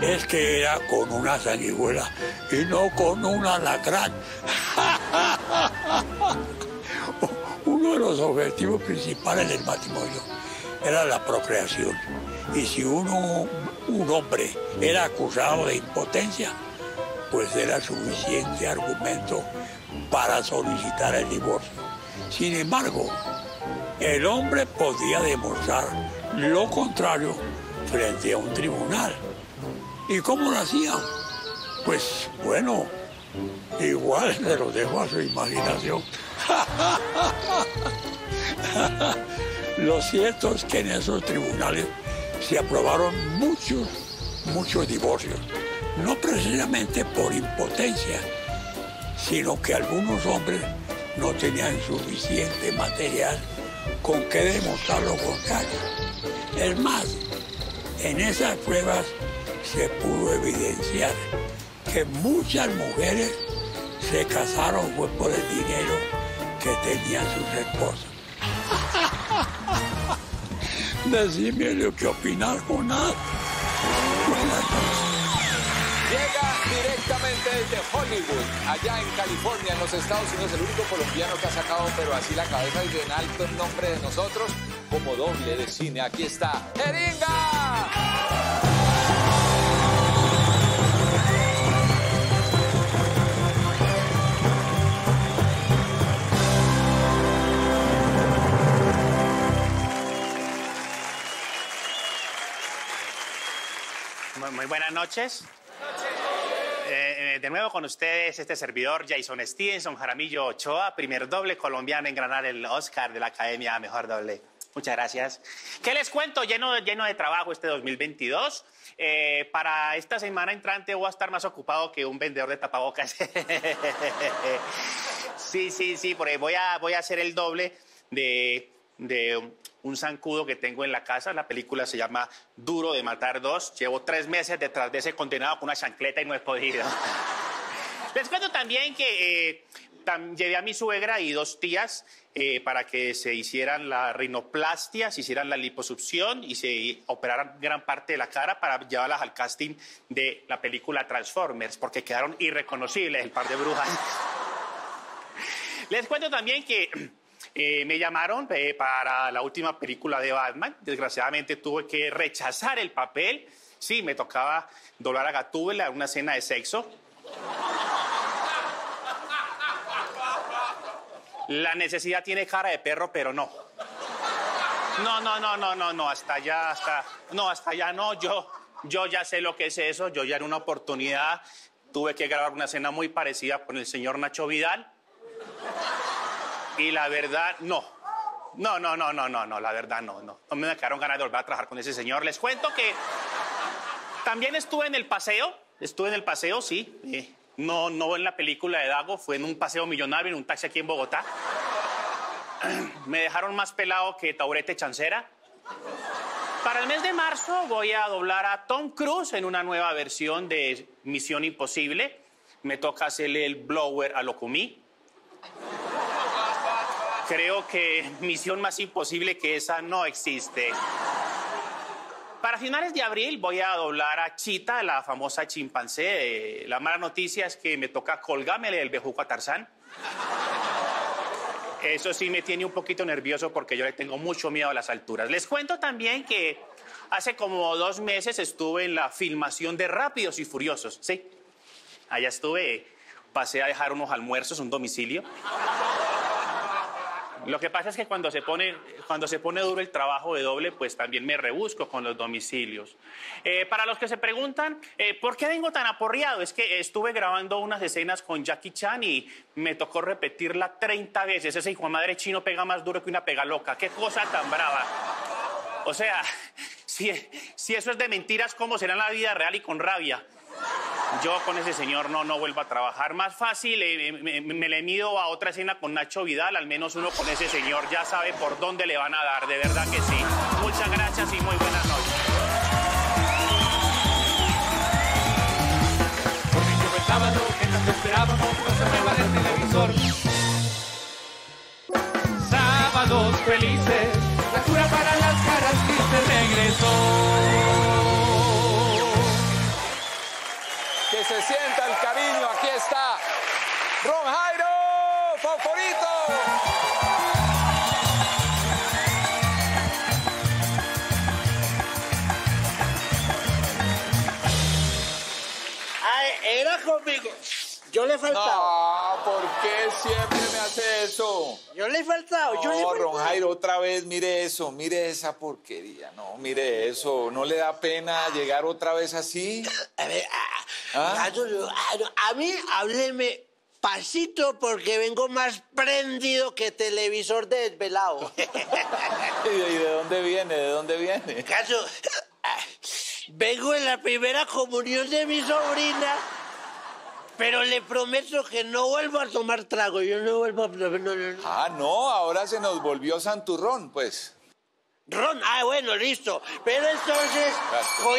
es que era con una sanguijuela y no con un alacrán. *laughs* Uno de los objetivos principales del matrimonio era la procreación. Y si uno, un hombre era acusado de impotencia, pues era suficiente argumento para solicitar el divorcio. Sin embargo, el hombre podía demostrar lo contrario frente a un tribunal. ¿Y cómo lo hacía? Pues bueno, igual *laughs* se lo dejo a su imaginación. *laughs* Lo cierto es que en esos tribunales se aprobaron muchos, muchos divorcios. No precisamente por impotencia, sino que algunos hombres no tenían suficiente material con que demostrar lo contrario. Es más, en esas pruebas se pudo evidenciar que muchas mujeres se casaron fue por el dinero que tenían sus esposas. *laughs* Decime lo que opinar, Jonás. Buenas noches. Llega directamente desde Hollywood, allá en California, en los Estados Unidos, el único colombiano que ha sacado, pero así la cabeza y en alto en nombre de nosotros, como doble de cine. Aquí está, Jeringa. Muy, buenas noches. Eh, de nuevo con ustedes este servidor Jason Stevenson Jaramillo Ochoa, primer doble colombiano en ganar el Oscar de la Academia Mejor Doble. Muchas gracias. ¿Qué les cuento? Lleno, lleno de trabajo este 2022. Eh, para esta semana entrante voy a estar más ocupado que un vendedor de tapabocas. *laughs* sí, sí, sí, porque voy a, voy a hacer el doble de, de un zancudo que tengo en la casa. La película se llama Duro de Matar Dos. Llevo tres meses detrás de ese condenado con una chancleta y no he podido. *laughs* Les cuento también que eh, llevé a mi suegra y dos tías eh, para que se hicieran la rinoplastia, se hicieran la liposucción y se operaran gran parte de la cara para llevarlas al casting de la película Transformers, porque quedaron irreconocibles el par de brujas. *laughs* Les cuento también que eh, me llamaron eh, para la última película de Batman. Desgraciadamente tuve que rechazar el papel. Sí, me tocaba doblar a Gatúbela una escena de sexo. La necesidad tiene cara de perro, pero no. No, no, no, no, no, no, hasta allá, hasta. No, hasta allá no. Yo, yo ya sé lo que es eso. Yo ya en una oportunidad tuve que grabar una escena muy parecida con el señor Nacho Vidal. Y la verdad, no. No, no, no, no, no, no, la verdad no, no. No me quedaron ganas de volver a trabajar con ese señor. Les cuento que también estuve en el paseo, estuve en el paseo, sí. eh, no, no en la película de Dago, fue en un paseo millonario, en un taxi aquí en Bogotá. *clears throat* Me dejaron más pelado que taburete chancera. Para el mes de marzo voy a doblar a Tom Cruise en una nueva versión de Misión Imposible. Me toca hacerle el blower a Locumí. Creo que misión más imposible que esa no existe. Para finales de abril voy a doblar a Chita, la famosa chimpancé. Eh, La mala noticia es que me toca colgármele el bejuco a Tarzán. Eso sí me tiene un poquito nervioso porque yo le tengo mucho miedo a las alturas. Les cuento también que hace como dos meses estuve en la filmación de Rápidos y Furiosos, ¿sí? Allá estuve, pasé a dejar unos almuerzos, un domicilio. Lo que pasa es que cuando se pone, cuando se pone duro el trabajo de doble, pues también me rebusco con los domicilios. Eh, para los que se preguntan, eh, ¿por qué vengo tan aporreado? Es que estuve grabando unas escenas con Jackie Chan y me tocó repetirla 30 veces. Ese hijo de madre chino pega más duro que una pega loca. ¡Qué cosa tan brava! O sea, *laughs* si, si eso es de mentiras, ¿cómo será en la vida real y con rabia? Yo con ese señor no, no vuelvo a trabajar. Más fácil, eh, me, me- me le mido a otra escena con Nacho Vidal, al menos uno con ese señor ya sabe por dónde le van a dar, de verdad que sí. Muchas gracias y muy buenas noches. Domingo el sábado que esperábamos no se del televisor. Sábados felices, la cura para las caras tristes regresó. Se sienta el cariño, aquí está. Ron Jairo, era conmigo. Yo le he faltado. No, ¿por qué siempre me hace eso? Yo le he faltado, yo le he No, faltado. Ron Jairo, otra vez, mire eso, mire esa porquería. No, mire eso. ¿No le da pena llegar otra vez así? A ver, ah, ¿Ah? ah, no, no, ah, no, a mí hábleme pasito porque vengo más prendido que televisor desvelado. *laughs* ¿Y de dónde viene? ¿De dónde viene? Caso, ah, vengo en la primera comunión de mi sobrina, pero le prometo que no vuelvo a tomar trago. Yo no vuelvo a... No, no, no. Ah, no, ahora se nos volvió Santurrón, pues. Ron, ah, bueno, listo. Pero entonces,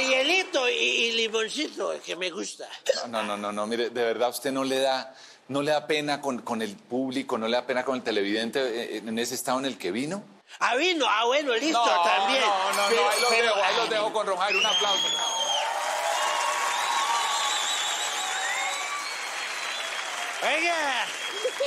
hielito y, y limoncito, que me gusta. No, no, no, no, mire, de verdad usted no le da, no le da pena con, con el público, no le da pena con el televidente eh, en ese estado en el que vino. Ah, vino, ah, bueno, listo, no, también. No, no, Pero- no, ahí los pero- dejo, ahí los dejo con Ron Jairo, un aplauso. Oiga,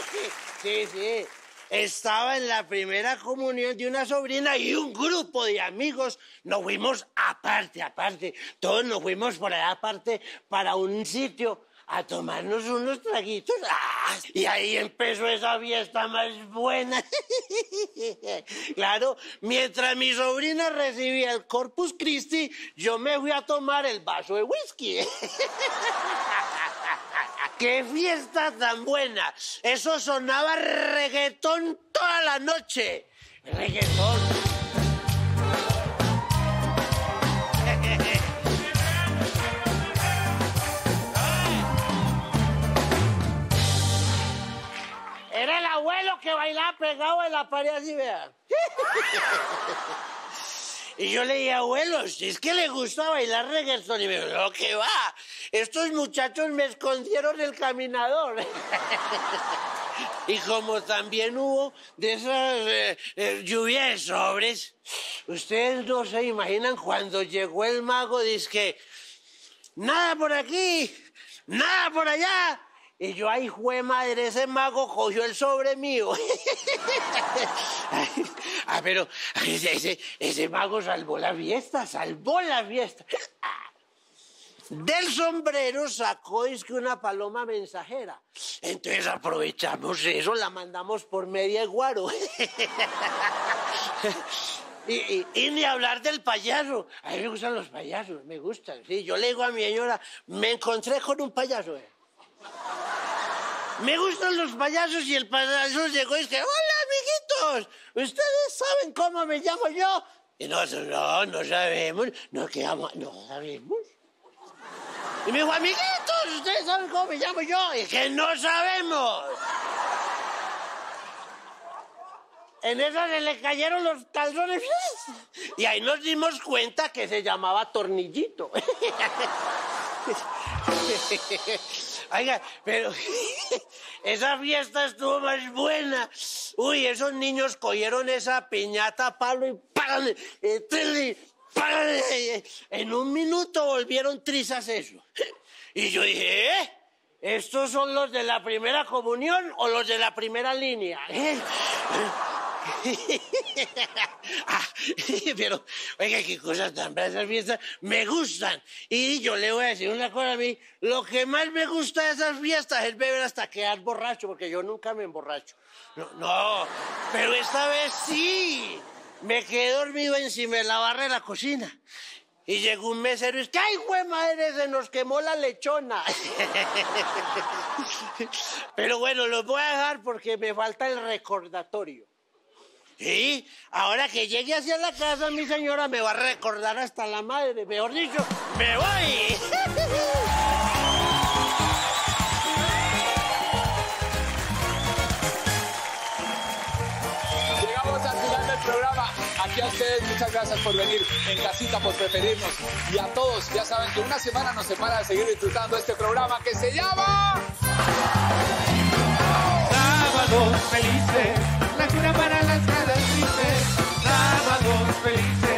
*laughs* sí, sí. Estaba en la primera comunión de una sobrina y un grupo de amigos nos fuimos aparte, aparte. Todos nos fuimos por allá aparte para un sitio a tomarnos unos traguitos. ¡Ah! Y ahí empezó esa fiesta más buena. *laughs* claro, mientras mi sobrina recibía el Corpus Christi, yo me fui a tomar el vaso de whisky. *laughs* ¡Qué fiesta tan buena! Eso sonaba reggaetón toda la noche. Reggaetón. *laughs* Era el abuelo que bailaba pegado en la pared así, vea. *laughs* Y yo le dije, abuelo, si es que le gusta bailar reggaetón. Y me dijo, no, que va. Estos muchachos me escondieron el caminador. *laughs* y como también hubo de esas eh, eh, lluvias de sobres, ustedes no se imaginan cuando llegó el mago, dice nada por aquí, nada por allá. Y yo, ay, jue madre, ese mago cogió el sobre mío. *laughs* ah, pero ese, ese, mago salvó la fiesta, salvó la fiesta. Del sombrero sacó es que una paloma mensajera. Entonces aprovechamos eso, la mandamos por media guaro. *laughs* Y, y- y ni hablar del payaso. A mí me gustan los payasos, me gustan. Sí, yo le digo a mi señora, me encontré con un payaso. eh. Me gustan los payasos y el payaso llegó y dice, hola amiguitos, ¿ustedes saben cómo me llamo yo? Y nosotros, no, no sabemos, no quedamos, no sabemos. Y me dijo, amiguitos, ¿ustedes saben cómo me llamo yo? Y que no sabemos. En eso se le cayeron los calzones *laughs* y ahí nos dimos cuenta que se llamaba Tornillito. *laughs* *laughs* Oiga, pero *laughs* esa fiesta estuvo más buena. Uy, esos niños cogieron esa piñata palo y párale, eh, párale. En un minuto volvieron trizas eso. *laughs* Y yo dije, ¿eh? ¿Estos son los de la primera comunión o los de la primera línea? *laughs* *laughs* Ah, *laughs* pero, oiga, qué cosas tan feas esas fiestas. Me gustan. Y yo le voy a decir una cosa a mí. Lo que más me gusta de esas fiestas es beber hasta quedar borracho, porque yo nunca me emborracho. No, pero esta vez sí. Me quedé dormido encima de la barra de la cocina. Y llegó un mesero y es ¡ay, güey, madre! Se nos quemó la lechona. *laughs* Pero bueno, los voy a dejar porque me falta el recordatorio. Sí, ahora que llegue hacia la casa, mi señora me va a recordar hasta la madre. Mejor dicho, me voy. Llegamos al final del programa. Aquí a ustedes, muchas gracias por venir. En casita, por preferirnos. Y a todos, ya saben que una semana nos separa de seguir disfrutando este programa que se llama sábados felices, la cura para las caras tristes, sábados felices.